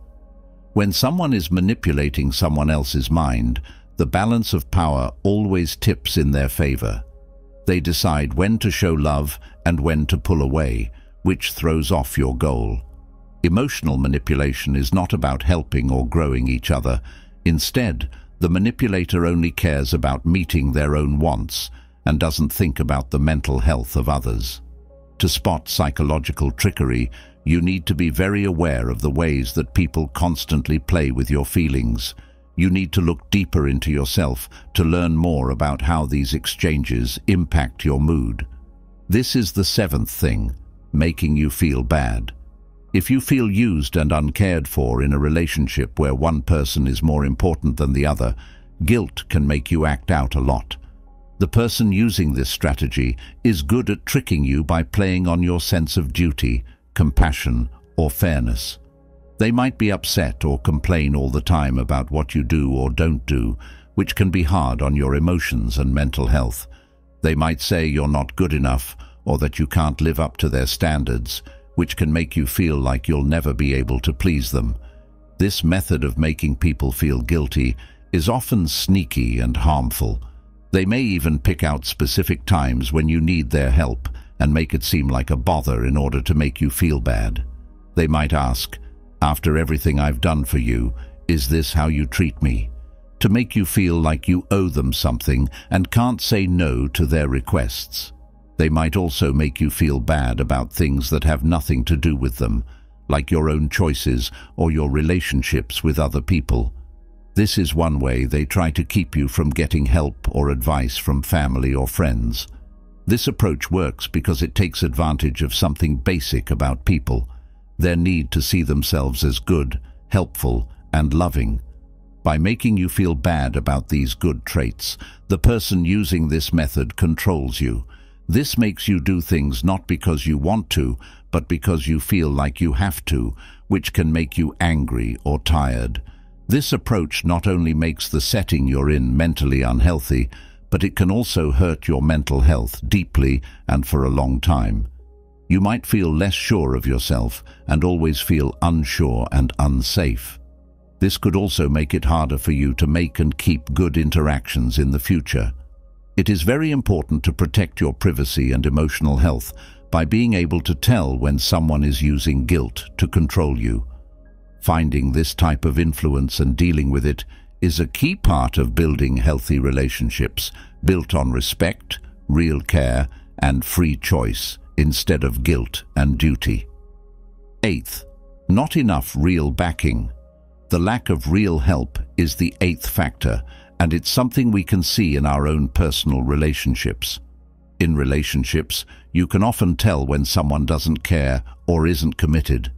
When someone is manipulating someone else's mind, the balance of power always tips in their favor. They decide when to show love and when to pull away, which throws off your goal. Emotional manipulation is not about helping or growing each other. Instead, the manipulator only cares about meeting their own wants and doesn't think about the mental health of others. To spot psychological trickery, you need to be very aware of the ways that people constantly play with your feelings, you need to look deeper into yourself to learn more about how these exchanges impact your mood. This is the seventh thing, making you feel bad. If you feel used and uncared for in a relationship where one person is more important than the other, guilt can make you act out a lot. The person using this strategy is good at tricking you by playing on your sense of duty, compassion, or fairness. They might be upset or complain all the time about what you do or don't do, which can be hard on your emotions and mental health. They might say you're not good enough or that you can't live up to their standards, which can make you feel like you'll never be able to please them. This method of making people feel guilty is often sneaky and harmful. They may even pick out specific times when you need their help and make it seem like a bother in order to make you feel bad. They might ask, after everything I've done for you, is this how you treat me? To make you feel like you owe them something and can't say no to their requests. They might also make you feel bad about things that have nothing to do with them, like your own choices or your relationships with other people. This is one way they try to keep you from getting help or advice from family or friends. This approach works because it takes advantage of something basic about people, their need to see themselves as good, helpful, and loving. By making you feel bad about these good traits, the person using this method controls you. This makes you do things not because you want to, but because you feel like you have to, which can make you angry or tired. This approach not only makes the setting you're in mentally unhealthy, but it can also hurt your mental health deeply and for a long time. You might feel less sure of yourself and always feel unsure and unsafe. This could also make it harder for you to make and keep good interactions in the future. It is very important to protect your privacy and emotional health by being able to tell when someone is using guilt to control you. Finding this type of influence and dealing with it is a key part of building healthy relationships built on respect, real care, and free choice instead of guilt and duty. Eighth, not enough real backing. The lack of real help is the eighth factor, and it's something we can see in our own personal relationships. In relationships, you can often tell when someone doesn't care or isn't committed.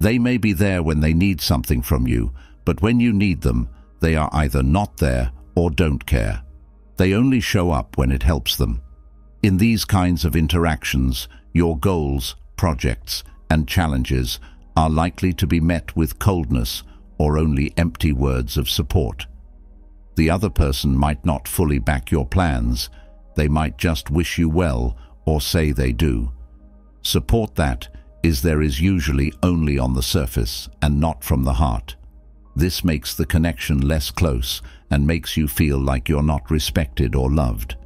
They may be there when they need something from you, but when you need them, they are either not there or don't care. They only show up when it helps them. In these kinds of interactions, your goals, projects, and challenges are likely to be met with coldness or only empty words of support. The other person might not fully back your plans, they might just wish you well or say they do. Support that is there is usually only on the surface and not from the heart. This makes the connection less close and makes you feel like you're not respected or loved.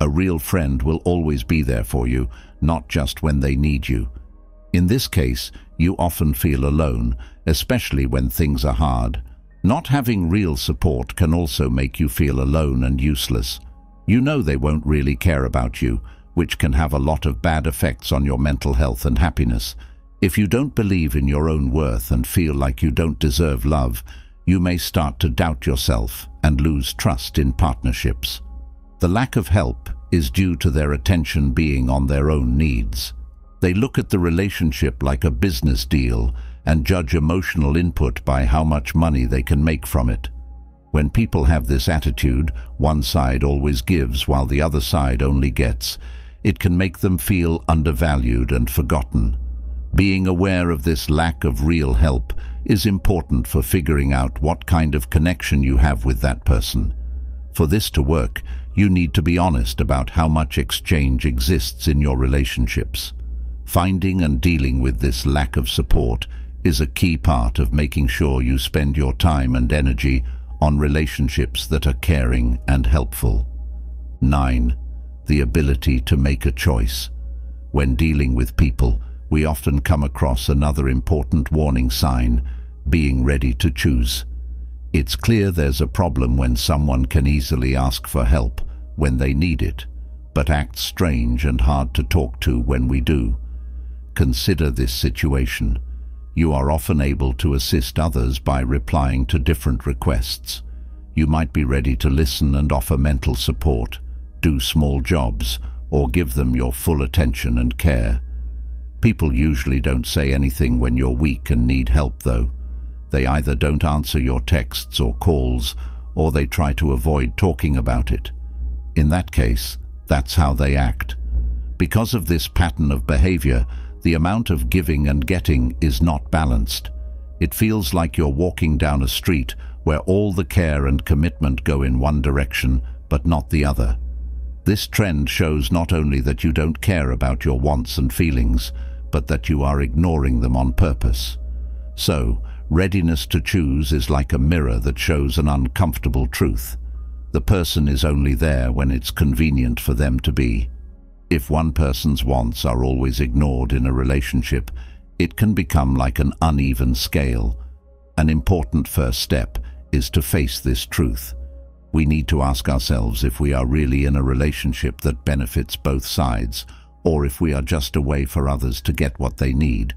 A real friend will always be there for you, not just when they need you. In this case, you often feel alone, especially when things are hard. Not having real support can also make you feel alone and useless. You know they won't really care about you, which can have a lot of bad effects on your mental health and happiness. If you don't believe in your own worth and feel like you don't deserve love, you may start to doubt yourself and lose trust in partnerships. The lack of help is due to their attention being on their own needs. They look at the relationship like a business deal and judge emotional input by how much money they can make from it. When people have this attitude, one side always gives while the other side only gets, it can make them feel undervalued and forgotten. Being aware of this lack of real help is important for figuring out what kind of connection you have with that person. For this to work, you need to be honest about how much exchange exists in your relationships. Finding and dealing with this lack of support is a key part of making sure you spend your time and energy on relationships that are caring and helpful. 9 the ability to make a choice. When dealing with people, we often come across another important warning sign, being ready to choose. It's clear there's a problem when someone can easily ask for help when they need it, but acts strange and hard to talk to when we do. Consider this situation. You are often able to assist others by replying to different requests. You might be ready to listen and offer mental support, do small jobs or give them your full attention and care. People usually don't say anything when you're weak and need help, though. They either don't answer your texts or calls, or they try to avoid talking about it. In that case, that's how they act. Because of this pattern of behavior, the amount of giving and getting is not balanced. It feels like you're walking down a street where all the care and commitment go in one direction, but not the other. This trend shows not only that you don't care about your wants and feelings, but that you are ignoring them on purpose. So, readiness to choose is like a mirror that shows an uncomfortable truth. The person is only there when it's convenient for them to be. If one person's wants are always ignored in a relationship, it can become like an uneven scale. An important first step is to face this truth. We need to ask ourselves if we are really in a relationship that benefits both sides, or if we are just a way for others to get what they need.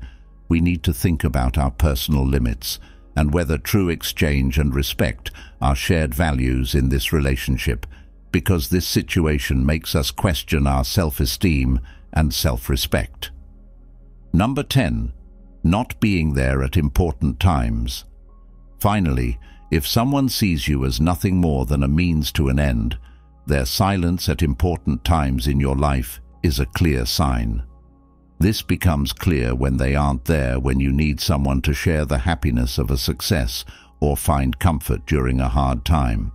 We need to think about our personal limits and whether true exchange and respect are shared values in this relationship, because this situation makes us question our self-esteem and self-respect. Number 10. Not being there at important times. Finally, if someone sees you as nothing more than a means to an end, their silence at important times in your life is a clear sign. This becomes clear when they aren't there when you need someone to share the happiness of a success or find comfort during a hard time.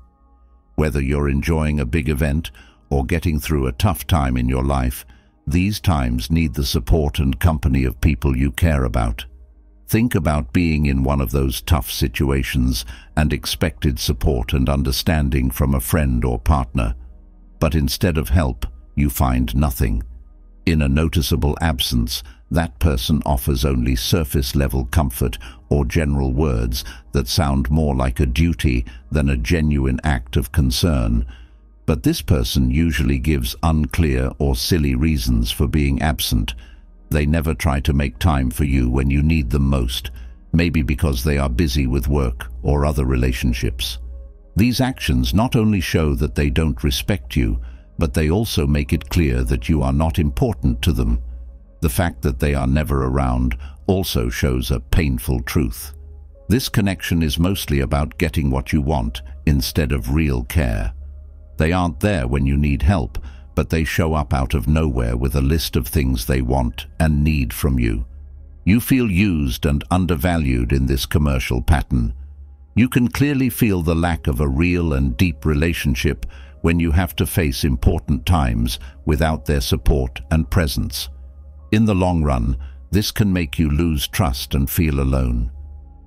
Whether you're enjoying a big event or getting through a tough time in your life, these times need the support and company of people you care about. Think about being in one of those tough situations and expected support and understanding from a friend or partner. But instead of help, you find nothing. In a noticeable absence, that person offers only surface-level comfort or general words that sound more like a duty than a genuine act of concern. But this person usually gives unclear or silly reasons for being absent. They never try to make time for you when you need them most, maybe because they are busy with work or other relationships. These actions not only show that they don't respect you, but they also make it clear that you are not important to them. The fact that they are never around also shows a painful truth. This connection is mostly about getting what you want instead of real care. They aren't there when you need help, but they show up out of nowhere with a list of things they want and need from you. You feel used and undervalued in this commercial pattern. You can clearly feel the lack of a real and deep relationship when you have to face important times without their support and presence. In the long run, this can make you lose trust and feel alone.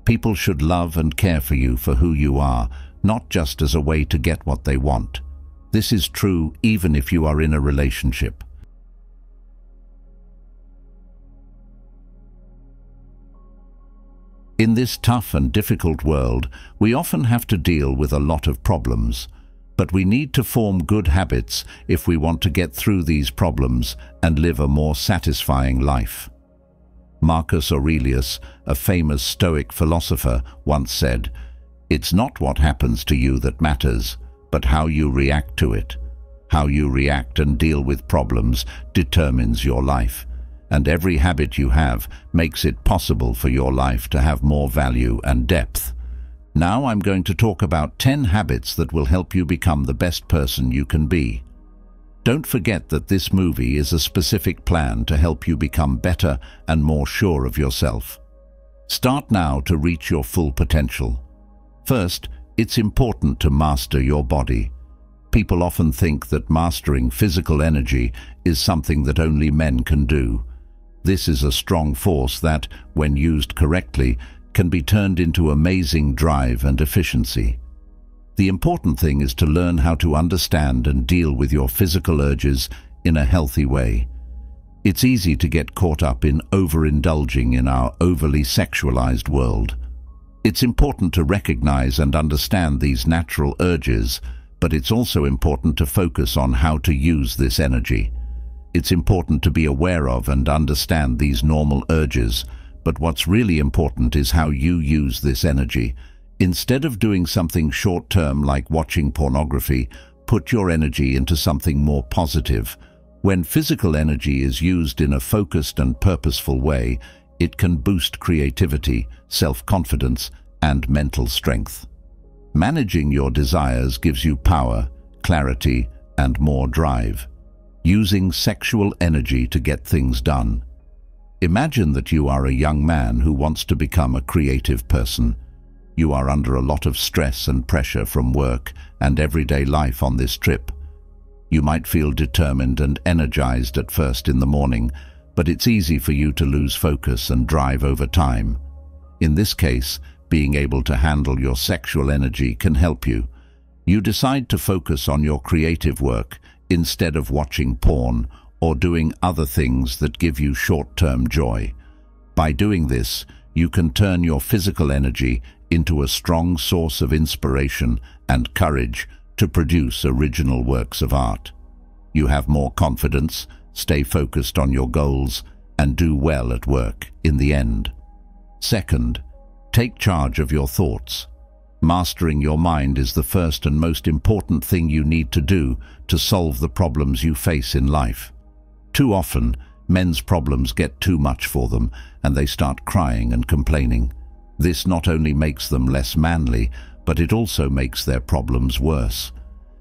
People should love and care for you for who you are, not just as a way to get what they want. This is true even if you are in a relationship. In this tough and difficult world, we often have to deal with a lot of problems. But we need to form good habits if we want to get through these problems and live a more satisfying life. Marcus Aurelius, a famous Stoic philosopher, once said, It's not what happens to you that matters, but how you react to it. How you react and deal with problems determines your life, and every habit you have makes it possible for your life to have more value and depth. Now I'm going to talk about 10 habits that will help you become the best person you can be. Don't forget that this movie is a specific plan to help you become better and more sure of yourself. Start now to reach your full potential. First, it's important to master your body. People often think that mastering physical energy is something that only men can do. This is a strong force that, when used correctly, can be turned into amazing drive and efficiency. The important thing is to learn how to understand and deal with your physical urges in a healthy way. It's easy to get caught up in overindulging in our overly sexualized world. It's important to recognize and understand these natural urges, but it's also important to focus on how to use this energy. It's important to be aware of and understand these normal urges but what's really important is how you use this energy. Instead of doing something short-term like watching pornography, put your energy into something more positive. When physical energy is used in a focused and purposeful way, it can boost creativity, self-confidence, and mental strength. Managing your desires gives you power, clarity, and more drive. Using sexual energy to get things done Imagine that you are a young man who wants to become a creative person. You are under a lot of stress and pressure from work and everyday life on this trip. You might feel determined and energized at first in the morning, but it's easy for you to lose focus and drive over time. In this case, being able to handle your sexual energy can help you. You decide to focus on your creative work instead of watching porn or doing other things that give you short-term joy. By doing this, you can turn your physical energy into a strong source of inspiration and courage to produce original works of art. You have more confidence, stay focused on your goals, and do well at work in the end. Second, take charge of your thoughts. Mastering your mind is the first and most important thing you need to do to solve the problems you face in life. Too often, men's problems get too much for them and they start crying and complaining. This not only makes them less manly, but it also makes their problems worse.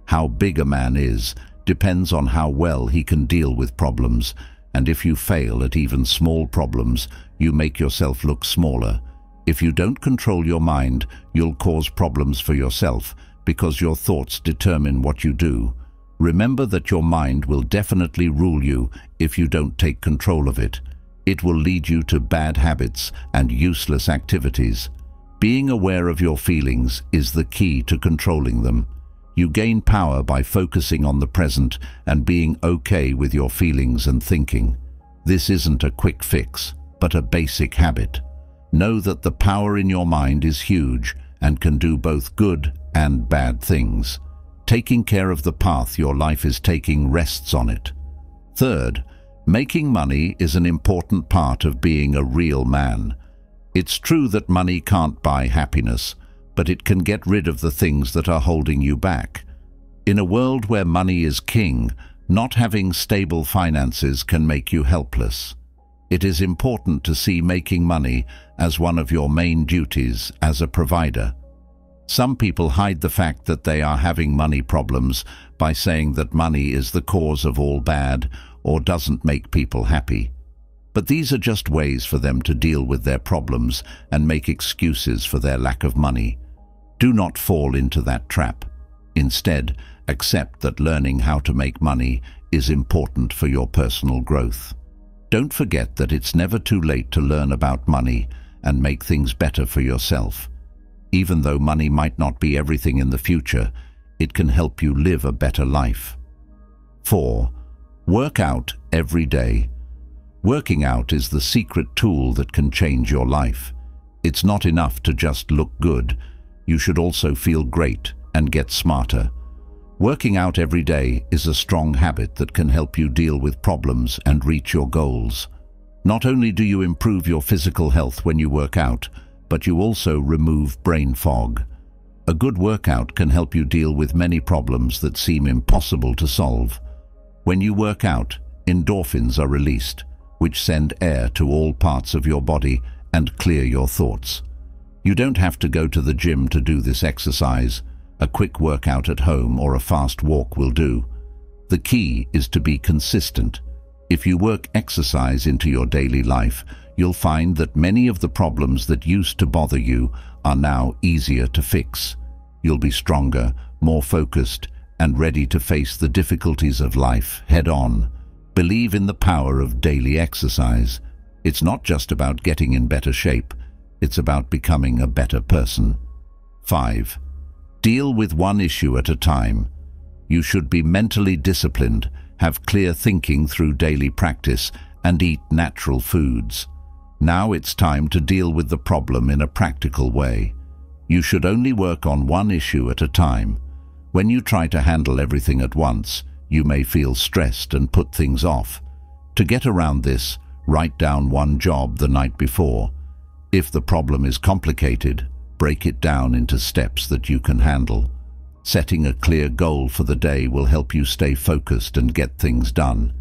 How big a man is depends on how well he can deal with problems, and if you fail at even small problems, you make yourself look smaller. If you don't control your mind, you'll cause problems for yourself because your thoughts determine what you do. Remember that your mind will definitely rule you if you don't take control of it. It will lead you to bad habits and useless activities. Being aware of your feelings is the key to controlling them. You gain power by focusing on the present and being okay with your feelings and thinking. This isn't a quick fix, but a basic habit. Know that the power in your mind is huge and can do both good and bad things. Taking care of the path your life is taking rests on it. Third, making money is an important part of being a real man. It's true that money can't buy happiness, but it can get rid of the things that are holding you back. In a world where money is king, not having stable finances can make you helpless. It is important to see making money as one of your main duties as a provider. Some people hide the fact that they are having money problems by saying that money is the cause of all bad or doesn't make people happy. But these are just ways for them to deal with their problems and make excuses for their lack of money. Do not fall into that trap. Instead, accept that learning how to make money is important for your personal growth. Don't forget that it's never too late to learn about money and make things better for yourself. Even though money might not be everything in the future, it can help you live a better life. 4. Work out every day. Working out is the secret tool that can change your life. It's not enough to just look good. You should also feel great and get smarter. Working out every day is a strong habit that can help you deal with problems and reach your goals. Not only do you improve your physical health when you work out, but you also remove brain fog. A good workout can help you deal with many problems that seem impossible to solve. When you work out, endorphins are released, which send air to all parts of your body and clear your thoughts. You don't have to go to the gym to do this exercise. A quick workout at home or a fast walk will do. The key is to be consistent. If you work exercise into your daily life, you'll find that many of the problems that used to bother you are now easier to fix. You'll be stronger, more focused, and ready to face the difficulties of life head-on. Believe in the power of daily exercise. It's not just about getting in better shape, it's about becoming a better person. 5. Deal with one issue at a time. You should be mentally disciplined, have clear thinking through daily practice, and eat natural foods. Now it's time to deal with the problem in a practical way. You should only work on one issue at a time. When you try to handle everything at once, you may feel stressed and put things off. To get around this, write down one job the night before. If the problem is complicated, break it down into steps that you can handle. Setting a clear goal for the day will help you stay focused and get things done.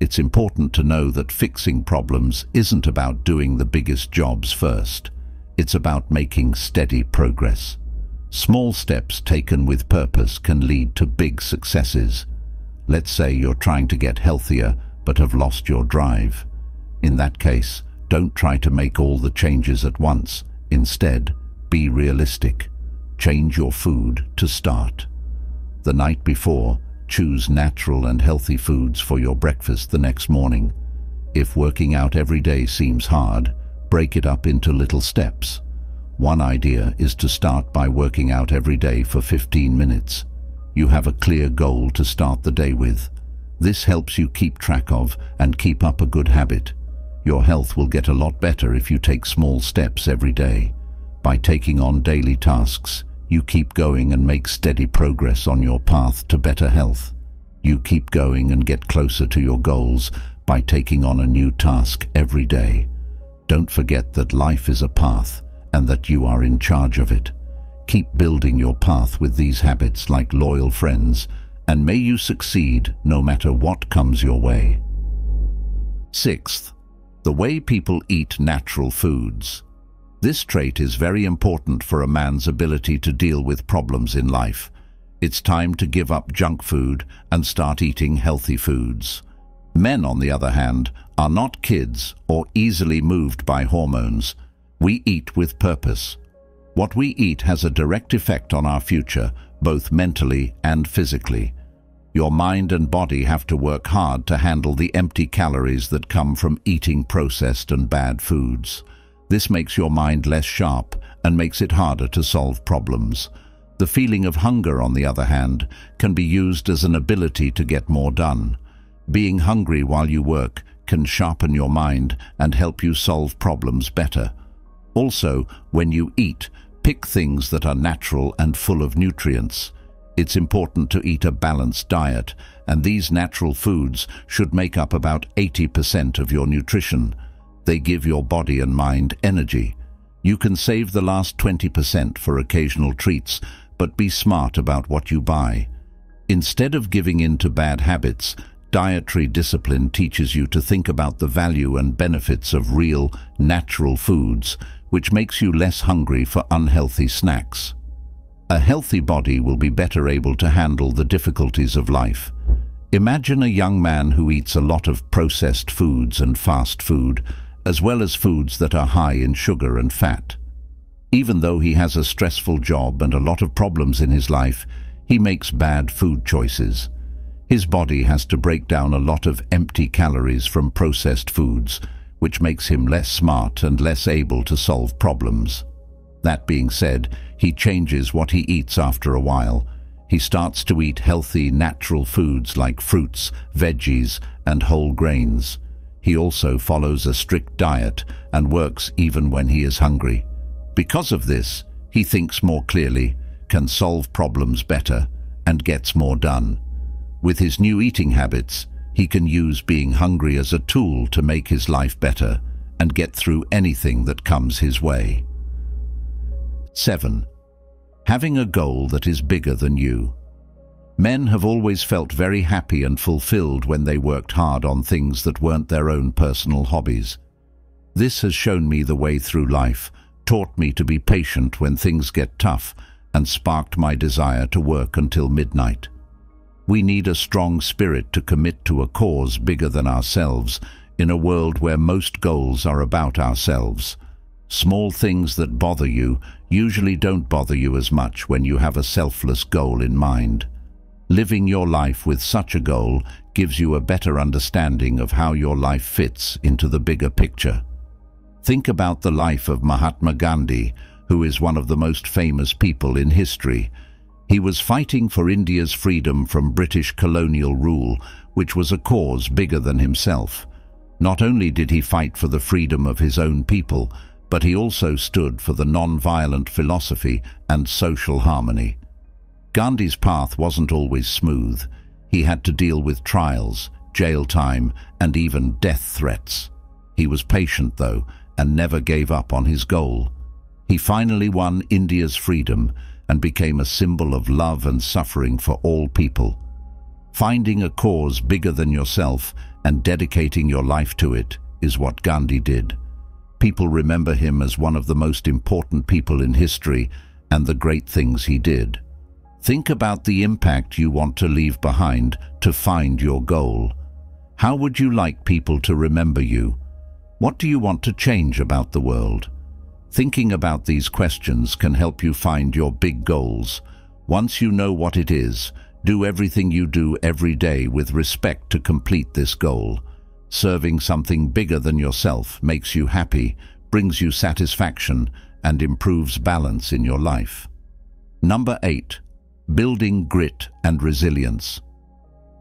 It's important to know that fixing problems isn't about doing the biggest jobs first. It's about making steady progress. Small steps taken with purpose can lead to big successes. Let's say you're trying to get healthier but have lost your drive. In that case, don't try to make all the changes at once. Instead, be realistic. Change your food to start. The night before, Choose natural and healthy foods for your breakfast the next morning. If working out every day seems hard, break it up into little steps. One idea is to start by working out every day for 15 minutes. You have a clear goal to start the day with. This helps you keep track of and keep up a good habit. Your health will get a lot better if you take small steps every day. By taking on daily tasks, you keep going and make steady progress on your path to better health. You keep going and get closer to your goals by taking on a new task every day. Don't forget that life is a path and that you are in charge of it. Keep building your path with these habits like loyal friends, and may you succeed no matter what comes your way. Sixth, the way people eat natural foods. This trait is very important for a man's ability to deal with problems in life. It's time to give up junk food and start eating healthy foods. Men, on the other hand, are not kids or easily moved by hormones. We eat with purpose. What we eat has a direct effect on our future, both mentally and physically. Your mind and body have to work hard to handle the empty calories that come from eating processed and bad foods. This makes your mind less sharp and makes it harder to solve problems. The feeling of hunger, on the other hand, can be used as an ability to get more done. Being hungry while you work can sharpen your mind and help you solve problems better. Also, when you eat, pick things that are natural and full of nutrients. It's important to eat a balanced diet, and these natural foods should make up about 80% of your nutrition. They give your body and mind energy. You can save the last 20% for occasional treats, but be smart about what you buy. Instead of giving in to bad habits, Dietary discipline teaches you to think about the value and benefits of real, natural foods, which makes you less hungry for unhealthy snacks. A healthy body will be better able to handle the difficulties of life. Imagine a young man who eats a lot of processed foods and fast food, as well as foods that are high in sugar and fat. Even though he has a stressful job and a lot of problems in his life, he makes bad food choices. His body has to break down a lot of empty calories from processed foods, which makes him less smart and less able to solve problems. That being said, he changes what he eats after a while. He starts to eat healthy, natural foods like fruits, veggies, and whole grains. He also follows a strict diet and works even when he is hungry. Because of this, he thinks more clearly, can solve problems better, and gets more done. With his new eating habits, he can use being hungry as a tool to make his life better and get through anything that comes his way. 7. Having a goal that is bigger than you. Men have always felt very happy and fulfilled when they worked hard on things that weren't their own personal hobbies. This has shown me the way through life, taught me to be patient when things get tough, and sparked my desire to work until midnight. We need a strong spirit to commit to a cause bigger than ourselves in a world where most goals are about ourselves. Small things that bother you usually don't bother you as much when you have a selfless goal in mind. Living your life with such a goal gives you a better understanding of how your life fits into the bigger picture. Think about the life of Mahatma Gandhi, who is one of the most famous people in history, he was fighting for India's freedom from British colonial rule, which was a cause bigger than himself. Not only did he fight for the freedom of his own people, but he also stood for the non-violent philosophy and social harmony. Gandhi's path wasn't always smooth. He had to deal with trials, jail time, and even death threats. He was patient, though, and never gave up on his goal. He finally won India's freedom and became a symbol of love and suffering for all people. Finding a cause bigger than yourself and dedicating your life to it is what Gandhi did. People remember him as one of the most important people in history and the great things he did. Think about the impact you want to leave behind to find your goal. How would you like people to remember you? What do you want to change about the world? Thinking about these questions can help you find your big goals. Once you know what it is, do everything you do every day with respect to complete this goal. Serving something bigger than yourself makes you happy, brings you satisfaction, and improves balance in your life. Number 8. Building grit and resilience.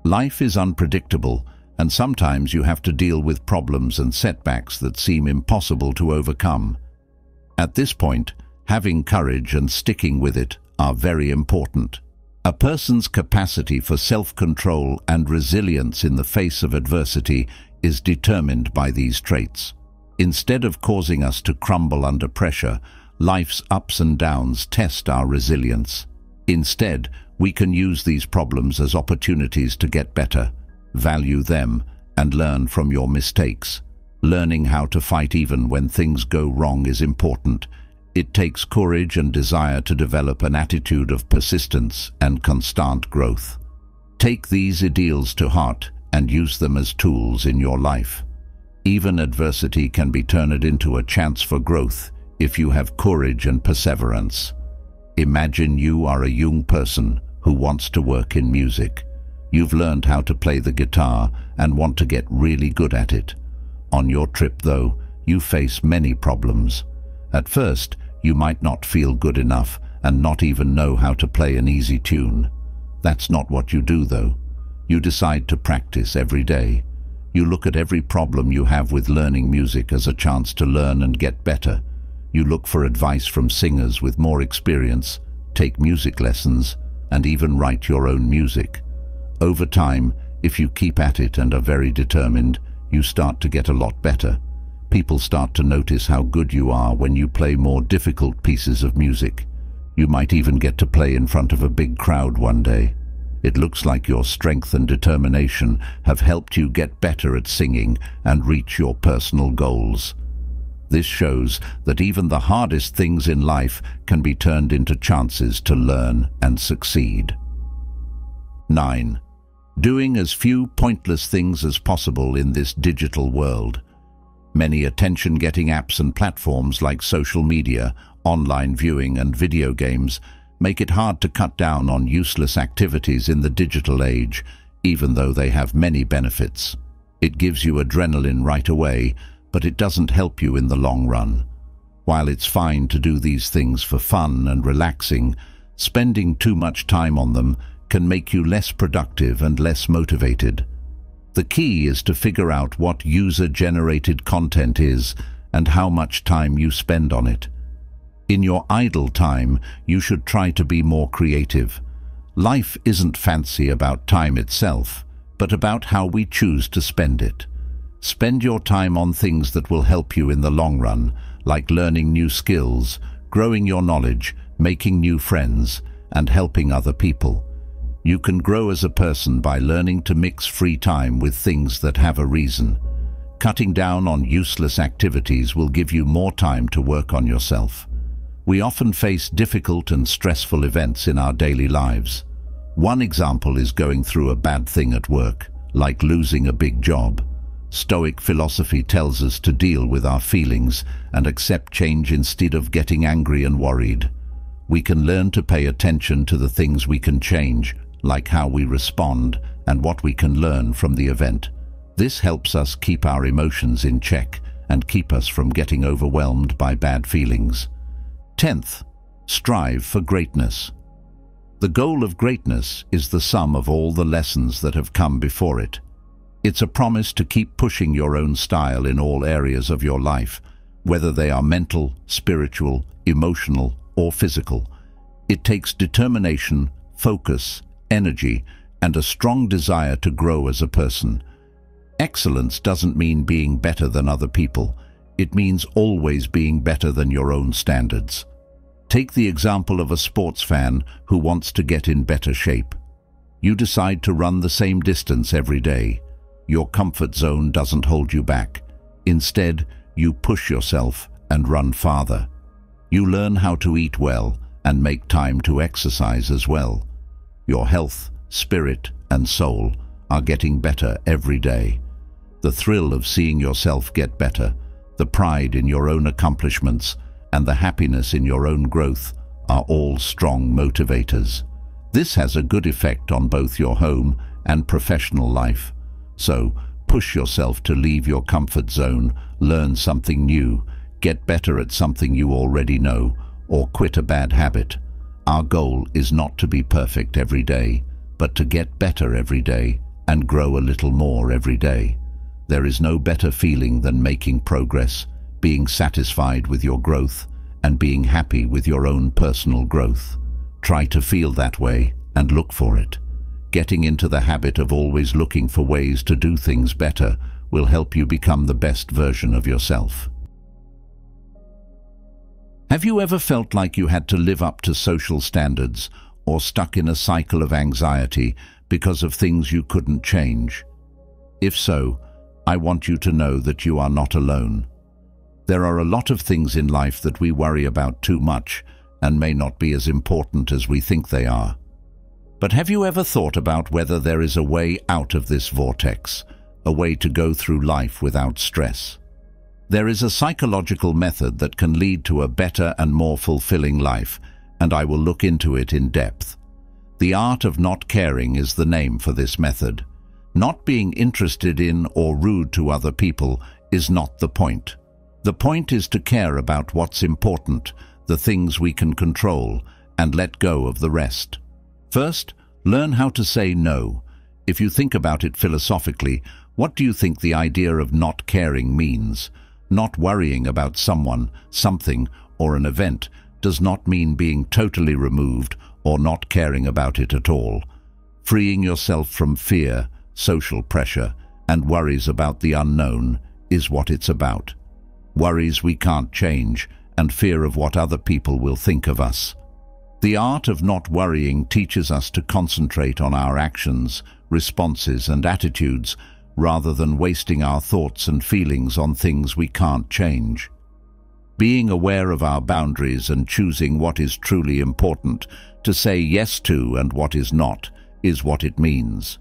Life is unpredictable, and sometimes you have to deal with problems and setbacks that seem impossible to overcome. At this point, having courage and sticking with it are very important. A person's capacity for self-control and resilience in the face of adversity is determined by these traits. Instead of causing us to crumble under pressure, life's ups and downs test our resilience. Instead, we can use these problems as opportunities to get better, value them, and learn from your mistakes. Learning how to fight even when things go wrong is important. It takes courage and desire to develop an attitude of persistence and constant growth. Take these ideals to heart and use them as tools in your life. Even adversity can be turned into a chance for growth if you have courage and perseverance. Imagine you are a young person who wants to work in music. You've learned how to play the guitar and want to get really good at it. On your trip, though, you face many problems. At first, you might not feel good enough and not even know how to play an easy tune. That's not what you do, though. You decide to practice every day. You look at every problem you have with learning music as a chance to learn and get better. You look for advice from singers with more experience, take music lessons, and even write your own music. Over time, if you keep at it and are very determined, you start to get a lot better. People start to notice how good you are when you play more difficult pieces of music. You might even get to play in front of a big crowd one day. It looks like your strength and determination have helped you get better at singing and reach your personal goals. This shows that even the hardest things in life can be turned into chances to learn and succeed. 9. Doing as few pointless things as possible in this digital world. Many attention-getting apps and platforms like social media, online viewing and video games make it hard to cut down on useless activities in the digital age, even though they have many benefits. It gives you adrenaline right away, but it doesn't help you in the long run. While it's fine to do these things for fun and relaxing, spending too much time on them can make you less productive and less motivated. The key is to figure out what user-generated content is and how much time you spend on it. In your idle time, you should try to be more creative. Life isn't fancy about time itself, but about how we choose to spend it. Spend your time on things that will help you in the long run, like learning new skills, growing your knowledge, making new friends, and helping other people. You can grow as a person by learning to mix free time with things that have a reason. Cutting down on useless activities will give you more time to work on yourself. We often face difficult and stressful events in our daily lives. One example is going through a bad thing at work, like losing a big job. Stoic philosophy tells us to deal with our feelings and accept change instead of getting angry and worried. We can learn to pay attention to the things we can change, like how we respond and what we can learn from the event. This helps us keep our emotions in check and keep us from getting overwhelmed by bad feelings. Tenth, strive for greatness. The goal of greatness is the sum of all the lessons that have come before it. It's a promise to keep pushing your own style in all areas of your life, whether they are mental, spiritual, emotional, or physical. It takes determination, focus, energy, and a strong desire to grow as a person. Excellence doesn't mean being better than other people. It means always being better than your own standards. Take the example of a sports fan who wants to get in better shape. You decide to run the same distance every day. Your comfort zone doesn't hold you back. Instead, you push yourself and run farther. You learn how to eat well and make time to exercise as well. Your health, spirit and soul are getting better every day. The thrill of seeing yourself get better the pride in your own accomplishments, and the happiness in your own growth are all strong motivators. This has a good effect on both your home and professional life. So, push yourself to leave your comfort zone, learn something new, get better at something you already know, or quit a bad habit. Our goal is not to be perfect every day, but to get better every day and grow a little more every day. There is no better feeling than making progress, being satisfied with your growth, and being happy with your own personal growth. Try to feel that way and look for it. Getting into the habit of always looking for ways to do things better will help you become the best version of yourself. Have you ever felt like you had to live up to social standards or stuck in a cycle of anxiety because of things you couldn't change? If so, I want you to know that you are not alone. There are a lot of things in life that we worry about too much and may not be as important as we think they are. But have you ever thought about whether there is a way out of this vortex, a way to go through life without stress? There is a psychological method that can lead to a better and more fulfilling life, and I will look into it in depth. The art of not caring is the name for this method. Not being interested in or rude to other people is not the point. The point is to care about what's important, the things we can control, and let go of the rest. First, learn how to say no. If you think about it philosophically, what do you think the idea of not caring means? Not worrying about someone, something, or an event does not mean being totally removed or not caring about it at all. Freeing yourself from fear, social pressure, and worries about the unknown is what it's about. Worries we can't change, and fear of what other people will think of us. The art of not worrying teaches us to concentrate on our actions, responses and attitudes rather than wasting our thoughts and feelings on things we can't change. Being aware of our boundaries and choosing what is truly important, to say yes to and what is not, is what it means.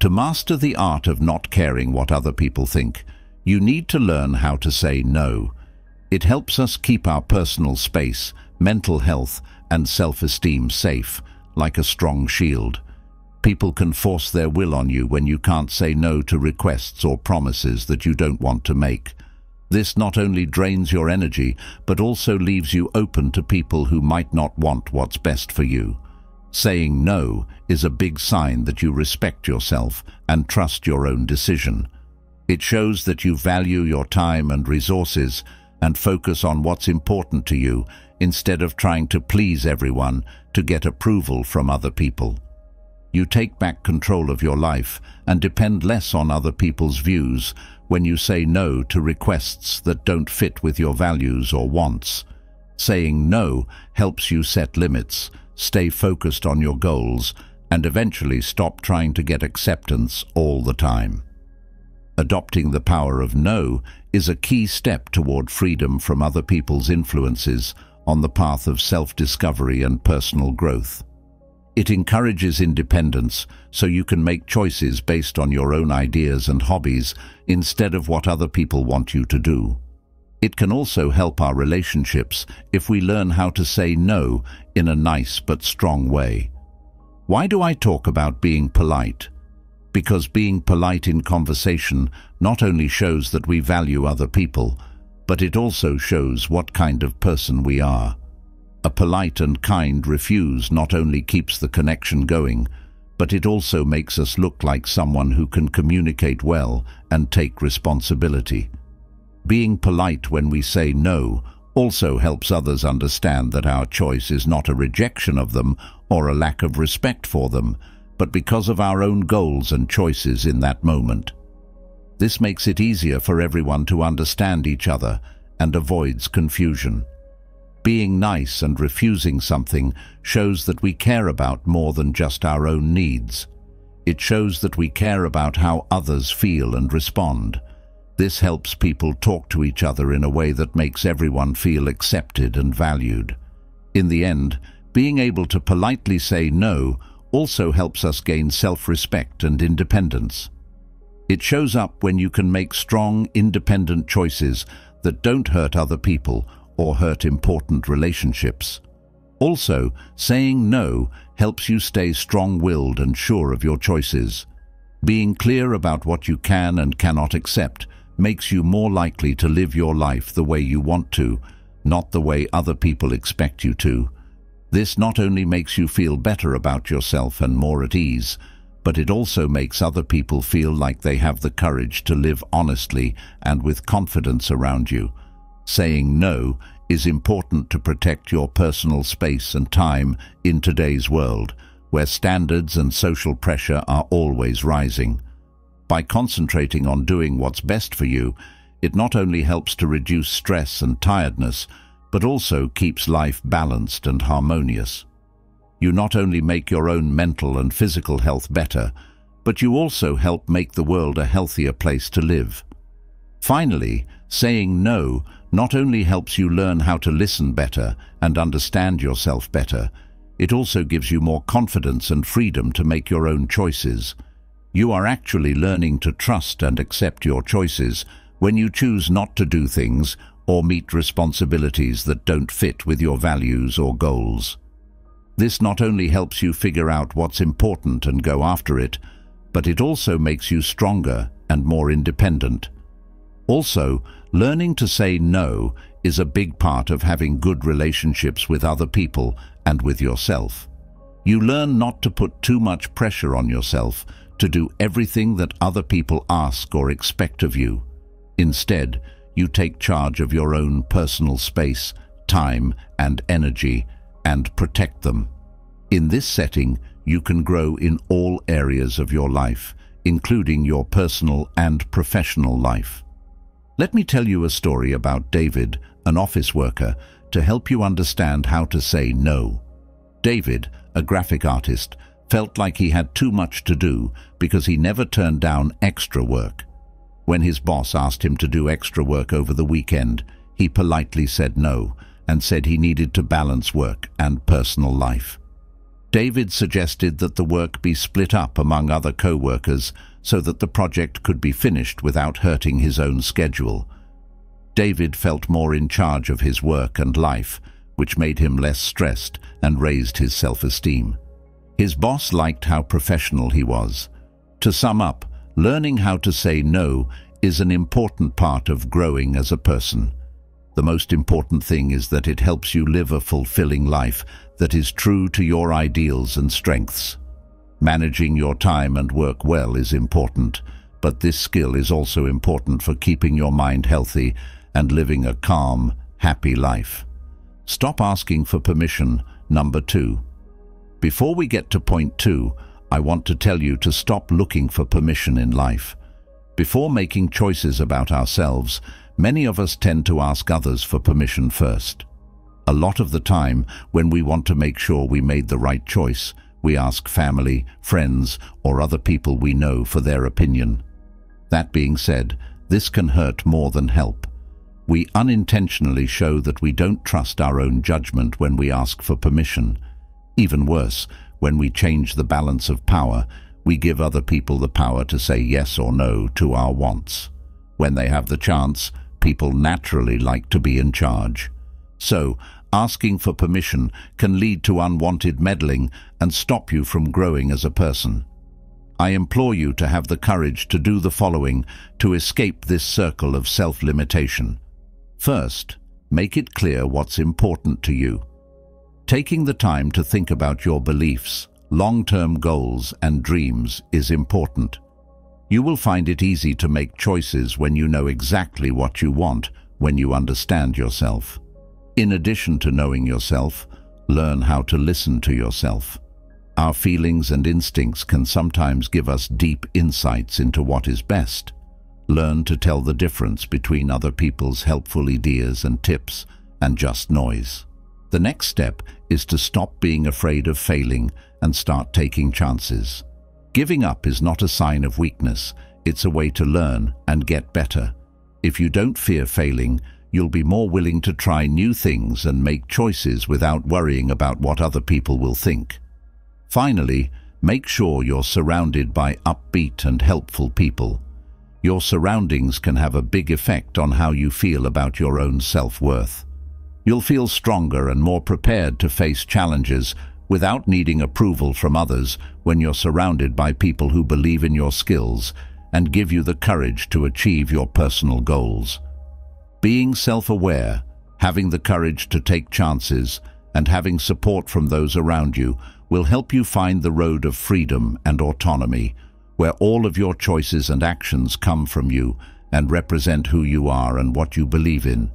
To master the art of not caring what other people think, you need to learn how to say no. It helps us keep our personal space, mental health and self-esteem safe, like a strong shield. People can force their will on you when you can't say no to requests or promises that you don't want to make. This not only drains your energy, but also leaves you open to people who might not want what's best for you. Saying no is a big sign that you respect yourself and trust your own decision. It shows that you value your time and resources and focus on what's important to you instead of trying to please everyone to get approval from other people. You take back control of your life and depend less on other people's views when you say no to requests that don't fit with your values or wants. Saying no helps you set limits, stay focused on your goals, and eventually stop trying to get acceptance all the time. Adopting the power of no is a key step toward freedom from other people's influences on the path of self-discovery and personal growth. It encourages independence so you can make choices based on your own ideas and hobbies instead of what other people want you to do. It can also help our relationships if we learn how to say no in a nice but strong way. Why do I talk about being polite? Because being polite in conversation not only shows that we value other people, but it also shows what kind of person we are. A polite and kind refuse not only keeps the connection going, but it also makes us look like someone who can communicate well and take responsibility. Being polite when we say no also helps others understand that our choice is not a rejection of them or a lack of respect for them, but because of our own goals and choices in that moment. This makes it easier for everyone to understand each other and avoids confusion. Being nice and refusing something shows that we care about more than just our own needs. It shows that we care about how others feel and respond. This helps people talk to each other in a way that makes everyone feel accepted and valued. In the end, being able to politely say no also helps us gain self-respect and independence. It shows up when you can make strong, independent choices that don't hurt other people or hurt important relationships. Also, saying no helps you stay strong-willed and sure of your choices. Being clear about what you can and cannot accept makes you more likely to live your life the way you want to, not the way other people expect you to. This not only makes you feel better about yourself and more at ease, but it also makes other people feel like they have the courage to live honestly and with confidence around you. Saying no is important to protect your personal space and time in today's world, where standards and social pressure are always rising. By concentrating on doing what's best for you, it not only helps to reduce stress and tiredness, but also keeps life balanced and harmonious. You not only make your own mental and physical health better, but you also help make the world a healthier place to live. Finally, saying no not only helps you learn how to listen better and understand yourself better, it also gives you more confidence and freedom to make your own choices. You are actually learning to trust and accept your choices when you choose not to do things or meet responsibilities that don't fit with your values or goals. This not only helps you figure out what's important and go after it, but it also makes you stronger and more independent. Also, learning to say no is a big part of having good relationships with other people and with yourself. You learn not to put too much pressure on yourself to do everything that other people ask or expect of you. Instead, you take charge of your own personal space, time and energy and protect them. In this setting, you can grow in all areas of your life, including your personal and professional life. Let me tell you a story about David, an office worker, to help you understand how to say no. David, a graphic artist, felt like he had too much to do because he never turned down extra work. When his boss asked him to do extra work over the weekend, he politely said no and said he needed to balance work and personal life. David suggested that the work be split up among other co-workers so that the project could be finished without hurting his own schedule. David felt more in charge of his work and life, which made him less stressed and raised his self-esteem. His boss liked how professional he was. To sum up, Learning how to say no is an important part of growing as a person. The most important thing is that it helps you live a fulfilling life that is true to your ideals and strengths. Managing your time and work well is important, but this skill is also important for keeping your mind healthy and living a calm, happy life. Stop asking for permission, number two. Before we get to point two, I want to tell you to stop looking for permission in life. Before making choices about ourselves, many of us tend to ask others for permission first. A lot of the time, when we want to make sure we made the right choice, we ask family, friends, or other people we know for their opinion. That being said, this can hurt more than help. We unintentionally show that we don't trust our own judgment when we ask for permission. Even worse, when we change the balance of power, we give other people the power to say yes or no to our wants. When they have the chance, people naturally like to be in charge. So, asking for permission can lead to unwanted meddling and stop you from growing as a person. I implore you to have the courage to do the following to escape this circle of self-limitation. First, make it clear what's important to you. Taking the time to think about your beliefs, long-term goals and dreams is important. You will find it easy to make choices when you know exactly what you want, when you understand yourself. In addition to knowing yourself, learn how to listen to yourself. Our feelings and instincts can sometimes give us deep insights into what is best. Learn to tell the difference between other people's helpful ideas and tips and just noise. The next step is to stop being afraid of failing and start taking chances. Giving up is not a sign of weakness, it's a way to learn and get better. If you don't fear failing, you'll be more willing to try new things and make choices without worrying about what other people will think. Finally, make sure you're surrounded by upbeat and helpful people. Your surroundings can have a big effect on how you feel about your own self-worth. You'll feel stronger and more prepared to face challenges without needing approval from others when you're surrounded by people who believe in your skills and give you the courage to achieve your personal goals. Being self-aware, having the courage to take chances, and having support from those around you will help you find the road of freedom and autonomy, where all of your choices and actions come from you and represent who you are and what you believe in.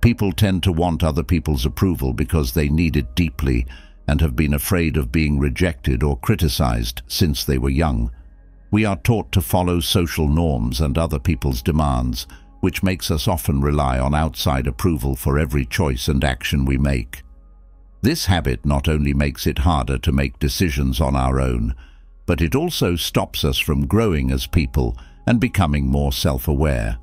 People tend to want other people's approval because they need it deeply and have been afraid of being rejected or criticized since they were young. We are taught to follow social norms and other people's demands, which makes us often rely on outside approval for every choice and action we make. This habit not only makes it harder to make decisions on our own, but it also stops us from growing as people and becoming more self-aware.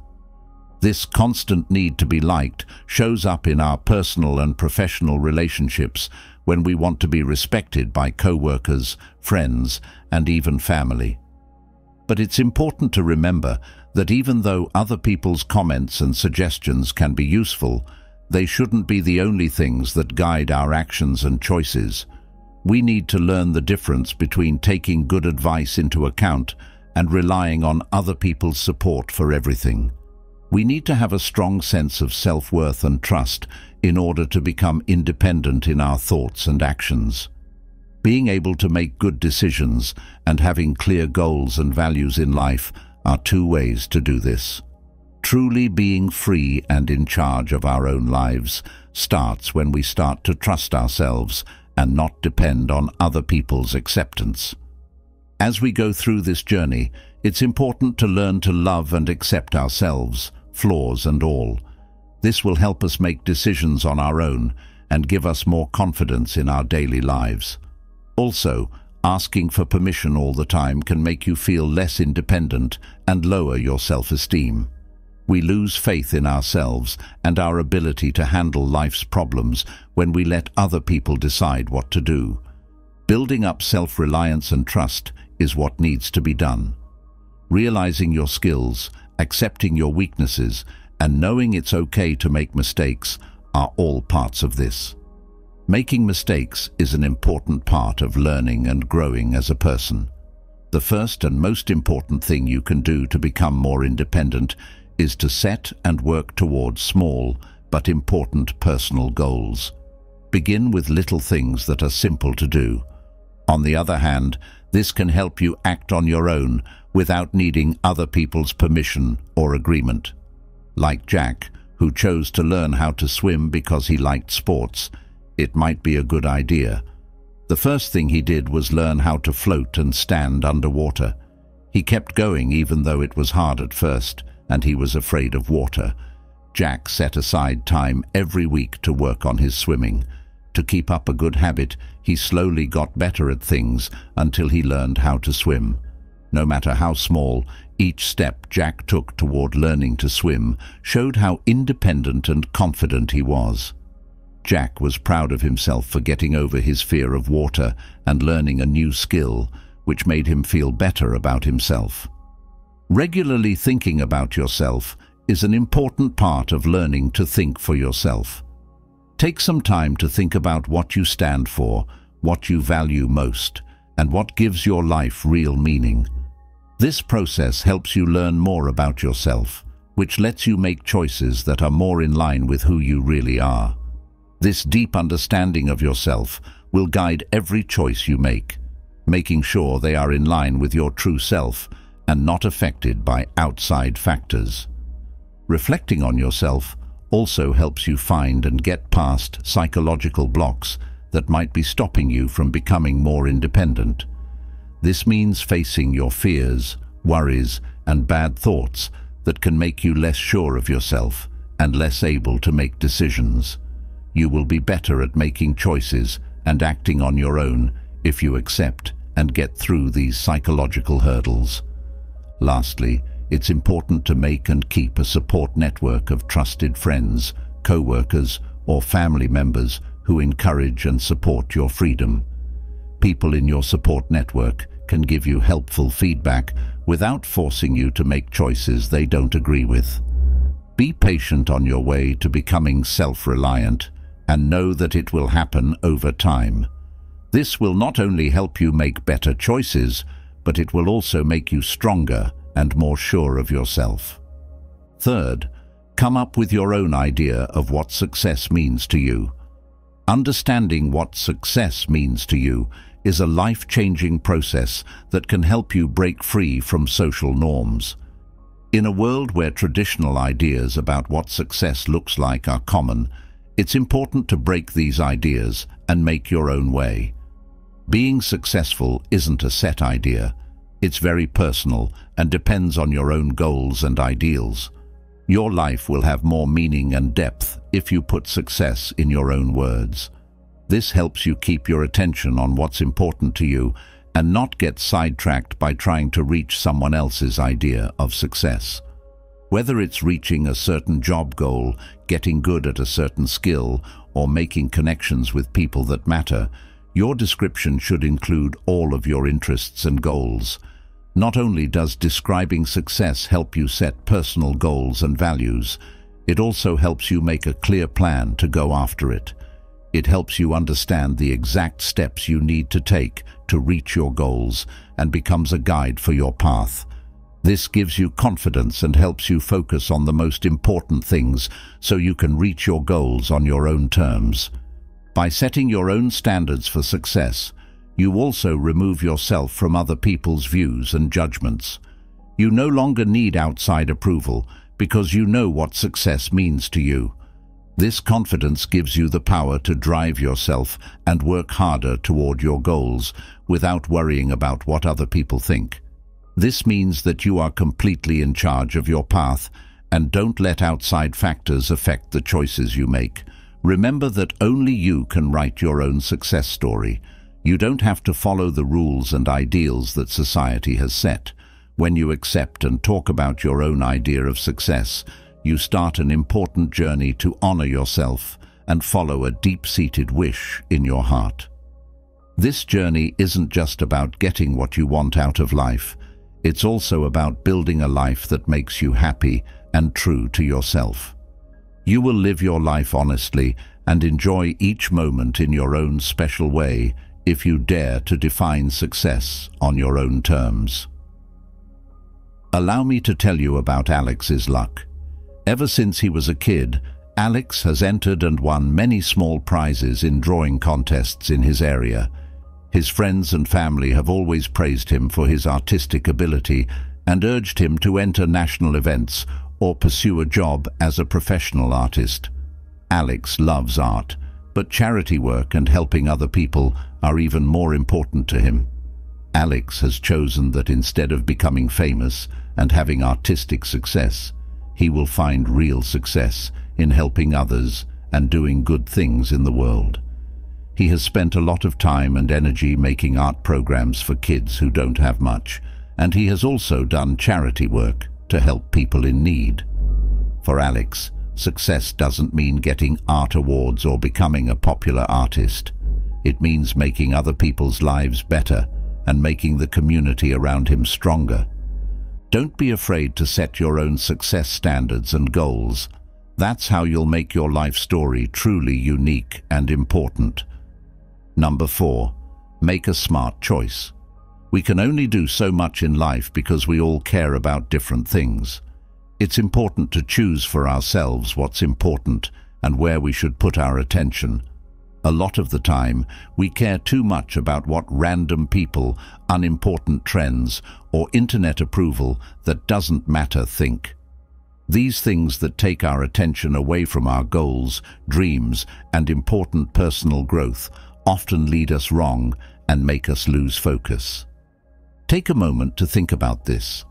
This constant need to be liked shows up in our personal and professional relationships when we want to be respected by co-workers, friends, and even family. But it's important to remember that even though other people's comments and suggestions can be useful, they shouldn't be the only things that guide our actions and choices. We need to learn the difference between taking good advice into account and relying on other people's support for everything. We need to have a strong sense of self-worth and trust in order to become independent in our thoughts and actions. Being able to make good decisions and having clear goals and values in life are two ways to do this. Truly being free and in charge of our own lives starts when we start to trust ourselves and not depend on other people's acceptance. As we go through this journey, it's important to learn to love and accept ourselves, flaws and all. This will help us make decisions on our own and give us more confidence in our daily lives. Also, asking for permission all the time can make you feel less independent and lower your self-esteem. We lose faith in ourselves and our ability to handle life's problems when we let other people decide what to do. Building up self-reliance and trust is what needs to be done. Realizing your skills, accepting your weaknesses, and knowing it's okay to make mistakes are all parts of this. Making mistakes is an important part of learning and growing as a person. The first and most important thing you can do to become more independent is to set and work towards small but important personal goals. Begin with little things that are simple to do. On the other hand, this can help you act on your own without needing other people's permission or agreement. Like Jack, who chose to learn how to swim because he liked sports, it might be a good idea. The first thing he did was learn how to float and stand underwater. He kept going even though it was hard at first, and he was afraid of water. Jack set aside time every week to work on his swimming. To keep up a good habit, he slowly got better at things until he learned how to swim. No matter how small, each step Jack took toward learning to swim showed how independent and confident he was. Jack was proud of himself for getting over his fear of water and learning a new skill, which made him feel better about himself. Regularly thinking about yourself is an important part of learning to think for yourself. Take some time to think about what you stand for, what you value most, and what gives your life real meaning. This process helps you learn more about yourself, which lets you make choices that are more in line with who you really are. This deep understanding of yourself will guide every choice you make, making sure they are in line with your true self and not affected by outside factors. Reflecting on yourself also helps you find and get past psychological blocks that might be stopping you from becoming more independent. This means facing your fears, worries and bad thoughts that can make you less sure of yourself and less able to make decisions. You will be better at making choices and acting on your own if you accept and get through these psychological hurdles. Lastly, it's important to make and keep a support network of trusted friends, co-workers or family members who encourage and support your freedom. People in your support network can give you helpful feedback without forcing you to make choices they don't agree with. Be patient on your way to becoming self-reliant and know that it will happen over time. This will not only help you make better choices, but it will also make you stronger and more sure of yourself. Third, come up with your own idea of what success means to you. Understanding what success means to you is a life-changing process that can help you break free from social norms. In a world where traditional ideas about what success looks like are common, it's important to break these ideas and make your own way. Being successful isn't a set idea. It's very personal and depends on your own goals and ideals. Your life will have more meaning and depth if you put success in your own words. This helps you keep your attention on what's important to you and not get sidetracked by trying to reach someone else's idea of success. Whether it's reaching a certain job goal, getting good at a certain skill, or making connections with people that matter, your description should include all of your interests and goals. Not only does describing success help you set personal goals and values, it also helps you make a clear plan to go after it. It helps you understand the exact steps you need to take to reach your goals and becomes a guide for your path. This gives you confidence and helps you focus on the most important things so you can reach your goals on your own terms. By setting your own standards for success, you also remove yourself from other people's views and judgments. You no longer need outside approval because you know what success means to you. This confidence gives you the power to drive yourself and work harder toward your goals without worrying about what other people think. This means that you are completely in charge of your path and don't let outside factors affect the choices you make. Remember that only you can write your own success story. You don't have to follow the rules and ideals that society has set. When you accept and talk about your own idea of success, you start an important journey to honor yourself and follow a deep-seated wish in your heart. This journey isn't just about getting what you want out of life. It's also about building a life that makes you happy and true to yourself. You will live your life honestly and enjoy each moment in your own special way if you dare to define success on your own terms. Allow me to tell you about Alex's luck. Ever since he was a kid, Alex has entered and won many small prizes in drawing contests in his area. His friends and family have always praised him for his artistic ability and urged him to enter national events or pursue a job as a professional artist. Alex loves art, but charity work and helping other people are even more important to him. Alex has chosen that instead of becoming famous and having artistic success, he will find real success in helping others and doing good things in the world. He has spent a lot of time and energy making art programs for kids who don't have much, and he has also done charity work to help people in need. For Alex, success doesn't mean getting art awards or becoming a popular artist. It means making other people's lives better and making the community around him stronger. Don't be afraid to set your own success standards and goals. That's how you'll make your life story truly unique and important. Number four, make a smart choice. We can only do so much in life because we all care about different things. It's important to choose for ourselves what's important and where we should put our attention. A lot of the time, we care too much about what random people, unimportant trends, or internet approval that doesn't matter think. These things that take our attention away from our goals, dreams, and important personal growth often lead us wrong and make us lose focus. Take a moment to think about this.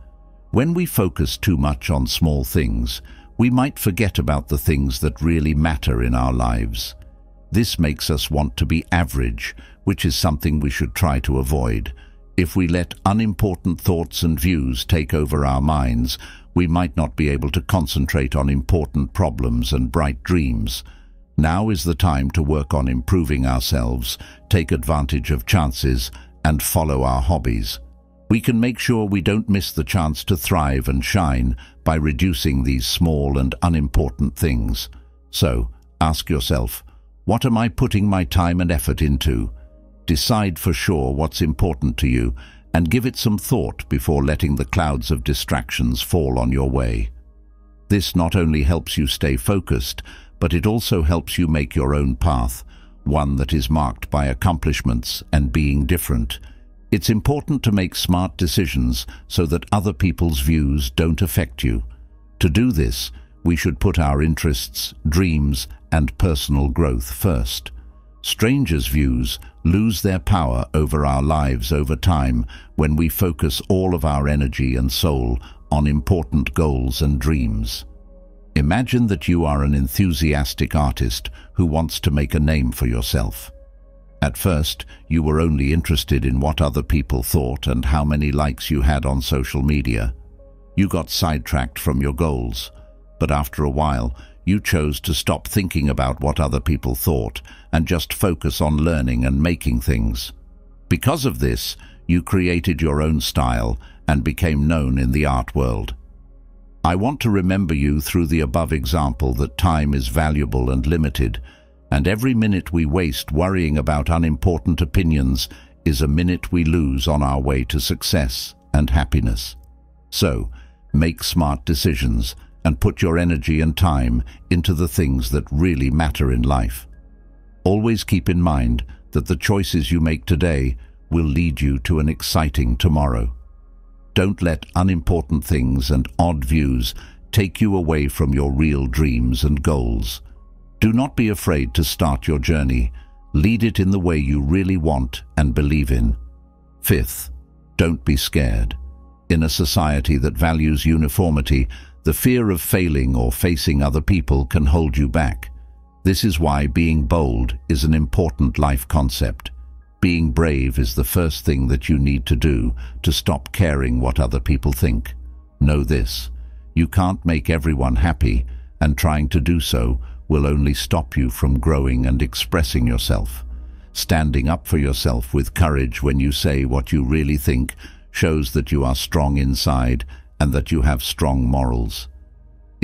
When we focus too much on small things, we might forget about the things that really matter in our lives. This makes us want to be average, which is something we should try to avoid. If we let unimportant thoughts and views take over our minds, we might not be able to concentrate on important problems and bright dreams. Now is the time to work on improving ourselves, take advantage of chances, and follow our hobbies. We can make sure we don't miss the chance to thrive and shine by reducing these small and unimportant things. So, ask yourself, what am I putting my time and effort into? Decide for sure what's important to you and give it some thought before letting the clouds of distractions fall on your way. This not only helps you stay focused, but it also helps you make your own path, one that is marked by accomplishments and being different. It's important to make smart decisions so that other people's views don't affect you. To do this, we should put our interests, dreams and personal growth first. Strangers' views lose their power over our lives over time when we focus all of our energy and soul on important goals and dreams. Imagine that you are an enthusiastic artist who wants to make a name for yourself. At first, you were only interested in what other people thought and how many likes you had on social media. You got sidetracked from your goals, but after a while, you chose to stop thinking about what other people thought and just focus on learning and making things. Because of this, you created your own style and became known in the art world. I want to remember you through the above example that time is valuable and limited, and every minute we waste worrying about unimportant opinions is a minute we lose on our way to success and happiness. So, make smart decisions and put your energy and time into the things that really matter in life. Always keep in mind that the choices you make today will lead you to an exciting tomorrow. Don't let unimportant things and odd views take you away from your real dreams and goals. Do not be afraid to start your journey. Lead it in the way you really want and believe in. Fifth, don't be scared. In a society that values uniformity, the fear of failing or facing other people can hold you back. This is why being bold is an important life concept. Being brave is the first thing that you need to do to stop caring what other people think. Know this, you can't make everyone happy, and trying to do so will only stop you from growing and expressing yourself. Standing up for yourself with courage when you say what you really think shows that you are strong inside and that you have strong morals.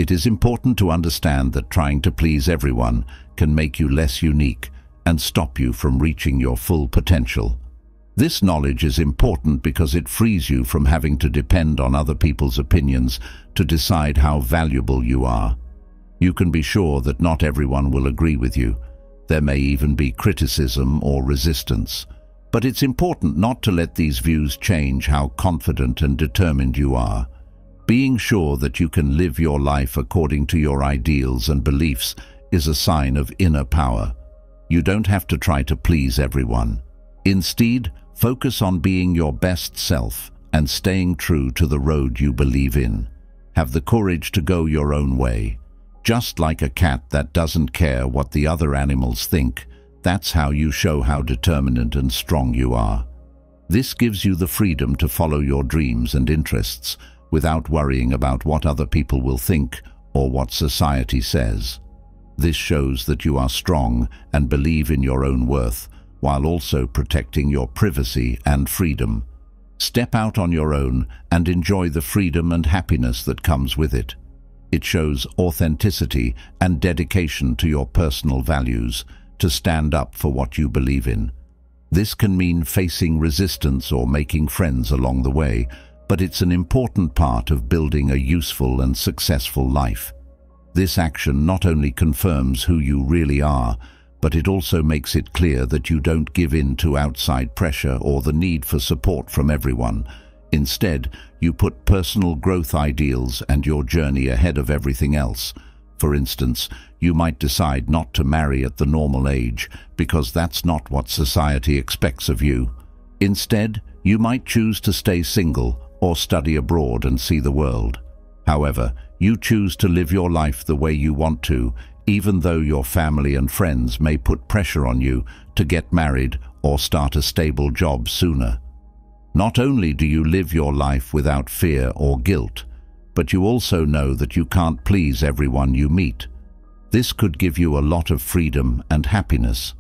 It is important to understand that trying to please everyone can make you less unique and stop you from reaching your full potential. This knowledge is important because it frees you from having to depend on other people's opinions to decide how valuable you are. You can be sure that not everyone will agree with you. There may even be criticism or resistance. But it's important not to let these views change how confident and determined you are. Being sure that you can live your life according to your ideals and beliefs is a sign of inner power. You don't have to try to please everyone. Instead, focus on being your best self and staying true to the road you believe in. Have the courage to go your own way. Just like a cat that doesn't care what the other animals think, that's how you show how determined and strong you are. This gives you the freedom to follow your dreams and interests without worrying about what other people will think or what society says. This shows that you are strong and believe in your own worth, while also protecting your privacy and freedom. Step out on your own and enjoy the freedom and happiness that comes with it. It shows authenticity and dedication to your personal values, to stand up for what you believe in. This can mean facing resistance or making friends along the way, but it's an important part of building a useful and successful life. This action not only confirms who you really are, but it also makes it clear that you don't give in to outside pressure or the need for support from everyone. Instead, you put personal growth ideals and your journey ahead of everything else. For instance, you might decide not to marry at the normal age because that's not what society expects of you. Instead, you might choose to stay single or study abroad and see the world. However, you choose to live your life the way you want to, even though your family and friends may put pressure on you to get married or start a stable job sooner. Not only do you live your life without fear or guilt, but you also know that you can't please everyone you meet. This could give you a lot of freedom and happiness.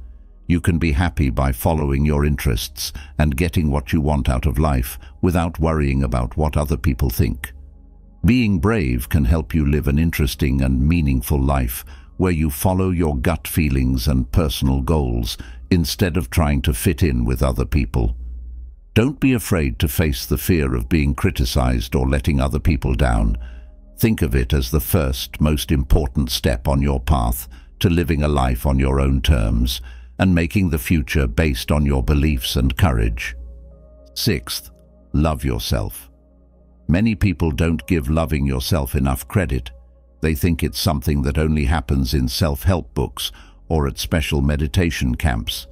You can be happy by following your interests and getting what you want out of life without worrying about what other people think. Being brave can help you live an interesting and meaningful life where you follow your gut feelings and personal goals instead of trying to fit in with other people. Don't be afraid to face the fear of being criticized or letting other people down. Think of it as the first, most important step on your path to living a life on your own terms and making the future based on your beliefs and courage. Sixth, love yourself. Many people don't give loving yourself enough credit. They think it's something that only happens in self-help books or at special meditation camps.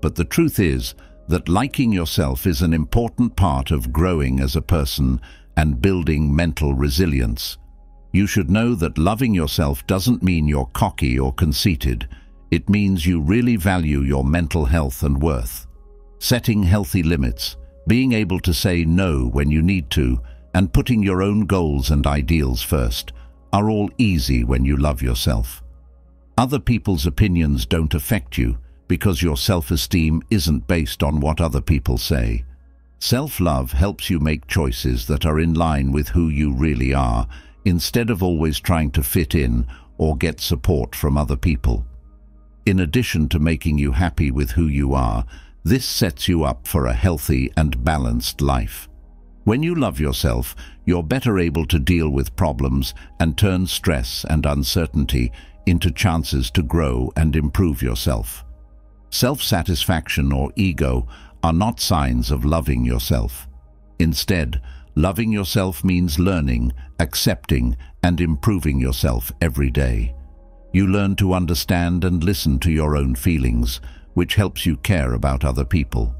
But the truth is that liking yourself is an important part of growing as a person and building mental resilience. You should know that loving yourself doesn't mean you're cocky or conceited. It means you really value your mental health and worth. Setting healthy limits, being able to say no when you need to, and putting your own goals and ideals first are all easy when you love yourself. Other people's opinions don't affect you because your self-esteem isn't based on what other people say. Self-love helps you make choices that are in line with who you really are instead of always trying to fit in or get support from other people. In addition to making you happy with who you are, this sets you up for a healthy and balanced life. When you love yourself, you're better able to deal with problems and turn stress and uncertainty into chances to grow and improve yourself. Self-satisfaction or ego are not signs of loving yourself. Instead, loving yourself means learning, accepting, and improving yourself every day. You learn to understand and listen to your own feelings, which helps you care about other people.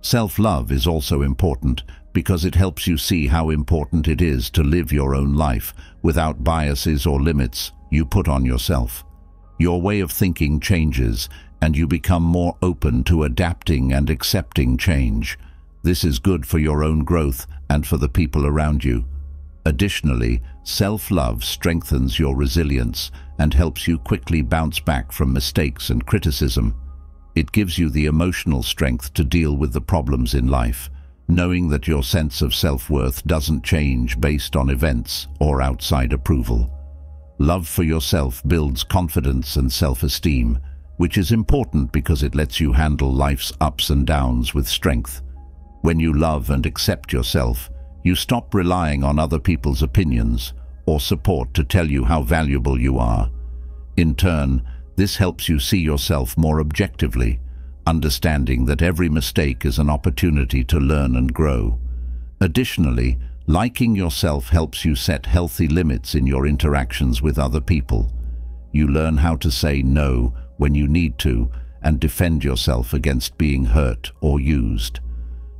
Self-love is also important because it helps you see how important it is to live your own life without biases or limits you put on yourself. Your way of thinking changes and you become more open to adapting and accepting change. This is good for your own growth and for the people around you. Additionally, self-love strengthens your resilience and helps you quickly bounce back from mistakes and criticism. It gives you the emotional strength to deal with the problems in life, knowing that your sense of self-worth doesn't change based on events or outside approval. Love for yourself builds confidence and self-esteem, which is important because it lets you handle life's ups and downs with strength. When you love and accept yourself, you stop relying on other people's opinions or support to tell you how valuable you are. In turn, this helps you see yourself more objectively, understanding that every mistake is an opportunity to learn and grow. Additionally, liking yourself helps you set healthy limits in your interactions with other people. You learn how to say no when you need to and defend yourself against being hurt or used.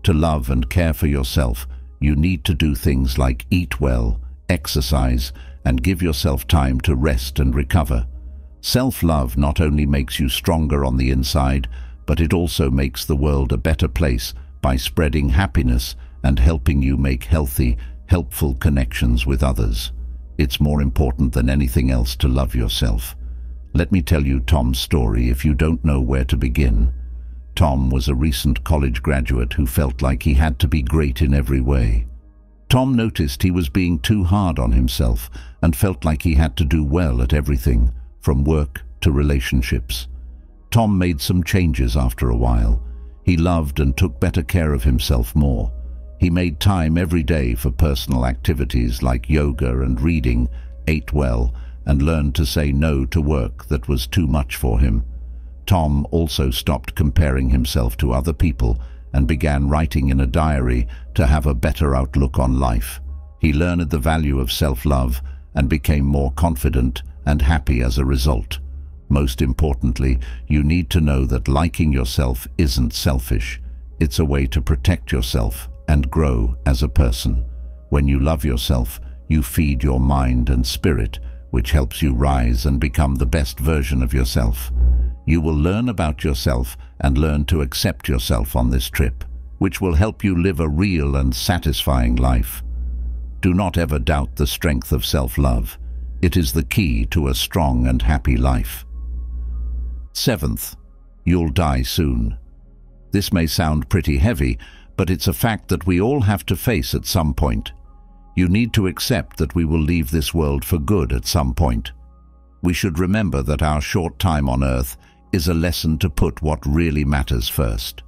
To love and care for yourself, you need to do things like eat well, exercise, and give yourself time to rest and recover. Self-love not only makes you stronger on the inside, but it also makes the world a better place by spreading happiness and helping you make healthy, helpful connections with others. It's more important than anything else to love yourself. Let me tell you Tom's story if you don't know where to begin. Tom was a recent college graduate who felt like he had to be great in every way. Tom noticed he was being too hard on himself and felt like he had to do well at everything, from work to relationships. Tom made some changes after a while. He loved and took better care of himself more. He made time every day for personal activities like yoga and reading, ate well, and learned to say no to work that was too much for him. Tom also stopped comparing himself to other people and began writing in a diary to have a better outlook on life. He learned the value of self-love and became more confident and happy as a result. Most importantly, you need to know that liking yourself isn't selfish. It's a way to protect yourself and grow as a person. When you love yourself, you feed your mind and spirit which helps you rise and become the best version of yourself. You will learn about yourself and learn to accept yourself on this trip, which will help you live a real and satisfying life. Do not ever doubt the strength of self-love. It is the key to a strong and happy life. Seventh, you'll die soon. This may sound pretty heavy, but it's a fact that we all have to face at some point. You need to accept that we will leave this world for good at some point. We should remember that our short time on earth is a lesson to put what really matters first.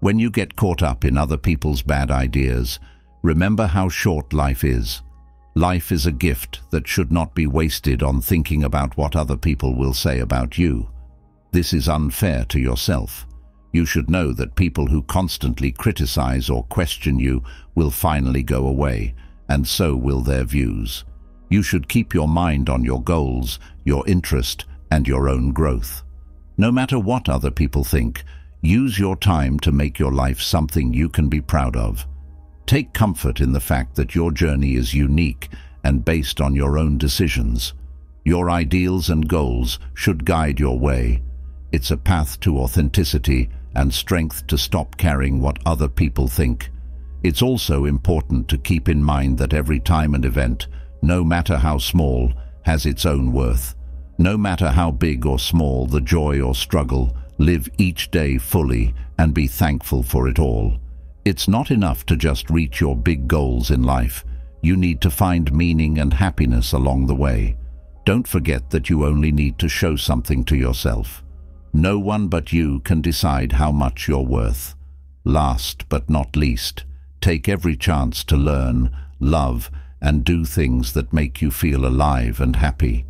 When you get caught up in other people's bad ideas, remember how short life is. Life is a gift that should not be wasted on thinking about what other people will say about you. This is unfair to yourself. You should know that people who constantly criticize or question you will finally go away, and so will their views. You should keep your mind on your goals, your interest, and your own growth. No matter what other people think, use your time to make your life something you can be proud of. Take comfort in the fact that your journey is unique and based on your own decisions. Your ideals and goals should guide your way. It's a path to authenticity and strength to stop caring what other people think. It's also important to keep in mind that every time and event, no matter how small, has its own worth. No matter how big or small the joy or struggle, live each day fully and be thankful for it all. It's not enough to just reach your big goals in life. You need to find meaning and happiness along the way. Don't forget that you only need to show something to yourself. No one but you can decide how much you're worth. Last but not least, take every chance to learn, love, and do things that make you feel alive and happy.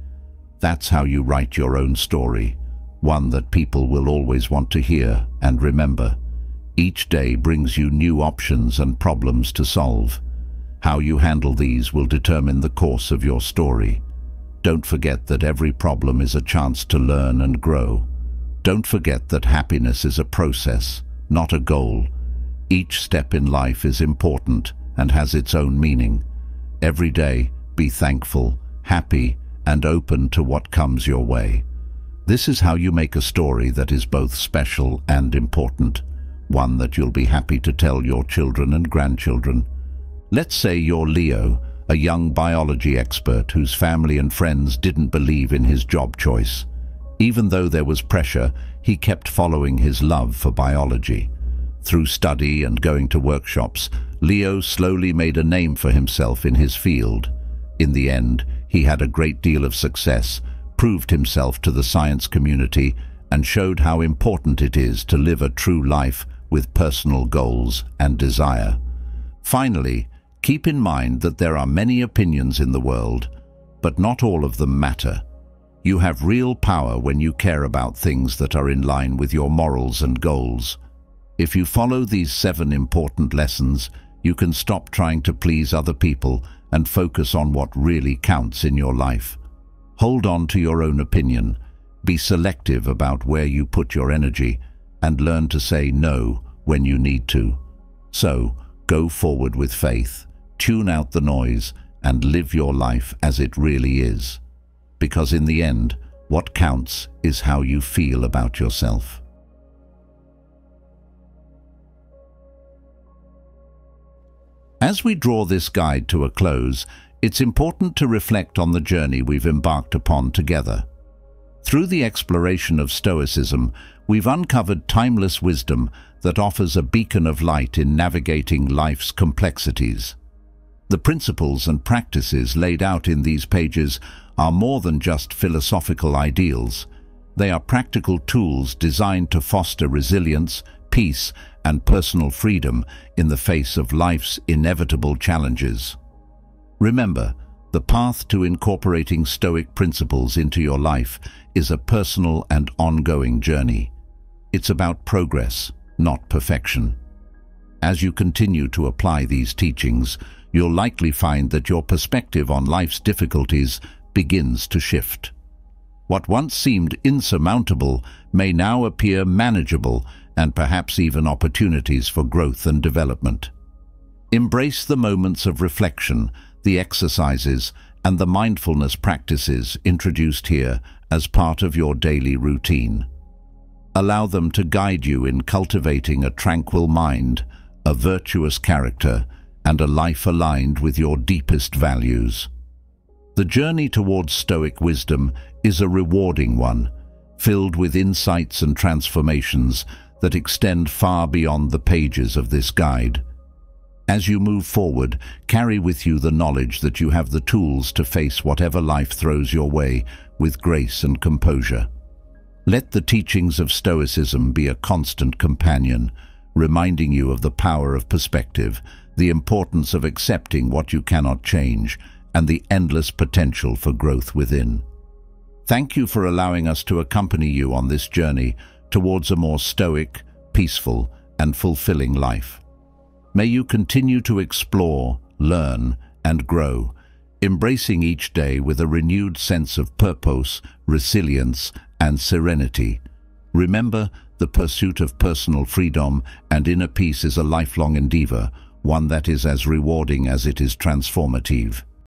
That's how you write your own story, one that people will always want to hear and remember. Each day brings you new options and problems to solve. How you handle these will determine the course of your story. Don't forget that every problem is a chance to learn and grow. Don't forget that happiness is a process, not a goal. Each step in life is important and has its own meaning. Every day, be thankful, happy, and open to what comes your way. This is how you make a story that is both special and important, one that you'll be happy to tell your children and grandchildren. Let's say you're Leo, a young biology expert whose family and friends didn't believe in his job choice. Even though there was pressure, he kept following his love for biology. Through study and going to workshops, Leo slowly made a name for himself in his field. In the end, he had a great deal of success, proved himself to the science community, and showed how important it is to live a true life with personal goals and desire. Finally, keep in mind that there are many opinions in the world, but not all of them matter. You have real power when you care about things that are in line with your morals and goals. If you follow these seven important lessons, you can stop trying to please other people and focus on what really counts in your life. Hold on to your own opinion, be selective about where you put your energy, and learn to say no when you need to. So, go forward with faith, tune out the noise, and live your life as it really is because in the end, what counts is how you feel about yourself. As we draw this guide to a close, it's important to reflect on the journey we've embarked upon together. Through the exploration of Stoicism, we've uncovered timeless wisdom that offers a beacon of light in navigating life's complexities. The principles and practices laid out in these pages are more than just philosophical ideals. They are practical tools designed to foster resilience, peace, and personal freedom in the face of life's inevitable challenges. Remember, the path to incorporating Stoic principles into your life is a personal and ongoing journey. It's about progress, not perfection. As you continue to apply these teachings, you'll likely find that your perspective on life's difficulties begins to shift. What once seemed insurmountable may now appear manageable and perhaps even opportunities for growth and development. Embrace the moments of reflection, the exercises, and the mindfulness practices introduced here as part of your daily routine. Allow them to guide you in cultivating a tranquil mind, a virtuous character, and a life aligned with your deepest values. The journey towards Stoic wisdom is a rewarding one, filled with insights and transformations that extend far beyond the pages of this guide. As you move forward, carry with you the knowledge that you have the tools to face whatever life throws your way with grace and composure. Let the teachings of Stoicism be a constant companion, reminding you of the power of perspective, the importance of accepting what you cannot change, and the endless potential for growth within. Thank you for allowing us to accompany you on this journey towards a more stoic, peaceful, and fulfilling life. May you continue to explore, learn, and grow, embracing each day with a renewed sense of purpose, resilience, and serenity. Remember, the pursuit of personal freedom and inner peace is a lifelong endeavor, one that is as rewarding as it is transformative.